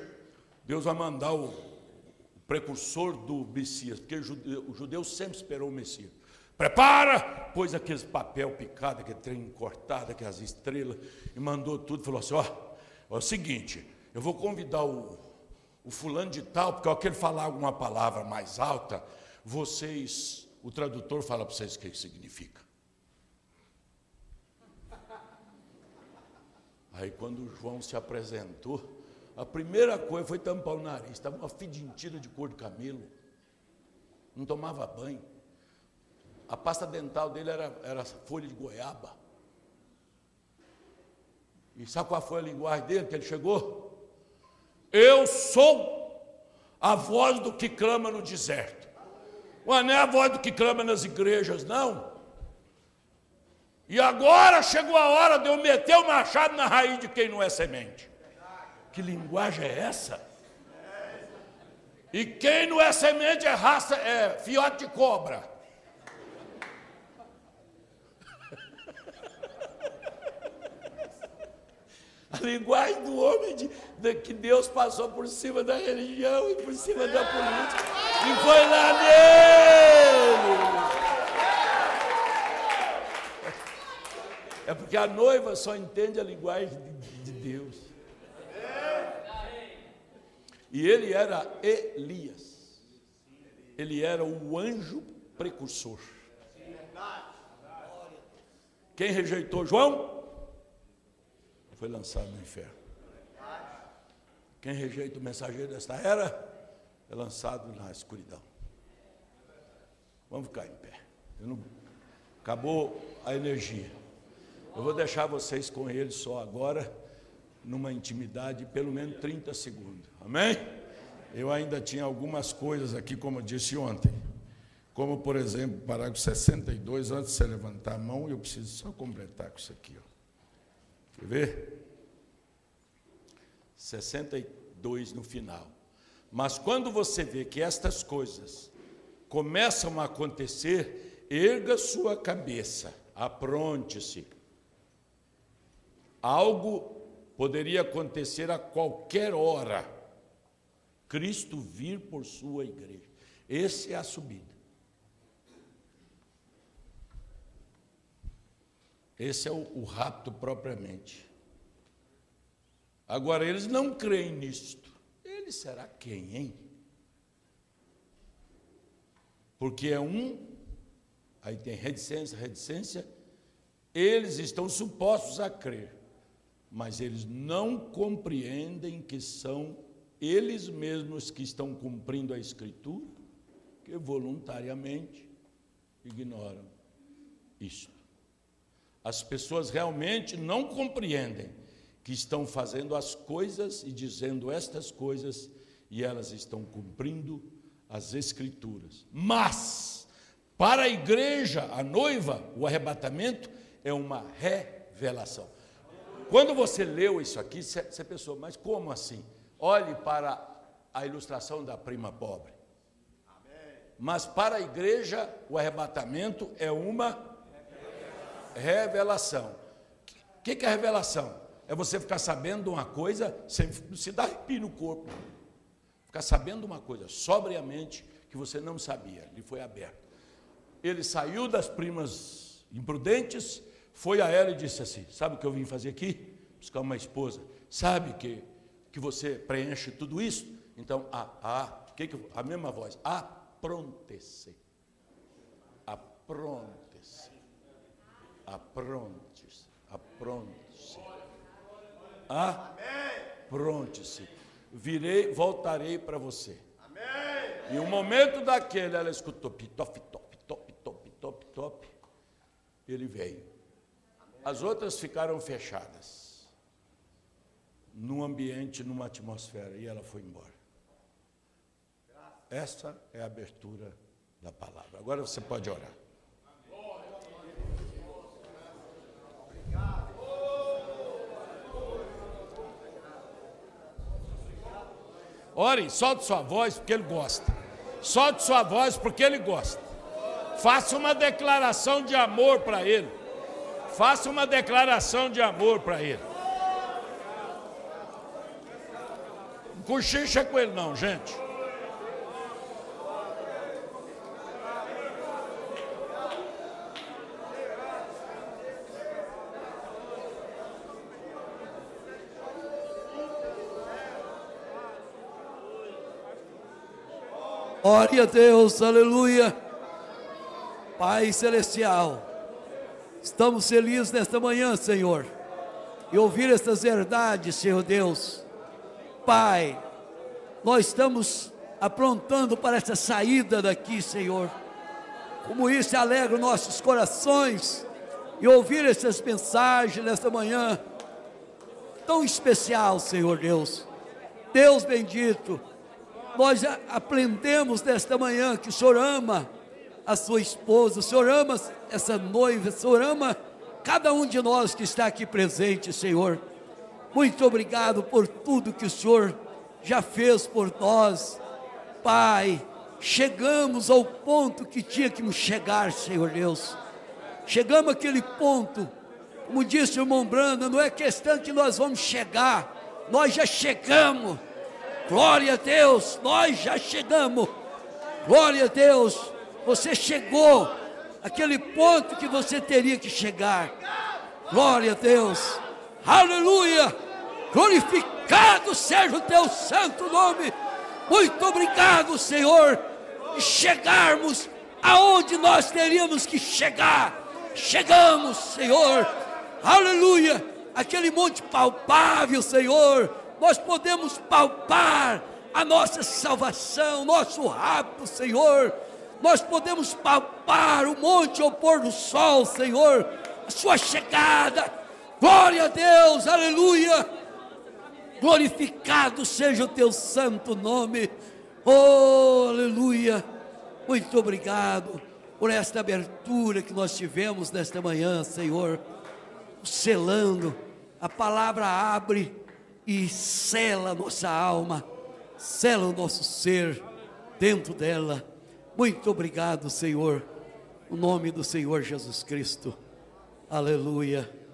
Deus vai mandar o, o precursor do Messias, porque o judeu, o judeu sempre esperou o Messias. Prepara! Pôs aqueles papel picado, aquele trem cortado, aquelas estrelas, e mandou tudo, falou assim, ó, é o seguinte, eu vou convidar o, o fulano de tal, porque ao que ele falar alguma palavra mais alta, vocês, o tradutor fala para vocês o que significa. Aí quando João se apresentou, a primeira coisa foi tampar o nariz, estava uma fedentida de cor de camelo, não tomava banho. A pasta dental dele era, era folha de goiaba. E sabe qual foi a linguagem dele que ele chegou? Eu sou a voz do que clama no deserto. Ué, não é a voz do que clama nas igrejas, não. E agora chegou a hora de eu meter o machado na raiz de quem não é semente. Que linguagem é essa? E quem não é semente é raça, é fiote de cobra. A linguagem do homem de, de, que Deus passou por cima da religião e por cima da política. E foi lá nele. É porque a noiva só entende a linguagem de, de Deus. E ele era Elias. Ele era o anjo precursor. Quem rejeitou João? Foi lançado no inferno. Quem rejeita o mensageiro desta era é lançado na escuridão. Vamos ficar em pé. Não... Acabou a energia. Eu vou deixar vocês com ele só agora, numa intimidade, pelo menos 30 segundos. Amém? Eu ainda tinha algumas coisas aqui, como eu disse ontem. Como, por exemplo, parágrafo 62, antes de você levantar a mão, eu preciso só completar com isso aqui. Ó. Quer ver? 62 no final. Mas quando você vê que estas coisas começam a acontecer, erga sua cabeça, apronte-se, Algo poderia acontecer a qualquer hora. Cristo vir por sua igreja. Essa é a subida. Esse é o, o rapto propriamente. Agora, eles não creem nisto. Ele será quem, hein? Porque é um, aí tem reticência, reticência, eles estão supostos a crer mas eles não compreendem que são eles mesmos que estão cumprindo a Escritura, que voluntariamente ignoram isto. As pessoas realmente não compreendem que estão fazendo as coisas e dizendo estas coisas e elas estão cumprindo as Escrituras. Mas, para a igreja, a noiva, o arrebatamento é uma revelação. Quando você leu isso aqui, você pensou, mas como assim? Olhe para a ilustração da prima pobre. Mas para a igreja, o arrebatamento é uma revelação. O que, que é revelação? É você ficar sabendo uma coisa sem se dar arrepio no corpo. Ficar sabendo uma coisa sobriamente que você não sabia, lhe foi aberto. Ele saiu das primas imprudentes foi a ela e disse assim: Sabe o que eu vim fazer aqui? Buscar uma esposa. Sabe que, que você preenche tudo isso? Então, a, a, que que, a mesma voz, apronte-se. Apronte-se. Apronte-se. Apronte-se. Apronte-se. Virei, voltarei para você. Amém. E um momento daquele, ela escutou pitop, top, top, top, top, top. Ele veio. As outras ficaram fechadas, num ambiente, numa atmosfera, e ela foi embora. Essa é a abertura da palavra. Agora você pode orar. Ore, solte sua voz porque ele gosta. Solte sua voz porque ele gosta. Faça uma declaração de amor para ele. Faça uma declaração de amor para ele. Não cochicha com ele não, gente. Ore a Deus, aleluia. Pai Celestial. Estamos felizes nesta manhã, Senhor, e ouvir estas verdades, Senhor Deus. Pai, nós estamos aprontando para essa saída daqui, Senhor. Como isso alegra nossos corações e ouvir essas mensagens nesta manhã tão especial, Senhor Deus. Deus bendito, nós aprendemos nesta manhã que o Senhor ama a sua esposa, o Senhor ama essa noiva, o Senhor ama cada um de nós que está aqui presente, Senhor. Muito obrigado por tudo que o Senhor já fez por nós, Pai. Chegamos ao ponto que tinha que chegar, Senhor Deus. Chegamos àquele ponto, como disse o irmão Branda, não é questão que nós vamos chegar, nós já chegamos. Glória a Deus, nós já chegamos. Glória a Deus, você chegou aquele ponto que você teria que chegar. Glória a Deus. Aleluia. Glorificado seja o teu santo nome. Muito obrigado, Senhor, de chegarmos aonde nós teríamos que chegar. Chegamos, Senhor. Aleluia. Aquele monte palpável, Senhor nós podemos palpar a nossa salvação, nosso rapto, Senhor. Nós podemos palpar o monte ao pôr do sol, Senhor, a sua chegada. Glória a Deus, aleluia. Glorificado seja o teu santo nome. Oh, aleluia. Muito obrigado por esta abertura que nós tivemos nesta manhã, Senhor. Selando, a palavra abre e sela nossa alma, sela o nosso ser dentro dela. Muito obrigado, Senhor, no nome do Senhor Jesus Cristo. Aleluia.